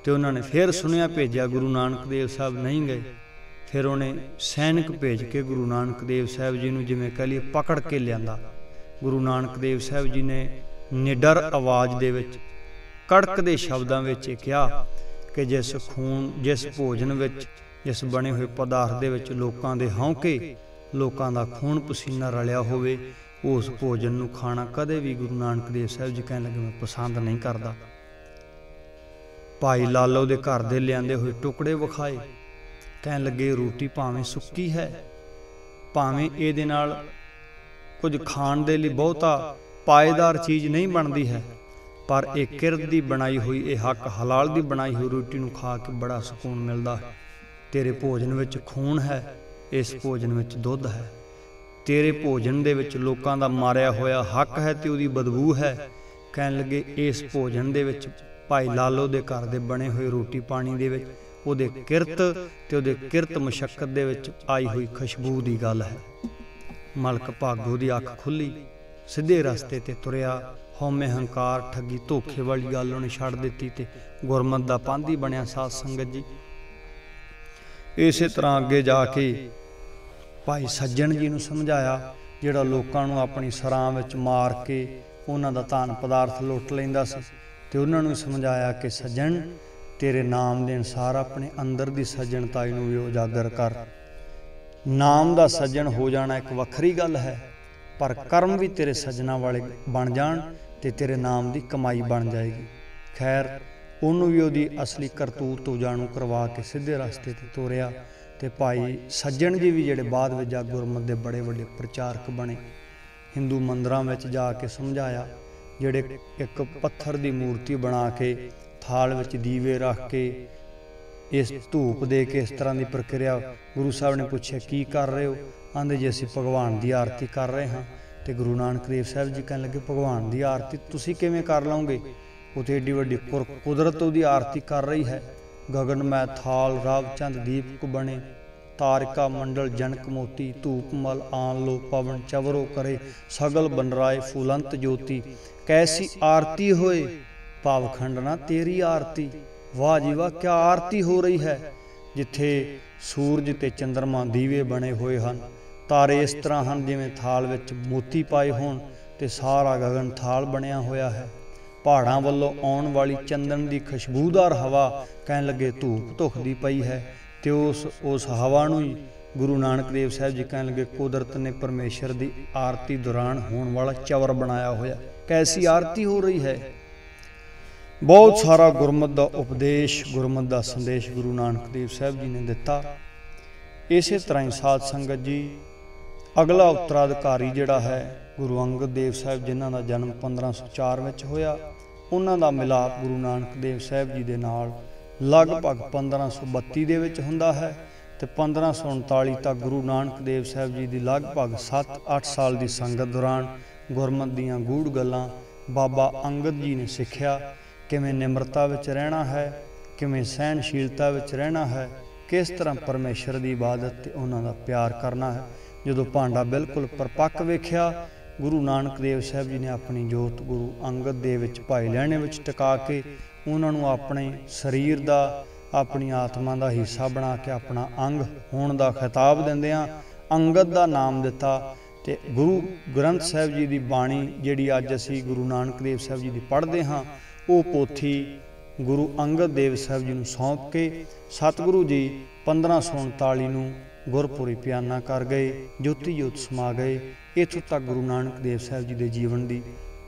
B: ਤੇ ਉਹਨਾਂ ਨੇ ਫਿਰ ਸੁਨੇਹਾ ਭੇਜਿਆ ਗੁਰੂ ਨਾਨਕ ਦੇਵ ਸਾਹਿਬ ਨਹੀਂ ਗਏ। ਫਿਰ ਉਹਨੇ ਸੈਨਿਕ ਭੇਜ ਕੇ ਗੁਰੂ ਨਾਨਕ ਦੇਵ ਸਾਹਿਬ ਜੀ ਨੂੰ ਜਿਵੇਂ ਕਹ ਲਈਏ ਪਕੜ ਕੇ ਲਿਆਂਦਾ। ਗੁਰੂ ਨਾਨਕ ਦੇਵ ਸਾਹਿਬ ਜੀ ਨੇ ਨਿਡਰ ਆਵਾਜ਼ ਦੇ ਵਿੱਚ, ਕੜਕ ਦੇ ਸ਼ਬਦਾਂ ਵਿੱਚ ਇਹ ਕਿਹਾ ਕਿ ਜਿਸ ਖੂਨ, ਜਿਸ ਭੋਜਨ ਵਿੱਚ, ਜਿਸ ਬਣੇ ਹੋਏ ਪਦਾਰਥ ਦੇ ਵਿੱਚ ਲੋਕਾਂ ਦੇ ਹੌਂਕੇ ਲੋਕਾਂ ਦਾ ਖੂਨ ਪਸੀਨਾ ਰਲਿਆ ਹੋਵੇ, ਉਸ ਭੋਜਨ ਨੂੰ ਖਾਣਾ ਕਦੇ ਵੀ ਗੁਰੂ ਨਾਨਕ ਦੇਵ ਸਾਹਿਬ ਜੀ ਕਹਿਣ ਲੱਗੇ ਮੈਂ ਪਸੰਦ ਨਹੀਂ ਕਰਦਾ। ਭਾਈ ਲਾਲੋ ਦੇ ਘਰ ਦੇ ਲਿਆਂਦੇ ਹੋਏ ਟੁਕੜੇ ਵਿਖਾਏ। ਕਹਿਣ ਲੱਗੇ, ਰੋਟੀ ਭਾਵੇਂ ਸੁੱਕੀ ਹੈ, ਭਾਵੇਂ ਇਹਦੇ ਨਾਲ ਕੁਝ ਖਾਣ ਦੇ ਲਈ ਬਹੁਤਾ ਪਾਏਦਾਰ ਚੀਜ਼ ਨਹੀਂ ਬਣਦੀ ਹੈ, ਪਰ ਇਹ ਕਿਰਤ ਦੀ ਬਣਾਈ ਹੋਈ, ਇਹ ਹੱਕ ਹਲਾਲ ਦੀ ਬਣਾਈ ਹੋਈ ਰੋਟੀ ਨੂੰ ਖਾ ਕੇ ਬੜਾ ਸਕੂਨ ਮਿਲਦਾ ਹੈ। ਤੇਰੇ ਭੋਜਨ ਵਿੱਚ ਖੂਨ ਹੈ ਇਸ ਭੋਜਨ ਵਿੱਚ ਦੁੱਧ ਹੈ। ਤੇਰੇ ਭੋਜਨ ਦੇ ਵਿੱਚ ਲੋਕਾਂ ਦਾ ਮਾਰਿਆ ਹੋਇਆ ਹੱਕ ਹੈ ਤੇ ਉਹਦੀ ਬਦਬੂ ਹੈ। ਕਹਿਣ ਲੱਗੇ, ਇਸ ਭੋਜਨ ਦੇ ਵਿੱਚ ਭਾਈ ਲਾਲੋ ਦੇ ਘਰ ਦੇ ਬਣੇ ਹੋਏ ਰੋਟੀ ਪਾਣੀ ਦੇ ਵਿੱਚ ਉਹਦੇ ਕਿਰਤ ਤੇ ਉਹਦੇ ਕਿਰਤ ਮੁਸ਼ਕਲ ਦੇ ਵਿੱਚ ਆਈ ਹੋਈ ਖੁਸ਼ਬੂ ਦੀ ਗੱਲ ਹੈ। ਮਲਕ ਭਾਗੋ ਦੀ ਅੱਖ ਖੁੱਲੀ, ਸਿੱਧੇ ਰਸਤੇ ਤੇ ਤੁਰਿਆ, ਹਉਮੈ ਹੰਕਾਰ ਠੱਗੀ ਧੋਖੇ ਵਾਲੀ ਗੱਲ ਉਹਨੇ ਛੱਡ ਦਿੱਤੀ ਤੇ ਗੁਰਮਤ ਦਾ ਪਾਂਧੀ ਬਣਿਆ ਸਾਧ ਸੰਗਤ ਜੀ। ਇਸੇ ਤਰ੍ਹਾਂ ਅੱਗੇ ਜਾ ਕੇ ਭਾਈ ਸੱਜਣ ਜੀ ਨੂੰ ਸਮਝਾਇਆ, ਜਿਹੜਾ ਲੋਕਾਂ ਨੂੰ ਆਪਣੀ ਸਰਾਂ ਵਿੱਚ ਮਾਰ ਕੇ ਉਹਨਾਂ ਦਾ ਧਨ ਪਦਾਰਥ ਲੁੱਟ ਲੈਂਦਾ ਸੀ। ਤੇ ਉਹਨਾਂ ਨੂੰ ਸਮਝਾਇਆ ਕਿ ਸੱਜਣ, ਤੇਰੇ ਨਾਮ ਦੇ ਅਨਸਾਰ ਆਪਣੇ ਅੰਦਰ ਦੀ ਸੱਜਣਤਾਈ ਨੂੰ ਵੀ ਉਜਾਗਰ ਕਰ। ਨਾਮ ਦਾ ਸੱਜਣ ਹੋ ਜਾਣਾ ਇੱਕ ਵੱਖਰੀ ਗੱਲ ਹੈ, ਪਰ ਕਰਮ ਵੀ ਤੇਰੇ ਸੱਜਣਾ ਵਾਲੇ ਬਣ ਜਾਣ ਤੇ ਤੇਰੇ ਨਾਮ ਦੀ ਕਮਾਈ ਬਣ ਜਾਏਗੀ। ਖੈਰ, ਉਹਨੂੰ ਵੀ ਉਹਦੀ ਅਸਲੀ ਕਰਤੂਤ ਤੋਂ ਜਾਣੂ ਕਰਵਾ ਕੇ ਸਿੱਧੇ ਰਸਤੇ ਤੇ ਤੋਰਿਆ। ਤੇ ਭਾਈ ਸੱਜਣ ਜੀ ਵੀ ਜਿਹੜੇ ਬਾਅਦ ਵਿੱਚ ਜਾ ਗੁਰਮਤ ਦੇ ਬੜੇ ਵੱਡੇ ਪ੍ਰਚਾਰਕ ਬਣੇ। ਹਿੰਦੂ ਮੰਦਰਾਂ ਵਿੱਚ ਜਾ ਕੇ ਸਮਝਾਇਆ, ਜਿਹੜੇ ਇੱਕ ਪੱਥਰ ਦੀ ਮੂਰਤੀ ਬਣਾ ਕੇ ਥਾਲ ਵਿੱਚ ਦੀਵੇ ਰੱਖ ਕੇ ਇਸ ਧੂਪ ਦੇ ਕੇ ਇਸ ਤਰ੍ਹਾਂ ਦੀ ਪ੍ਰਕਿਰਿਆ ਗੁਰੂ ਸਾਹਿਬ ਨੇ ਪੁੱਛਿਆ, ਕੀ ਕਰ ਰਹੇ ਹੋ? ਆਂਦੇ ਜੀ, ਅਸੀਂ ਭਗਵਾਨ ਦੀ ਆਰਤੀ ਕਰ ਰਹੇ ਹਾਂ। ਤੇ ਗੁਰੂ ਨਾਨਕ ਦੇਵ ਸਾਹਿਬ ਜੀ ਕਹਿਣ ਲੱਗੇ, ਭਗਵਾਨ ਦੀ ਆਰਤੀ ਤੁਸੀਂ ਕਿਵੇਂ ਕਰ ਲਓਗੇ ਉਤੇ ਏਡੀ ਵੱਡੀ ਕੁਰ- ਕੁਦਰਤ ਉਹਦੀ ਆਰਤੀ ਕਰ ਰਹੀ ਹੈ। ਗਗਨ ਮੈਂ ਥਾਲ ਰਾਵ ਚੰਦ ਦੀਪਕ ਬਣੇ। ਤਾਰਿਕਾ ਮੰਡਲ ਜਨਕ ਮੋਤੀ, ਧੂਪ ਮਲ ਆਨ ਲੋ ਪਵਨ ਚਵਰੋ ਕਰੇ, ਸਗਲ ਬਨਰਾਏ ਫੁਲੰਤ ਜੋਤੀ। ਕੈਸੀ ਆਰਤੀ ਹੋਏ, ਭਾਵ ਖੰਡਨਾ ਤੇਰੀ ਆਰਤੀ। ਵਾਹ ਜੀ ਵਾਹ ਕੀ ਆਰਤੀ ਹੋ ਰਹੀ ਹੈ। ਜਿੱਥੇ ਸੂਰਜ ਤੇ ਚੰਦਰਮਾ ਦੀਵੇ ਬਣੇ ਹੋਏ ਹਨ, ਤਾਰੇ ਇਸ ਤਰ੍ਹਾਂ ਹਨ ਜਿਵੇਂ ਥਾਲ ਵਿੱਚ ਮੋਤੀ ਪਾਏ ਹੋਣ ਤੇ ਸਾਰਾ ਗਗਨ ਥਾਲ ਬਣਿਆ ਹੋਇਆ ਹੈ। ਪਹਾੜਾਂ ਵੱਲੋਂ ਆਉਣ ਵਾਲੀ ਚੰਦਨ ਦੀ ਖੁਸ਼ਬੂਦਾਰ ਹਵਾ ਕਹਿਣ ਲੱਗੇ ਧੂਪ ਧੁਖਦੀ ਪਈ ਹੈ ਤੇ ਉਸ ਉਸ ਹਵਾ ਨੂੰ ਹੀ ਗੁਰੂ ਨਾਨਕ ਦੇਵ ਸਾਹਿਬ ਜੀ ਕਹਿਣ ਲੱਗੇ ਕੁਦਰਤ ਨੇ ਪਰਮੇਸ਼ਰ ਦੀ ਆਰਤੀ ਦੌਰਾਨ ਹੋਣ ਵਾਲਾ ਚਵਰ ਬਣਾਇਆ ਹੋਇਆ। ਕੈਸੀ ਆਰਤੀ ਹੋ ਰਹੀ ਹੈ? ਬਹੁਤ ਸਾਰਾ ਗੁਰਮਤ ਦਾ ਉਪਦੇਸ਼, ਗੁਰਮਤ ਦਾ ਸੰਦੇਸ਼ ਗੁਰੂ ਨਾਨਕ ਦੇਵ ਸਾਹਿਬ ਜੀ ਨੇ ਦਿੱਤਾ। ਇਸੇ ਤਰ੍ਹਾਂ ਹੀ ਸਾਧ ਸੰਗਤ ਜੀ, ਅਗਲਾ ਉੱਤਰਾਧਿਕਾਰੀ ਜਿਹੜਾ ਹੈ ਗੁਰੂ ਅੰਗਦ ਦੇਵ ਸਾਹਿਬ ਜਿਨ੍ਹਾਂ ਦਾ ਜਨਮ 1504 ਵਿੱਚ ਹੋਇਆ, ਉਹਨਾਂ ਦਾ ਮਿਲਾਪ ਗੁਰੂ ਨਾਨਕ ਦੇਵ ਸਾਹਿਬ ਜੀ ਦੇ ਨਾਲ ਲਗਭਗ 1532 ਦੇ ਵਿੱਚ ਹੁੰਦਾ ਹੈ ਤੇ 1539 ਤੱਕ ਗੁਰੂ ਨਾਨਕ ਦੇਵ ਸਾਹਿਬ ਜੀ ਦੀ ਲਗਭਗ 7-8 ਸਾਲ ਦੀ ਸੰਗਤ ਦੌਰਾਨ ਗੁਰਮਤ ਦੀਆਂ ਗੂੜ ਗੱਲਾਂ ਬਾਬਾ ਅੰਗਦ ਜੀ ਨੇ ਸਿੱਖਿਆ, ਕਿਵੇਂ ਨਿਮਰਤਾ ਵਿੱਚ ਰਹਿਣਾ ਹੈ, ਕਿਵੇਂ ਸਹਿਨਸ਼ੀਲਤਾ ਵਿੱਚ ਰਹਿਣਾ ਹੈ, ਕਿਸ ਤਰ੍ਹਾਂ ਪਰਮੇਸ਼ਰ ਦੀ ਇਬਾਦਤ ਤੇ ਉਹਨਾਂ ਦਾ ਪਿਆਰ ਕਰਨਾ ਹੈ। ਜਦੋਂ ਭਾਂਡਾ ਬਿਲਕੁਲ ਪਰਪੱਕ ਵੇਖਿਆ ਗੁਰੂ ਨਾਨਕ ਦੇਵ ਸਾਹਿਬ ਜੀ ਨੇ ਆਪਣੀ ਜੋਤ ਗੁਰੂ ਅੰਗਦ ਦੇ ਵਿੱਚ ਭਾਈ ਲੈਣੇ ਵਿੱਚ ਟਿਕਾ ਕੇ ਉਹਨਾਂ ਨੂੰ ਆਪਣੇ ਸਰੀਰ ਦਾ, ਆਪਣੀ ਆਤਮਾ ਦਾ ਹਿੱਸਾ ਬਣਾ ਕੇ ਆਪਣਾ ਅੰਗ ਹੋਣ ਦਾ ਖਿਤਾਬ ਦਿੰਦੇ ਦਿੰਦਿਆਂ ਅੰਗਦ ਦਾ ਨਾਮ ਦਿੱਤਾ ਤੇ ਗੁਰੂ ਗ੍ਰੰਥ ਸਾਹਿਬ ਜੀ ਦੀ ਬਾਣੀ ਜਿਹੜੀ ਅੱਜ ਅਸੀਂ ਗੁਰੂ ਨਾਨਕ ਦੇਵ ਸਾਹਿਬ ਜੀ ਦੀ ਪੜ੍ਹਦੇ ਹਾਂ, ਉਹ ਪੋਥੀ ਗੁਰੂ ਅੰਗਦ ਦੇਵ ਸਾਹਿਬ ਜੀ ਨੂੰ ਸੌਂਪ ਕੇ ਸਤਿਗੁਰੂ ਜੀ 1539 ਨੂੰ ਗੁਰਪੁਰੀ ਪਿਆਨਾ ਕਰ ਗਏ, ਜੋਤੀ ਜੋਤ ਸਮਾ ਗਏ। ਇੱਥੋਂ ਤੱਕ ਗੁਰੂ ਨਾਨਕ ਦੇਵ ਸਾਹਿਬ ਜੀ ਦੇ ਜੀਵਨ ਦੀ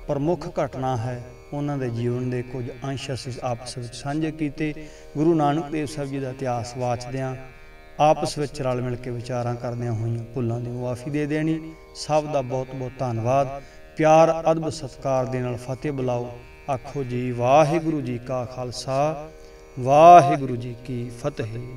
B: ਪ੍ਰਮੁੱਖ ਘਟਨਾ ਹੈ। ਉਹਨਾਂ ਦੇ ਜੀਵਨ ਦੇ ਕੁਝ ਅੰਸ਼ ਅਸੀਂ ਆਪਸ ਵਿੱਚ ਸਾਂਝੇ ਕੀਤੇ। ਗੁਰੂ ਨਾਨਕ ਦੇਵ ਸਾਹਿਬ ਜੀ ਦਾ ਇਤਿਹਾਸ ਵਾਚਦਿਆਂ ਆਪਸ ਵਿੱਚ ਰਲ ਮਿਲ ਕੇ ਵਿਚਾਰਾਂ ਕਰਦਿਆਂ ਹੋਈਆਂ ਭੁੱਲਾਂ ਦੀ ਮੁਆਫੀ ਦੇ ਦੇਣੀ। ਸਭ ਦਾ ਬਹੁਤ ਬਹੁਤ ਧੰਨਵਾਦ। ਪਿਆਰ, ਅਦਬ, ਸਤਕਾਰ ਦੇ ਨਾਲ ਫਤਿਹ ਬੁਲਾਓ। ਆਖੋ ਜੀ, ਵਾਹਿਗੁਰੂ ਜੀ ਕਾ ਖਾਲਸਾ, ਵਾਹਿਗੁਰੂ ਜੀ ਕੀ ਫਤਿਹ।